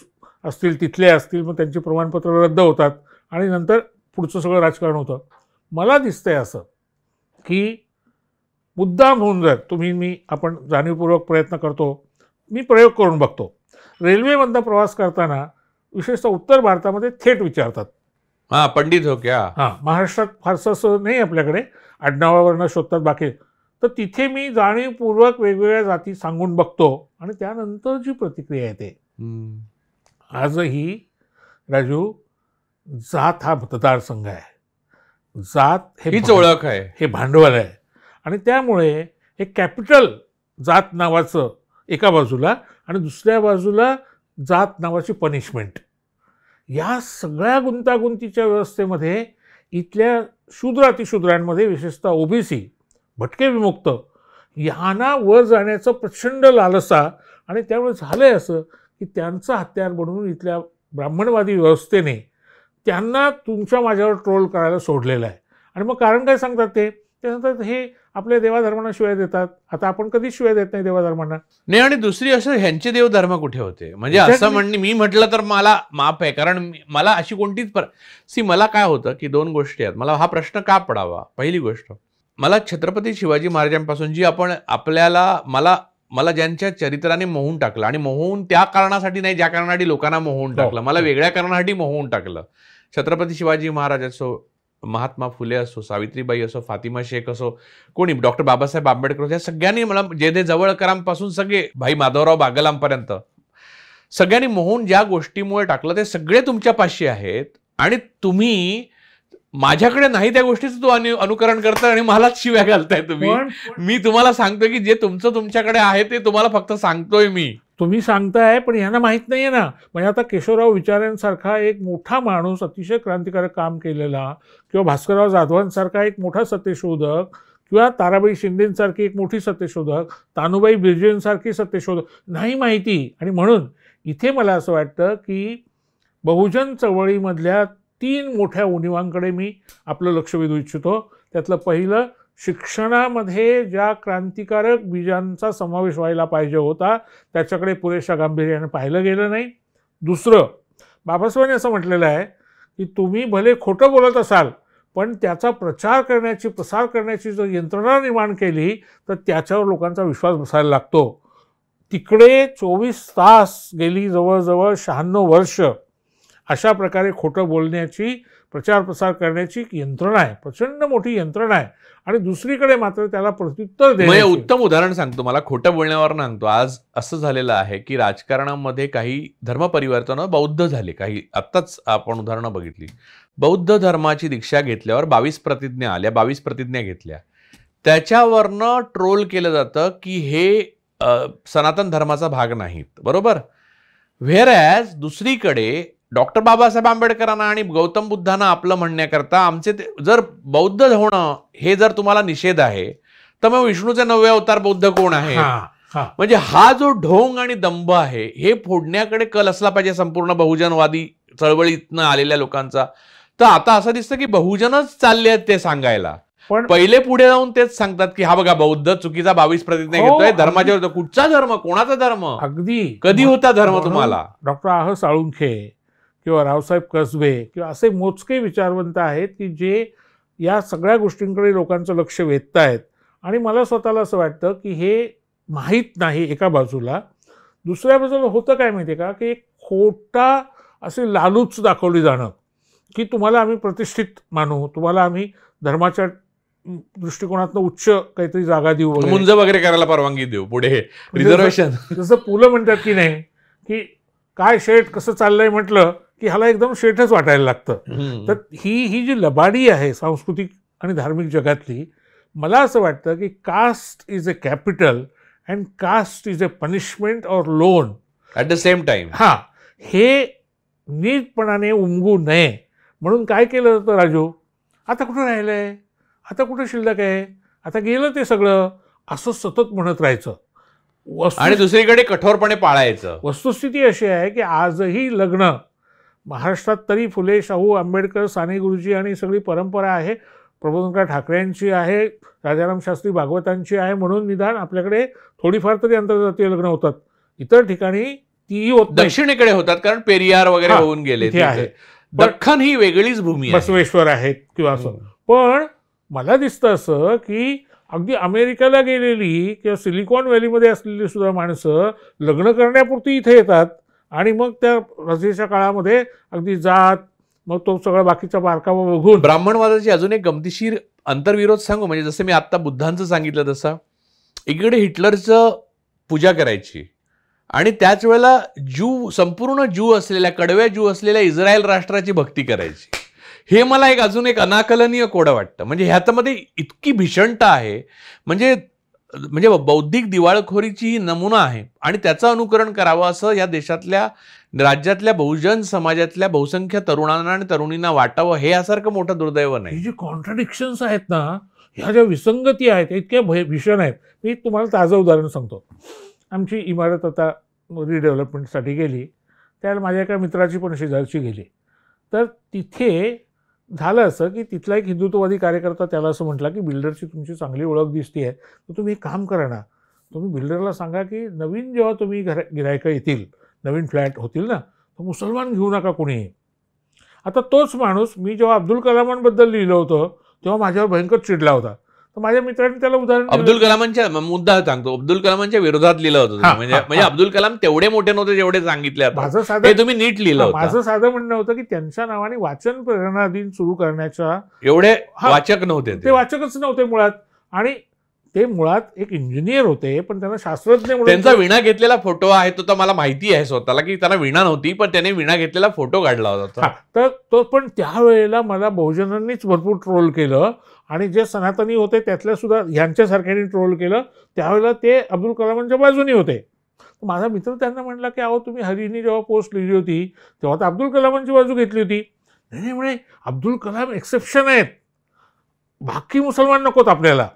असतील तिथले असतील मग त्यांची प्रमाणपत्र रद्द होतात आणि नंतर पुढचं सगळं राजकारण होतं. मला दिसतंय असं. की मुद्दाम होऊन जर तुम्ही मी आपण जाणीवपूर्वक प्रयत्न करतो. मी प्रयोग करून बघतो. रेल्वेमधनं प्रवास करताना विशेषतः उत्तर भारतामध्ये थेट विचारतात. हा पंडित हो क्या? हां महाराष्ट्रात फारसं असं नाही आपल्याकडे. आडनावावरनं शोधतात बाकी. तर तिथे मी जाणीवपूर्वक वेगवेगळ्या जाती सांगून बघतो आणि त्यानंतर जी प्रतिक्रिया येते. आजही राजू जात हा मतदारसंघ आहे. जात हे हीच ओळख आहे. हे भांडवल आहे. आणि त्यामुळे हे कॅपिटल जात नावाचं एका बाजूला आणि दुसऱ्या बाजूला जात नावाची पनिशमेंट. या सगळ्या गुंतागुंतीच्या व्यवस्थेमध्ये इथल्या शूद्र अतिशूद्रांमध्ये विशेषतः ओबीसी भटके विमुक्त ह्यांना वर जाण्याचं प्रचंड लालसा आणि त्यामुळे झालं आहे असं की त्यांचं हत्यार बनवून इथल्या ब्राह्मणवादी व्यवस्थेने त्यांना तुमच्या माझ्यावर ट्रोल करायला सोडलेलं आहे. आणि मग कारण काय सांगतात ते? ते सांगतात हे आपल्या देवाधर्मांना शिवाय देतात. आता आपण कधीच शिवाय देत नाही देवाधर्मांना. नाही आणि दुसरी असं ह्यांचे देवधर्म कुठे होते? म्हणजे. असं म्हणणे मी म्हटलं तर मला माफ आहे. कारण मला अशी कोणतीच पर सी मला काय होतं की दोन गोष्टी आहेत. मला हा प्रश्न का पडावा? पहिली गोष्ट मला छत्रपती शिवाजी महाराजांपासून जी आपण आपल्याला मला मला ज्यांच्या चरित्राने मोहून टाकलं आणि मोहून त्या कारणासाठी नाही ज्या कारणासाठी लोकांना मोहून हो. टाकलं मला वेगळ्या कारणासाठी मोहून टाकलं. छत्रपती शिवाजी महाराज असो महात्मा फुले असो सावित्रीबाई असो फातिमा शेख असो कोणी? डॉक्टर बाबासाहेब आंबेडकर असो, या सगळ्यांनी मला जे ते जवळकरांपासून सगळे भाई माधवराव बागलांपर्यंत सगळ्यांनी मोहून ज्या गोष्टीमुळे टाकलं ते सगळे तुमच्या पाशी आहेत आणि तुम्ही माझ्याकडे नाही त्या गोष्टीचं तू अनु- अनुकरण करताय आणि मलाच शिव्या घालताय तुम्ही. मी तुम्हाला सांगतोय की जे तुमचं तुमच्याकडे आहे ते तुम्हाला फक्त सांगतोय मी. तुम्ही सांगताय पण यांना माहीत नाही आहे ना. म्हणजे आता केशवराव विचाऱ्यांसारखा एक मोठा माणूस अतिशय क्रांतिकारक काम केलेला किंवा भास्करराव जाधवांसारखा एक मोठा सत्यशोधक किंवा ताराबाई शिंदेंसारखी एक मोठी सत्यशोधक तानुबाई बिर्जेंसारखी सत्यशोधक नाही माहिती. आणि म्हणून इथे मला असं वाटतं की बहुजन चळवळीमधल्या तीन मोठ्या उणिवांकडे मी आपलं लक्ष वेधू इच्छितो. त्यातलं पहिलं शिक्षणामध्ये ज्या क्रांतिकारक बीजांचा समावेश व्हायला पाहिजे होता त्याच्याकडे पुरेशा गांभीर्याने पाहिलं गेलं नाही. दुसरं बाबासाहेबांनी असं म्हटलेलं आहे की तुम्ही भले खोटं बोलत असाल पण त्याचा प्रचार करण्याची प्रसार करण्याची जर यंत्रणा निर्माण केली तर त्याच्यावर लोकांचा विश्वास बसायला लागतो. तिकडे चोवीस तास गेली जवळजवळ शहाण्णव वर्ष अशा प्रकारे खोटं बोलण्याची प्रचार प्रसार करण्याची एक यंत्रणा आहे. प्रचंड मोठी यंत्रणा आहे. आणि दुसरीकडे मात्र त्याला प्रत्युत्तर देण्याची उत्तम उदाहरण सांगतो. मला खोटं बोलण्यावर सांगतो आज असं झालेलं आहे की राजकारणामध्ये काही धर्मपरिवर्तन बौद्ध झाले. काही आत्ताच आपण उदाहरणं बघितली. बौद्ध धर्माची दीक्षा घेतल्यावर बावीस प्रतिज्ञा आल्या. बावीस प्रतिज्ञा घेतल्या. त्याच्यावरनं ट्रोल केलं जातं की हे सनातन धर्माचा भाग नाहीत. बरोबर? व्हेअर ॲज दुसरीकडे डॉक्टर बाबासाहेब आंबेडकरांना आणि गौतम बुद्धांना आपलं म्हणण्याकरता आमचे ते जर बौद्ध होणं हे जर तुम्हाला निषेध आहे तर मग विष्णूचे नववे अवतार बौद्ध कोण आहे? म्हणजे हा जो ढोंग आणि दंभ आहे हे फोडण्याकडे कल असला पाहिजे संपूर्ण बहुजनवादी चळवळीतनं आलेल्या लोकांचा. तर आता असं दिसतं की बहुजनच चालले आहेत ते सांगायला. पण पहिले पुढे जाऊन तेच सांगतात की हा बघा बौद्ध चुकीचा बावीस प्रतिज्ञा हो, घेतोय. धर्माच्या कुठचा धर्म कोणाचा धर्म? अगदी. कधी होता धर्म तुम्हाला? डॉक्टर आह साळुंखे किंवा रावसाहेब कसबे किंवा असे मोजके विचारवंत आहेत की जे या सगळ्या गोष्टींकडे लोकांचं लक्ष वेधतायत. आणि मला स्वतःला असं वाटतं की हे माहीत नाही एका बाजूला. दुसऱ्या बाजूला होतं काय माहिती का? की एक खोटा असे लालूच दाखवली जाणं. की तुम्हाला आम्ही प्रतिष्ठित मानू तुम्हाला आम्ही धर्माच्या दृष्टिकोनातनं उच्च काहीतरी जागा देऊ मुंज वगैरे करायला परवानगी देऊ. पुढे रिझर्वेशन जसं पुलं म्हणतात की नाही की काय शेठ कसं चाललंय म्हटलं की ह्याला एकदम शेठच वाटायला लागतं. तर ही ही जी लबाडी आहे सांस्कृतिक आणि धार्मिक जगातली मला असं वाटतं की caste is a capital and caste is a punishment or loan. At the same time हां हे नीटपणाने उमगू नये. म्हणून काय केलं जातं राजू? आता कुठं राहिलं आहे आता कुठं शिल्लक आहे? आता गेलं ते सगळं? असं सतत म्हणत राहायचं. आणि दुसरीकडे कठोरपणे पाळायचं. वस्तुस्थिती अशी आहे की आजही लग्न महाराष्ट्रात तरी फुले शाहू आंबेडकर साने गुरुजी आणि सगळी परंपरा आहे. प्रबोधनकार ठाकरेंची आहे राजाराम शास्त्री भागवतांची आहे म्हणून निदान आपल्याकडे थोडीफार तरी आंतरजातीय लग्न होतात. इतर ठिकाणी तीही होत दक्षिणेकडे होतात कारण पेरियार वगैरे होऊन गेले आहे. दख्खन ही वेगळीच भूमी आहे. बसवेश्वर आहेत किंवा असं. पण मला दिसतं असं की अगदी अमेरिकेला गेलेली किंवा सिलिकॉन व्हॅलीमध्ये असलेली सुद्धा माणसं लग्न करण्यापुरती इथे येतात. आणि मग त्या रजेच्या काळामध्ये अगदी जात मग तो सगळा बाकीचा बारकावा बघून ब्राह्मणवादाची अजून एक गमतीशीर अंतर्विरोध सांगू म्हणजे जसं मी आत्ता बुद्धांचं सांगितलं तसं इकडे हिटलरचं पूजा करायची. आणि त्याच वेळेला ज्यू संपूर्ण ज्यू असलेल्या कडव्या ज्यू असलेल्या इस्रायल राष्ट्राची भक्ती करायची. हे मला एक अजून एक अनाकलनीय कोडं वाटतं. म्हणजे ह्याच्यामध्ये इतकी भीषणता आहे. म्हणजे म्हणजे बौद्धिक दिवाळखोरीची ही नमुना आहे. आणि त्याचं अनुकरण करावं असं या देशातल्या राज्यातल्या बहुजन समाजातल्या बहुसंख्य तरुणांना आणि तरुणींना वाटावं हे यासारखं मोठं दुर्दैव नाही. जे कॉन्ट्रडिक्शन्स आहेत ना ह्या ज्या विसंगती आहेत इतक्या भय भीषण आहेत. मी तुम्हाला ताजं उदाहरण सांगतो. आमची इमारत आता रिडेव्हलपमेंटसाठी गेली. त्याला माझ्या एका मित्राची पण शेजारची गेली. तर तिथे झालं असं की तिथला एक हिंदुत्ववादी कार्यकर्ता त्याला असं म्हटला की बिल्डरची तुमची चांगली ओळख दिसते आहे तर तुम्ही एक काम करा ना तुम्ही बिल्डरला सांगा की नवीन जेव्हा तुम्ही घर गिरायकं येतील नवीन फ्लॅट होतील ना तर मुसलमान घेऊ नका कोणीही आता तोच माणूस मी जेव्हा अब्दुल कलामांबद्दल लिहिलं होतं तेव्हा माझ्यावर भयंकर चिडला होता. तर माझ्या मित्राने त्याला उदाहरण दिलं. अब्दुल कलामांच्या मुद्दा सांगतो अब्दुल कलामांच्या विरोधात लिहिलं होतं म्हणजे म्हणजे. अब्दुल कलाम तेवढे मोठे नव्हते जेवढे सांगितले माझं साधं तुम्ही नीट लिहिलं होतं माझं साधं म्हणणं होतं की त्यांच्या नावाने वाचन प्रेरणा दिन सुरू करण्याच्या एवढे. वाचक नव्हते ते. वाचकच नव्हते मुळात आणि ते मुळात एक इंजिनियर होते पण त्यांना शास्त्रज्ञ म्हणून त्यांचा विणा घेतलेला फोटो आहे तो तर मला माहिती आहे स्वतःला की त्यांना विणा नव्हती पण त्याने विणा घेतलेला फोटो काढला होता हा, तर तो पण त्यावेळेला मला बहुजनांनीच भरपूर ट्रोल केलं आणि जे सनातनी होते त्यातल्या सुद्धा ह्यांच्यासारख्यांनी ट्रोल केलं. त्यावेळेला ते अब्दुल कलामांच्या बाजूनी होते. माझा मित्र त्यांना म्हटला की अहो तुम्ही हरीनी जेव्हा पोस्ट लिहिली होती तेव्हा तर अब्दुल कलामांची बाजू घेतली होती. नाही म्हणे अब्दुल कलाम एक्सेप्शन आहेत. बाकी मुसलमान नकोत आपल्याला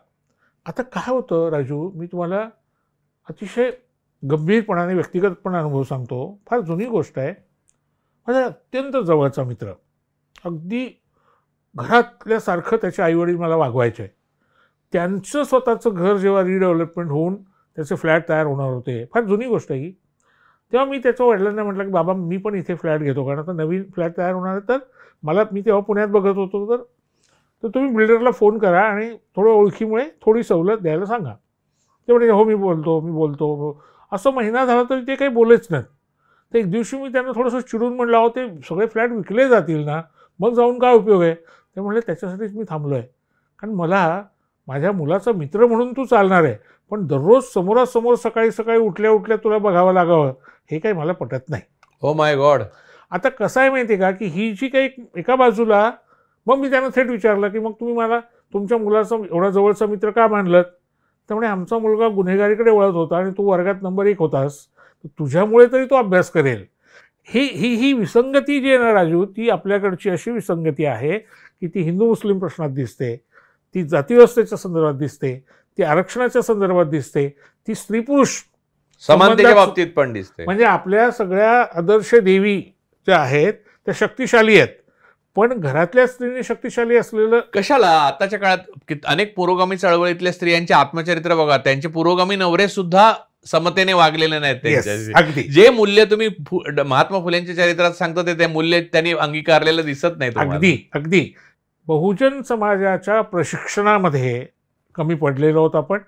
आता काय होतं राजू? मी तुम्हाला अतिशय गंभीरपणाने व्यक्तिगतपणे अनुभव सांगतो. फार जुनी गोष्ट आहे. माझा अत्यंत जवळचा मित्र. अगदी घरातल्यासारखं त्याचे आईवडील मला वागवायचे. त्यांचं स्वतःचं घर जेव्हा रिडेव्हलपमेंट होऊन त्याचे फ्लॅट तयार होणार होते. फार जुनी गोष्ट आहे ही. तेव्हा मी त्याच्या वडिलांना म्हटलं की बाबा मी पण इथे फ्लॅट घेतो. कारण आता नवीन फ्लॅट तयार होणार आहे. तर मला मी तेव्हा पुण्यात बघत होतो. तर तर तुम्ही बिल्डरला फोन करा आणि थोडं ओळखीमुळे थोडी सवलत द्यायला सांगा. ते म्हणजे हो मी बोलतो मी बोलतो. असं महिना झाला तरी ते काही बोलच नाहीत. तर एक दिवशी मी त्यांना थोडंसं चिडून म्हणलं अहो ते सगळे फ्लॅट विकले जातील ना मग जाऊन काय उपयोग आहे? ते म्हणले त्याच्यासाठीच मी थांबलो आहे कारण मला माझ्या मुलाचा मित्र म्हणून तू चालणार आहे पण दररोज समोरासमोर सकाळी सकाळी उठल्या उठल्या तुला बघावं लागावं हे काही मला पटत नाही. हो माय गॉड आता कसं आहे माहिती आहे का की ही जी काही एका बाजूला मग मी त्यांना थेट विचारलं की मग तुम्ही मला तुमच्या मुलाचा एवढा जवळचा मित्र का मानलं त्यामुळे आमचा मुलगा गुन्हेगारीकडे वळत होता आणि तू वर्गात नंबर एक होतास. तुझ्यामुळे तरी तो अभ्यास करेल. ही ही ही विसंगती जी आहे ना राजू ती आपल्याकडची अशी विसंगती आहे की ती हिंदू मुस्लिम प्रश्नात दिसते ती जातीव्यवस्थेच्या संदर्भात दिसते ती आरक्षणाच्या संदर्भात दिसते ती स्त्री पुरुष समानतेच्या बाबतीत पण दिसते. म्हणजे आपल्या सगळ्या आदर्श देवी ज्या आहेत त्या शक्तिशाली आहेत. पण घरातल्या स्त्रीने शक्तिशाली असलेलं कशाला? आताच्या काळात अनेक पुरोगामी चळवळीतल्या स्त्रियांचे आत्मचरित्र बघा. त्यांचे पुरोगामी नवरे सुद्धा समतेने वागलेले नाहीत जे मूल्य तुम्ही महात्मा फुलेंच्या चरित्रात सांगतो ते ते मूल्य त्यांनी अंगीकारलेलं दिसत नाही. अगदी अगदी. बहुजन समाजाच्या प्रशिक्षणामध्ये कमी पडलेलो आहोत आपण.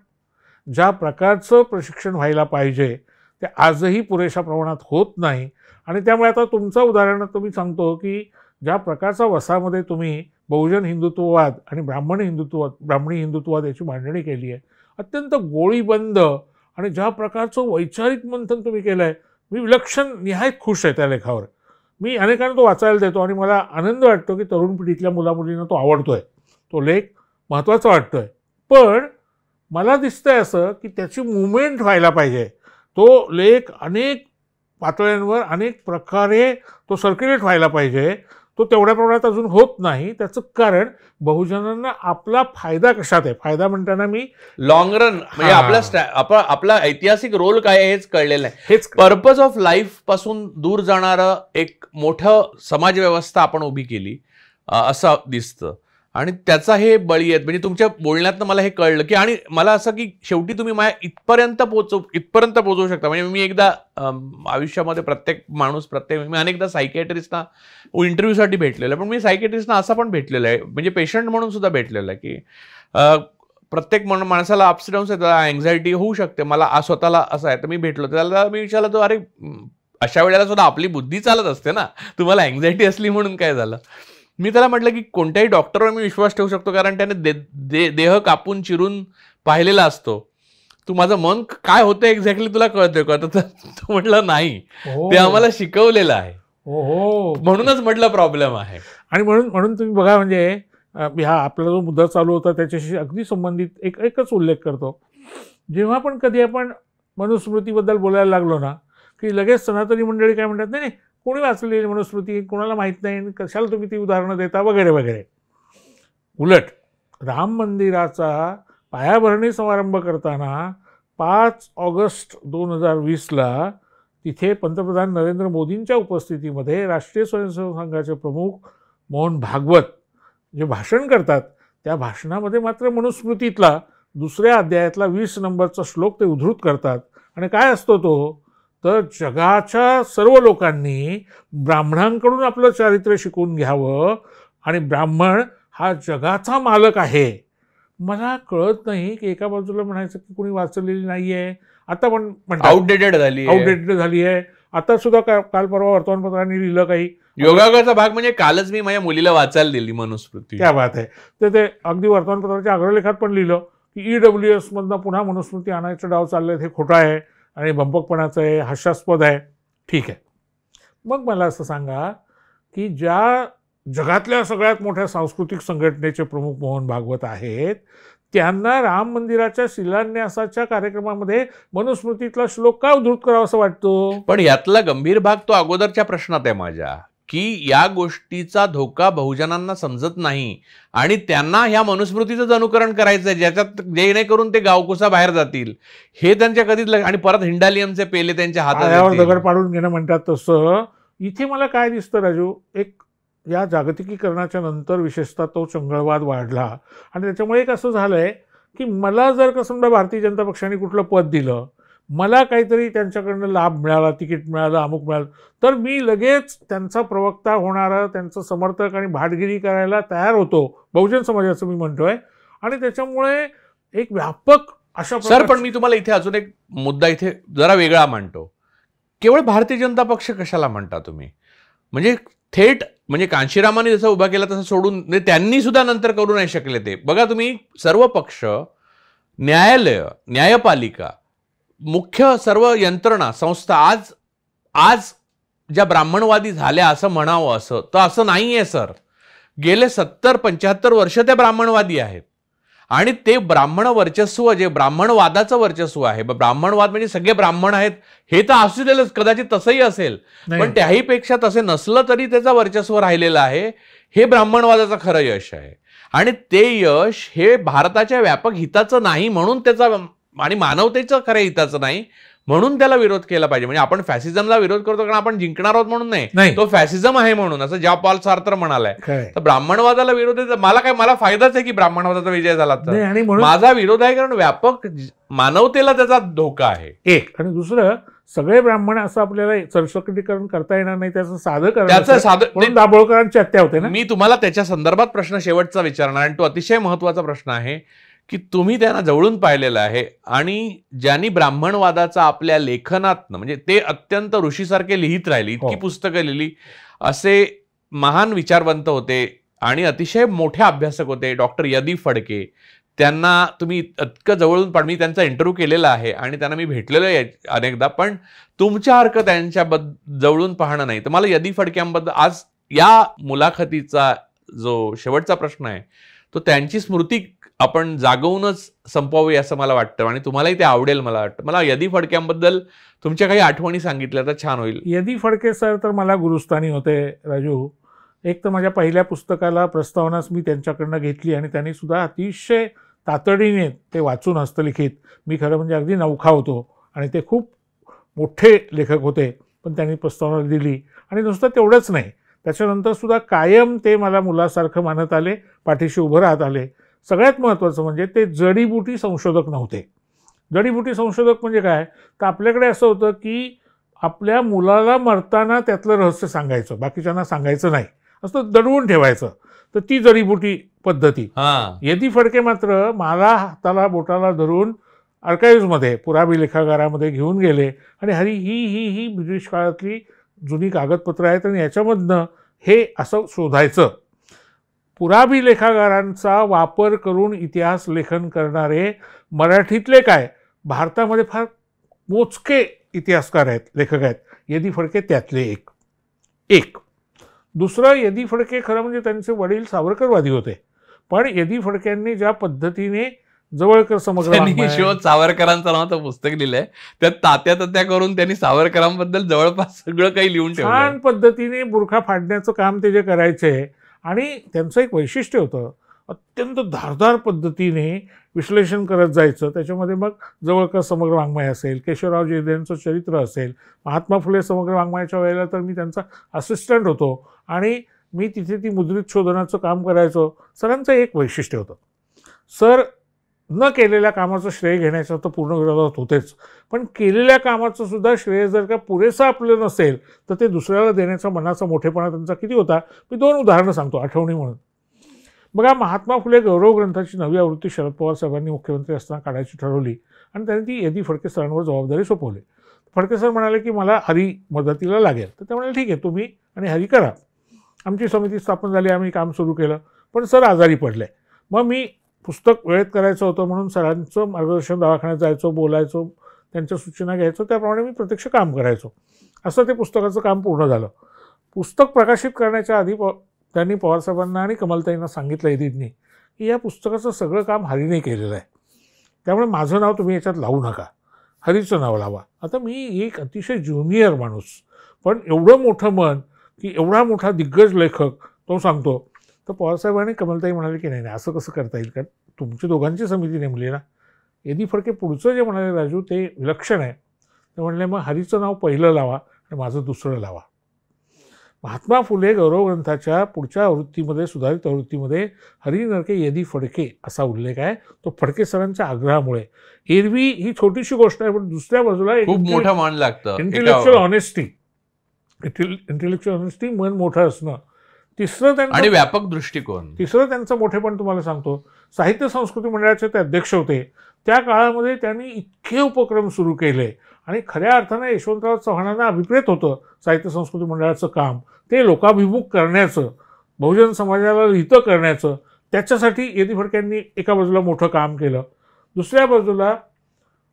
ज्या प्रकारचं प्रशिक्षण व्हायला पाहिजे ते आजही पुरेशा प्रमाणात होत नाही. आणि त्यामुळे आता तुमचं उदाहरण तुम्ही सांगतो की ज्या प्रकारचा वसामध्ये तुम्ही बहुजन हिंदुत्ववाद आणि ब्राह्मण हिंदुत्ववाद ब्राह्मणी हिंदुत्ववाद याची मांडणी केली आहे अत्यंत गोळीबंद आणि ज्या प्रकारचं वैचारिक मंथन तुम्ही केलं आहे मी विलक्षण निहायत खुश आहे त्या लेखावर. मी अनेकांना तो वाचायला देतो आणि मला आनंद वाटतो की तरुण पिढीतल्या मुलामुलींना तो आवडतोय. तो लेख महत्त्वाचा वाटतोय. पण मला दिसतंय असं की त्याची मुवमेंट व्हायला पाहिजे. तो लेख अनेक पातळ्यांवर अनेक प्रकारे तो सर्क्युलेट व्हायला पाहिजे. तो तेवढ्या प्रमाणात अजून होत नाही. त्याचं कारण बहुजनांना आपला फायदा कशात आहे? फायदा म्हणताना मी लॉंग रन म्हणजे. आपला स्टॅ- आपला ऐतिहासिक रोल काय आहे हेच कळलेलं आहे हेच पर्पज ऑफ लाईफपासून दूर जाणारं एक मोठं समाजव्यवस्था आपण उभी केली. असं दिसतं. आणि त्याचा हे बळी आहेत. म्हणजे तुमच्या बोलण्यातनं मला हे कळलं की आणि मला असं की शेवटी तुम्ही माझ्या इथपर्यंत पोचव इथपर्यंत पोचवू शकता. म्हणजे मी एकदा आयुष्यामध्ये प्रत्येक माणूस प्रत्येक मी अनेकदा सायकॅट्रिस्टना इंटरव्ह्यूसाठी भेटलेलं आहे. पण मी सायकॅट्रिस्टना असा पण भेटलेला आहे. म्हणजे पेशंट म्हणून सुद्धा भेटलेलं आहे की प्रत्येक माणसाला अप्सडाऊन्स येतात अँझायटी होऊ शकते. मला स्वतःला असं आहे. तर मी भेटलो. त्याला मी विचारलं तो अरे अशा वेळेला सुद्धा आपली बुद्धी चालत असते ना? तुम्हाला अँझायटी असली म्हणून काय झालं? मी त्याला म्हटलं की कोणत्याही डॉक्टरवर मी विश्वास ठेवू शकतो कारण त्याने दे, दे, देह कापून चिरून पाहिलेला असतो. तू माझं मन काय होतं एक्झॅक्टली तुला कळतंय का तर तो म्हटलं नाही हो. ते आम्हाला शिकवलेलं आहे. हो म्हणूनच म्हटलं प्रॉब्लेम आहे. आणि म्हणून म्हणून तुम्ही बघा म्हणजे हा आपला जो मुद्दा चालू होता त्याच्याशी अगदी संबंधित एक एकच उल्लेख करतो. जेव्हा पण कधी आपण मनुस्मृतीबद्दल बोलायला लागलो ना की लगेच सनातनी मंडळी काय म्हणतात नाही कोणी वाचलेली मनुस्मृती? कोणाला माहीत नाही? आणि कशाला तुम्ही ती उदाहरणं देता? वगैरे वगैरे. उलट राम मंदिराचा पायाभरणी समारंभ करताना पाच ऑगस्ट दोन हजार वीसला तिथे पंतप्रधान नरेंद्र मोदींच्या उपस्थितीमध्ये राष्ट्रीय स्वयंसेवक संघाचे प्रमुख मोहन भागवत जे भाषण करतात त्या भाषणामध्ये मात्र मनुस्मृतीतला दुसऱ्या अध्यायातला वीस नंबरचा श्लोक ते उद्धृत करतात. आणि काय असतो तो? तर जगाच्या सर्व लोकांनी ब्राह्मणांकडून आपलं चारित्र्य शिकून घ्यावं आणि ब्राह्मण हा जगाचा मालक आहे. मला कळत नाही की एका बाजूला म्हणायचं की कोणी वाचलेली नाही आहे आता पण म्हणतात आउटडेटेड झाली आहे. आउटडेटेड झाली आहे. आता सुद्धा का काल परवा वर्तमानपत्रांनी लिहिलं काही. योगायोगाचा भाग म्हणजे कालच मी माझ्या मुलीला वाचायला दिली मनुस्मृती. क्या बात आहे. तर ते अगदी वर्तमानपत्राच्या अग्रलेखात पण लिहिलं की ई डब्ल्यू एसमधनं पुन्हा मनुस्मृती आणायचं डाव चाललेत हे खोटं आहे. आणि भंपकपणाचं आहे हास्यास्पद आहे. ठीक आहे. मग मला असं सांगा की ज्या जगातल्या सगळ्यात मोठ्या सांस्कृतिक संघटनेचे प्रमुख मोहन भागवत आहेत त्यांना राम मंदिराच्या शिलान्यासाच्या कार्यक्रमामध्ये मनुस्मृतीतला श्लोक का उद्धृत करावा असं वाटतो? पण यातला गंभीर भाग तो अगोदरच्या प्रश्नात आहे माझ्या. की या गोष्टीचा धोका बहुजनांना समजत नाही. आणि त्यांना ह्या मनुस्मृतीचं अनुकरण करायचं आहे ज्याच्यात जेणेकरून ते गावकुसा बाहेर जातील. हे त्यांच्या कधीच आणि परत हिंडालियमचे पेले त्यांच्या येतील. दगड पाडून घेणं म्हणतात तसं. इथे मला काय दिसतं राजू एक या जागतिकीकरणाच्या नंतर विशेषतः तो चंगळवाद वाढला. आणि त्याच्यामुळे एक असं झालंय की मला जर का समजा भारतीय जनता पक्षाने कुठलं पद दिलं मला काहीतरी त्यांच्याकडनं लाभ मिळाला तिकीट मिळालं अमुक मिळालं. तर मी लगेच त्यांचा प्रवक्ता होणारा त्यांचं समर्थक आणि भाटगिरी करायला तयार होतो. बहुजन समाजाचं मी म्हणतोय. आणि त्याच्यामुळे एक व्यापक अशा सर पण मी तुम्हाला इथे अजून एक मुद्दा इथे जरा वेगळा मांडतो. केवळ भारतीय जनता पक्ष कशाला म्हणता तुम्ही? म्हणजे थेट म्हणजे कांशीरामाने जसं उभा केला तसं सोडून म्हणजे त्यांनी सुद्धा नंतर करू नाही शकले ते. बघा तुम्ही सर्व पक्ष न्यायालय न्यायपालिका मुख्य सर्व यंत्रणा संस्था आज आज ज्या ब्राह्मणवादी झाल्या असं म्हणावं असं तर असं नाही आहे सर. गेले सत्तर पंच्याहत्तर वर्ष त्या ब्राह्मणवादी आहेत. आणि ते ब्राह्मण वर्चस्व जे ब्राह्मणवादाचं वर्चस्व आहे ब्राह्मणवाद म्हणजे सगळे ब्राह्मण आहेत हे तर असू दिलंच कदाचित तसंही असेल. पण त्याहीपेक्षा तसे नसलं तरी त्याचं वर्चस्व राहिलेलं आहे हे ब्राह्मणवादाचं खरं यश आहे. आणि ते यश हे भारताच्या व्यापक हिताचं नाही म्हणून त्याचा आणि मानवतेचं खऱ्या हिताचं नाही. म्हणून त्याला विरोध केला पाहिजे. म्हणजे आपण फॅसिझमला विरोध करतो कारण आपण जिंकणार आहोत म्हणून नाही. नाही. तो फॅसिझम आहे म्हणून असं ज्या पॉल सार्तर म्हणालाय. तर ब्राह्मणवादाला विरोध आहे मला काय मला फायदाच आहे की ब्राह्मणवादाचा विजय झाला तर. आणि म्हणून माझा विरोध आहे कारण व्यापक मानवतेला त्याचा धोका आहे. एक. आणि दुसरं सगळे ब्राह्मण असं आपल्याला सरसकटीकरण करता येणार नाही त्याचं साधं त्याचं करण्याचं साधं दाभोळकरांची हत्या होते ना? मी तुम्हाला त्याच्या संदर्भात प्रश्न शेवटचा विचारणार आणि तो अतिशय महत्त्वाचा प्रश्न आहे. की तुम्ही त्यांना जवळून पाहिलेलं आहे आणि ज्यांनी ब्राह्मणवादाचा आपल्या लेखनात म्हणजे ते अत्यंत ऋषीसारखे लिहित राहिले इतकी हो. पुस्तकं लिहिली असे महान विचारवंत होते आणि अतिशय मोठे अभ्यासक होते डॉक्टर यदी फडके त्यांना तुम्ही इतकं जवळून पाड मी त्यांचा इंटरव्ह्यू केलेला आहे आणि त्यांना मी भेटलेलो आहे अनेकदा पण तुमच्यासारखं त्यांच्याबद्द जवळून पाहणं नाही तर मला यदी फडक्यांबद्दल आज या मुलाखतीचा जो शेवटचा प्रश्न आहे तो त्यांची स्मृती आपण जागवूनच संपवावी असं मला वाटतं आणि तुम्हालाही ते आवडेल मला वाटतं. मला यदी फडक्यांबद्दल तुमच्या काही आठवणी सांगितल्या तर छान होईल. यदी फडके सर तर मला गुरुस्थानी होते राजू. एक तर माझ्या पहिल्या पुस्तकाला प्रस्तावनाच मी त्यांच्याकडनं घेतली आणि त्यांनी सुद्धा अतिशय तातडीने ते वाचून हस्तलिखित. मी खरं म्हणजे अगदी नौखा होतो आणि ते खूप मोठे लेखक होते पण त्यांनी प्रस्तावना दिली. आणि नुसतं तेवढंच नाही. त्याच्यानंतर सुद्धा कायम ते मला मुलासारखं मानत आले पाठीशी उभं राहत आले. सगळ्यात महत्त्वाचं म्हणजे ते जडीबुटी संशोधक नव्हते. जडीबुटी संशोधक म्हणजे काय? तर आपल्याकडे असं होतं की आपल्या मुलाला मरताना त्यातलं रहस्य सांगायचं बाकीच्यांना सांगायचं नाही. असं दडवून ठेवायचं. तर ती जडीबुटी पद्धती. यदी फडके मात्र मला हाताला बोटाला धरून आर्काईव्हमध्ये पुरावी लेखागारामध्ये घेऊन गेले आणि हरी ही ही ही ब्रिटिश काळातली जुनी कागदपत्रं आहेत आणि याच्यामधनं हे असं शोधायचं. पुराभी लेखागारांचा वापर करून इतिहास लेखन करणारे मराठीतले काय? भारतामध्ये फार मोजके इतिहासकार आहेत लेखक आहेत. यदी फडके त्यातले एक. एक. दुसरं यदी फडके खरं म्हणजे त्यांचे वडील सावरकरवादी होते. पण यदी फडक्यांनी ज्या पद्धतीने जवळकर वाङ्मय- शिव सावरकरांचं नावाचं पुस्तक लिहिलंय. त्यात तात्या तत्या करून त्यांनी सावरकरांबद्दल जवळपास सगळं काही लिहून छान पद्धतीने बुरखा फाडण्याचं काम ते जे करायचे आणि त्यांचं एक वैशिष्ट्य होतं अत्यंत धारदार पद्धतीने विश्लेषण करत जायचं. त्याच्यामध्ये मग जवळकर समग्र वाङ्मय असेल केशवराव जयदेवांचं चरित्र असेल महात्मा फुले समग्र वाङ्मयाच्या वेळेला तर मी त्यांचा असिस्टंट होतो आणि मी तिथे ती मुद्रित शोधनाचं काम करायचो. सरांचं एक वैशिष्ट्य होतं. सर न केलेल्या कामाचं श्रेय घेण्याचा तर पूर्ण विरोधात होतेच. पण केलेल्या कामाचं सुद्धा श्रेय जर का पुरेसं आपलं नसेल तर ते दुसऱ्याला देण्याचा मनाचा मोठेपणा त्यांचा किती होता? मी दोन उदाहरणं सांगतो आठवणी म्हणून. बघा महात्मा फुले गौरव ग्रंथाची नवी आवृत्ती शरद पवार साहेबांनी मुख्यमंत्री असताना काढायची ठरवली आणि त्यांनी ती यदी फडके सरांवर जबाबदारी सोपवली. फडके सर म्हणाले की मला हरी मदतीला लागेल. तर ते म्हणाले ठीक आहे तुम्ही आणि हरी करा. आमची समिती स्थापन झाली आम्ही काम सुरू केलं पण सर आजारी पडले. मग मी पुस्तक वेळेत करायचं होतं म्हणून सरांचं मार्गदर्शन दवाखान्यात जायचो बोलायचो त्यांच्या सूचना घ्यायचो त्याप्रमाणे मी प्रत्यक्ष काम करायचो. असं ते पुस्तकाचं काम पूर्ण झालं. पुस्तक प्रकाशित करण्याच्या आधी प त्यांनी पवारसाहेबांना आणि कमलताईंना सांगितलं एदितनी की या पुस्तकाचं सगळं काम हरीने केलेलं आहे. त्यामुळे माझं नाव तुम्ही याच्यात लावू नका. हरीचं नाव लावा. आता मी एक अतिशय ज्युनियर माणूस पण एवढं मोठं मन की एवढा मोठा दिग्गज लेखक तो सांगतो तर पवारसाहेबांनी कमलताई म्हणाले की नाही नाही असं कसं करता येईल? कारण तुमची दोघांची समिती नेमली ना. यदी फडके पुढचं जे म्हणाले राजू ते विलक्षण आहे. ते म्हणले मग हरीचं नाव पहिलं लावा आणि माझं दुसरं लावा. महात्मा फुले गौरव ग्रंथाच्या पुढच्या आवृत्तीमध्ये सुधारित आवृत्तीमध्ये हरी नरके यदी फडके असा उल्लेख आहे. तो फडके सरांच्या आग्रहामुळे. एरवी ही छोटीशी गोष्ट आहे पण दुसऱ्या बाजूला खूप मोठं मान लागतं. इंटेलेक्च्युअल ऑनेस्टी इंटेलेक्च्युअल ऑनेस्टी मन मोठं असणं. तिसरं आणि व्यापक दृष्टिकोन. तिसरं त्यांचं मोठेपण तुम्हाला सांगतो साहित्य संस्कृती मंडळाचे ते अध्यक्ष होते. त्या काळामध्ये त्यांनी इतके उपक्रम सुरू केले आणि खऱ्या अर्थानं यशवंतराव चव्हाणांना अभिप्रेत होतं साहित्य संस्कृती मंडळाचं काम. ते लोकाभिमुख करण्याचं बहुजन समाजाला लिहितं करण्याचं त्याच्यासाठी यदी फडक्यांनी एका बाजूला मोठं काम केलं. दुसऱ्या बाजूला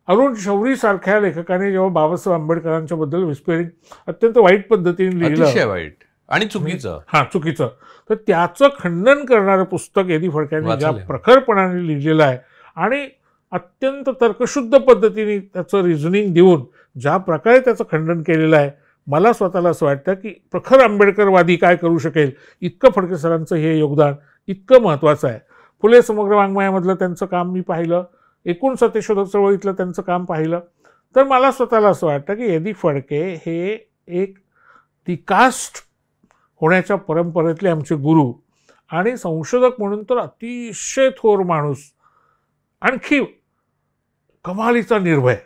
अरुण शौरीसारख्या लेखकाने जेव्हा बाबासाहेब आंबेडकरांच्या बद्दल विस्पेरिंग अत्यंत वाईट पद्धतीने लिहिलं. वाईट. आणि चुकीचं. हां चुकीचं. तर त्याचं खंडन करणारं पुस्तक यदी फडक्यांनी ज्या. प्रखरपणाने लिहिलेलं आहे आणि अत्यंत तर्कशुद्ध पद्धतीने त्याचं रिझनिंग देऊन ज्या प्रकारे त्याचं खंडन केलेलं आहे मला स्वतःला असं वाटतं की प्रखर आंबेडकरवादी काय करू शकेल? इतकं फडके सरांचं हे योगदान इतकं महत्त्वाचं आहे. फुले समग्र वाङ्मयामधलं त्यांचं काम मी पाहिलं. एकूण सत्यशोधक चळवळीतलं त्यांचं काम पाहिलं. तर मला स्वतःला असं वाटतं की यदी फडके हे एक दी कास्ट होण्याच्या परंपरेतले आमचे गुरु आणि संशोधक म्हणून तर अतिशय थोर माणूस. आणखी कमालीचा निर्भय.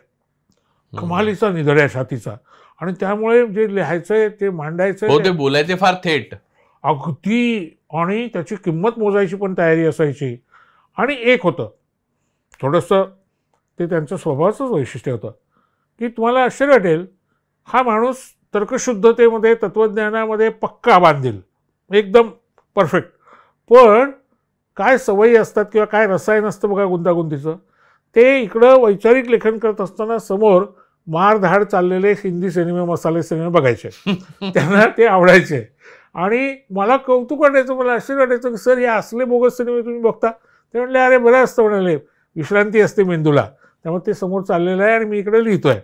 कमालीचा निधड्या छातीचा. आणि त्यामुळे जे लिहायचंय ते मांडायचंय हो ते बोलायचे फार थेट. अगदी आणि त्याची किंमत मोजायची पण तयारी असायची. आणि एक होतं थोडंसं ते त्यांचं स्वभावाचंच वैशिष्ट्य होतं की तुम्हाला आश्चर्य वाटेल हा माणूस तर्कशुद्धतेमध्ये तत्त्वज्ञानामध्ये पक्का बांधील. एकदम परफेक्ट पण काय सवयी असतात किंवा काय रसायन असतं बघा गुंतागुंतीचं ते इकडं वैचारिक लेखन करत असताना समोर मारधाड चाललेले हिंदी सिनेमे मसाले सिनेमे बघायचे. त्यांना ते आवडायचे. आणि मला कौतुक वाटायचं मला आश्चर्य वाटायचं की सर हे असले बोगस सिनेमे तुम्ही बघता. ते म्हणले अरे बरं असतं म्हणाले. विश्रांती असते मेंदूला. त्यामुळे ते समोर चाललेलं आहे आणि मी इकडे लिहितोय.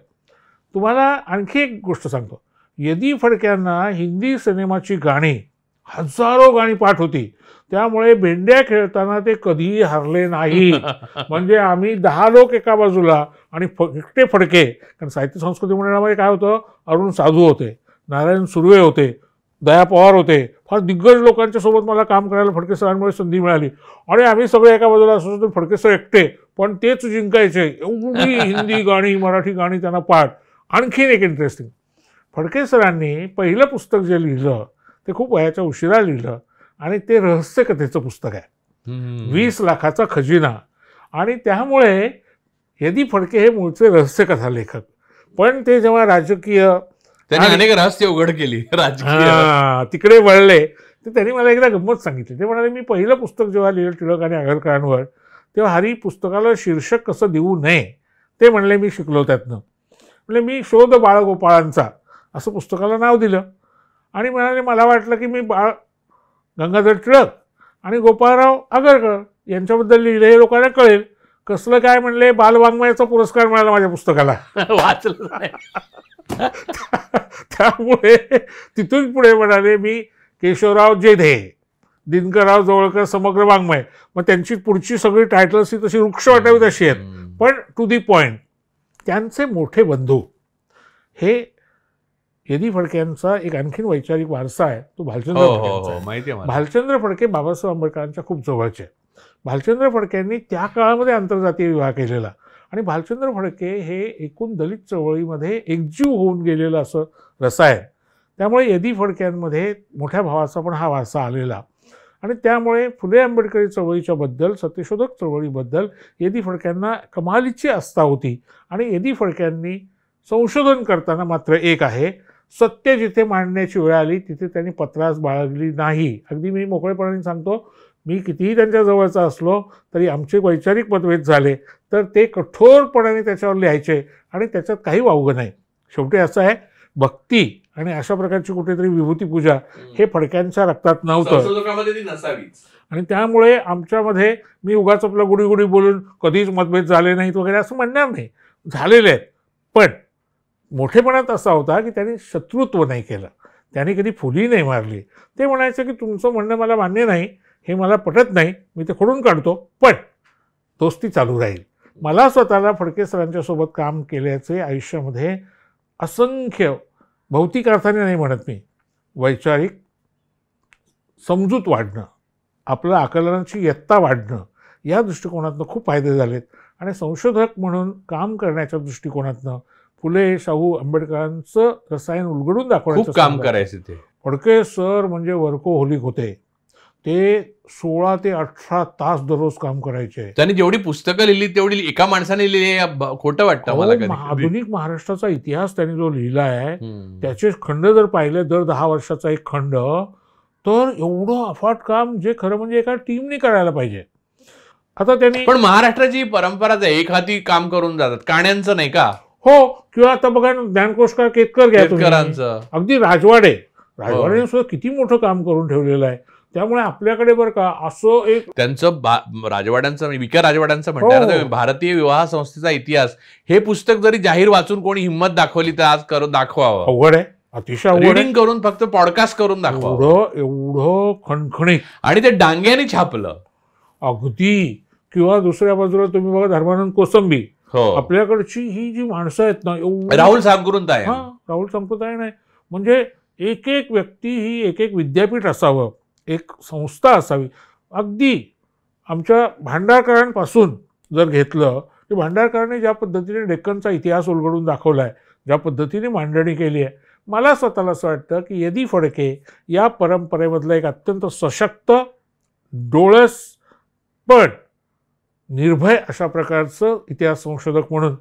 तुम्हाला आणखी एक गोष्ट सांगतो. यदी फडक्यांना हिंदी सिनेमाची गाणी हजारो गाणी पाठ होती. त्यामुळे भेंड्या खेळताना ते कधीही हरले नाही. म्हणजे आम्ही दहा लोक एका बाजूला आणि एकटे फडके कारण साहित्य संस्कृती मंडळामध्ये काय होतं? अरुण साधू होते नारायण सुर्वे होते दया पवार होते. फार दिग्गज लोकांच्या सोबत मला काम करायला फडके सरांमुळे संधी मिळाली. आणि आम्ही सगळे एका बाजूला असतो फडके सर एकटे पण तेच जिंकायचे. एवढी हिंदी गाणी मराठी गाणी त्यांना पाठ. आणखीन एक इंटरेस्टिंग फडके सरांनी पहिलं पुस्तक जे लिहिलं ते खूप वयाच्या उशिरा लिहिलं आणि ते रहस्यकथेचं पुस्तक आहे. वीस लाखाचा खजिना. आणि त्यामुळे यदी फडके हे मूळचे रहस्यकथा लेखक. पण ते जेव्हा राजकीय त्यांनी अनेक रहस्य उघड केली. राजकीय. तिकडे वळले. तर त्यांनी मला एकदा गंमत सांगितली. ते म्हणाले मी पहिलं पुस्तक जेव्हा लिहिलं टिळक आणि आगरकरांवर तेव्हा हरी पुस्तकाला शीर्षक कसं देऊ नये? ते म्हणले मी शिकलो त्यातनं. म्हणजे मी शोध बाळगोपाळांचा असं पुस्तकाला नाव दिलं. आणि म्हणाले मला वाटलं की मी बाळ गंगाधर टिळक आणि गोपाळराव आगरकर यांच्याबद्दल लिहिलं हे लोकांना कळेल. कसलं काय म्हणले बालवाङ्मयाचा पुरस्कार मिळाला माझ्या पुस्तकाला. वाचलं नाही. त्यामुळे तिथून पुढे म्हणाले मी केशवराव जेधे दिनकरराव जवळकर समग्र वाङ्मय. मग त्यांची पुढची सगळी टायटल्स ही तशी वृक्ष वाटावी तशी आहेत. पण टू दी पॉईंट त्यांचे मोठे बंधू हे यदी फडके यांचा एक आणखीन वैचारिक वारसा आहे तो भालचंद्र हो हो फडकेंचा हो आहे. माहिती भालचंद्र फडके बाबासाहेब आंबेडकरांच्या खूप जवळचे आहेत. भालचंद्र फडकेंनी त्या काळामध्ये आंतरजातीय विवाह केलेला आणि भालचंद्र फडके हे एकूण दलित चळवळीमध्ये एकजीव होऊन गेलेलं असं रसायन त्यामुळे यदी फडक्यांमध्ये मोठ्या भावाचा पण हा वारसा आलेला आणि त्यामुळे फुले आंबेडकरी चळवळीच्या बद्दल सत्यशोधक चळवळीबद्दल यदी फडक्यांना कमालीची आस्था होती आणि यदी फडक्यांनी संशोधन करताना मात्र एक आहे सत्य जिथे मांडण्याची वेळ आली तिथे त्यांनी पत्रास बाळगली नाही. अगदी मी मोकळेपणाने सांगतो मी कितीही त्यांच्या जवळचा असलो तरी आमचे वैचारिक मतभेद झाले तर ते कठोरपणाने त्याच्यावर लिहायचे आणि त्याच्यात काही वावगं नाही. शेवटी असं आहे भक्ती आणि अशा प्रकारची कुठेतरी विभूती पूजा हे फडक्यांच्या रक्तात नव्हतं. आणि त्यामुळे आमच्यामध्ये मी उगाच आपलं गुडी गुडी बोलून कधीच मतभेद झाले नाहीत वगैरे असं म्हणणार नाही. झालेले आहेत. पण मोठेपणात असा होता की त्यांनी शत्रुत्व नाही केलं. त्यांनी कधी फुली नाही मारली. ते म्हणायचं की तुमचं म्हणणं मला मान्य नाही हे मला पटत नाही मी ते खोडून काढतो पण दोस्ती चालू राहील. मला स्वतःला फडके सरांच्यासोबत काम केल्याचे आयुष्यामध्ये असंख्य भौतिक अर्थाने नाही म्हणत मी. वैचारिक समजूत वाढणं आपलं आकलनाची यत्ता वाढणं या दृष्टिकोनातनं खूप फायदे झालेत. आणि संशोधक म्हणून काम करण्याच्या दृष्टिकोनातनं फुले शाहू आंबेडकरांचं रसायन उलगडून दाखवण्याचं खूप काम करायचे ते. फडके सर म्हणजे वर्कोहोलिक होते. ते सोळा ते अठरा तास दररोज काम करायचे. त्यांनी जेवढी पुस्तकं लिहिली तेवढी एका माणसाने लिहिली खोटं वाटतं मला आधुनिक महाराष्ट्राचा इतिहास त्यांनी जो लिहिला आहे. त्याचे खंड जर पाहिले दर दहा वर्षाचा एक खंड तर एवढं अफाट काम जे खरं म्हणजे एका टीमने करायला पाहिजे. आता त्यांनी पण महाराष्ट्राची परंपराच आहे एक हाती काम करून जातात काण्यांचं नाही का? हो किंवा आता बघा ज्ञानकोशकार केतकर घ्या अगदी राजवाडे. हो. राजवाडेने सुद्धा किती मोठं काम करून ठेवलेलं आहे. त्यामुळे आपल्याकडे बरं का असं एक त्यांचं राजवाड्यांचं विका राजवाड्यांचं म्हणतात हो. भारतीय विवाह संस्थेचा इतिहास. हे पुस्तक जरी जाहीर वाचून कोणी हिंमत दाखवली तर आज करून दाखवावं. अवघड आहे. अतिशय रिडिंग करून फक्त पॉडकास्ट करून दाखवावं. एवढं एवढं खणखणीत. आणि ते डांग्याने छापलं. अगदी. किंवा दुसऱ्या बाजूला तुम्ही बघा धर्मानंद कोसंबी. आपल्याकडची ही जी माणसं आहेत ना राहुल सामकुरून ताय हा राहुल संप्रदाय नाही. म्हणजे एक एक व्यक्ती ही एक एक विद्यापीठ असावं एक संस्था असावी. अगदी आमच्या भांडारकरांपासून जर घेतलं की भांडारकरांनी ज्या पद्धतीने डेक्कनचा इतिहास उलगडून दाखवला आहे ज्या पद्धतीने मांडणी केली आहे मला स्वतःला असं वाटतं की यदी फडके या परंपरेमधलं एक अत्यंत सशक्त डोळस पण निर्भय अशा प्रकारचं इतिहास संशोधक म्हणून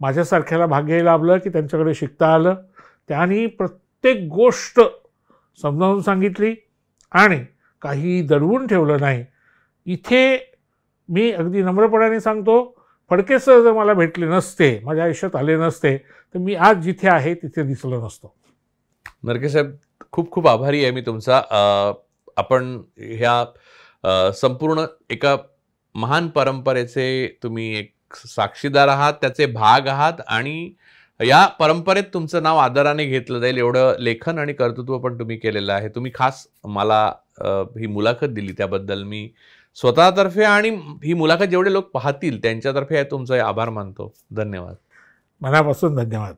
माझ्यासारख्याला भाग्य लाभलं की त्यांच्याकडे शिकता आलं. त्यांनी प्रत्येक गोष्ट समजावून सांगितली आणि काही दडवून ठेवलं नाही. इथे मी अगदी नम्रपणाने सांगतो फडके सर जर मला भेटले नसते माझ्या आयुष्यात आले नसते तर मी आज जिथे आहे तिथे दिसलो नसतो. नरके साहेब खूप खूप आभारी आहे मी तुमचा. आपण ह्या संपूर्ण एका महान परंपरेचे तुम्ही एक साक्षीदार आहात त्याचे भाग आहात आणि या परंपरेत तुमचं नाव आदराने घेतलं जाईल. एवढं लेखन आणि कर्तृत्व पण तुम्ही केलेलं आहे. तुम्ही खास मला ही मुलाखत दिली त्याबद्दल. मी स्वतःतर्फे आणि ही मुलाखत जेवढे लोक पाहतील त्यांच्यातर्फे तुमचा आभार मानतो. धन्यवाद. मनापासून धन्यवाद.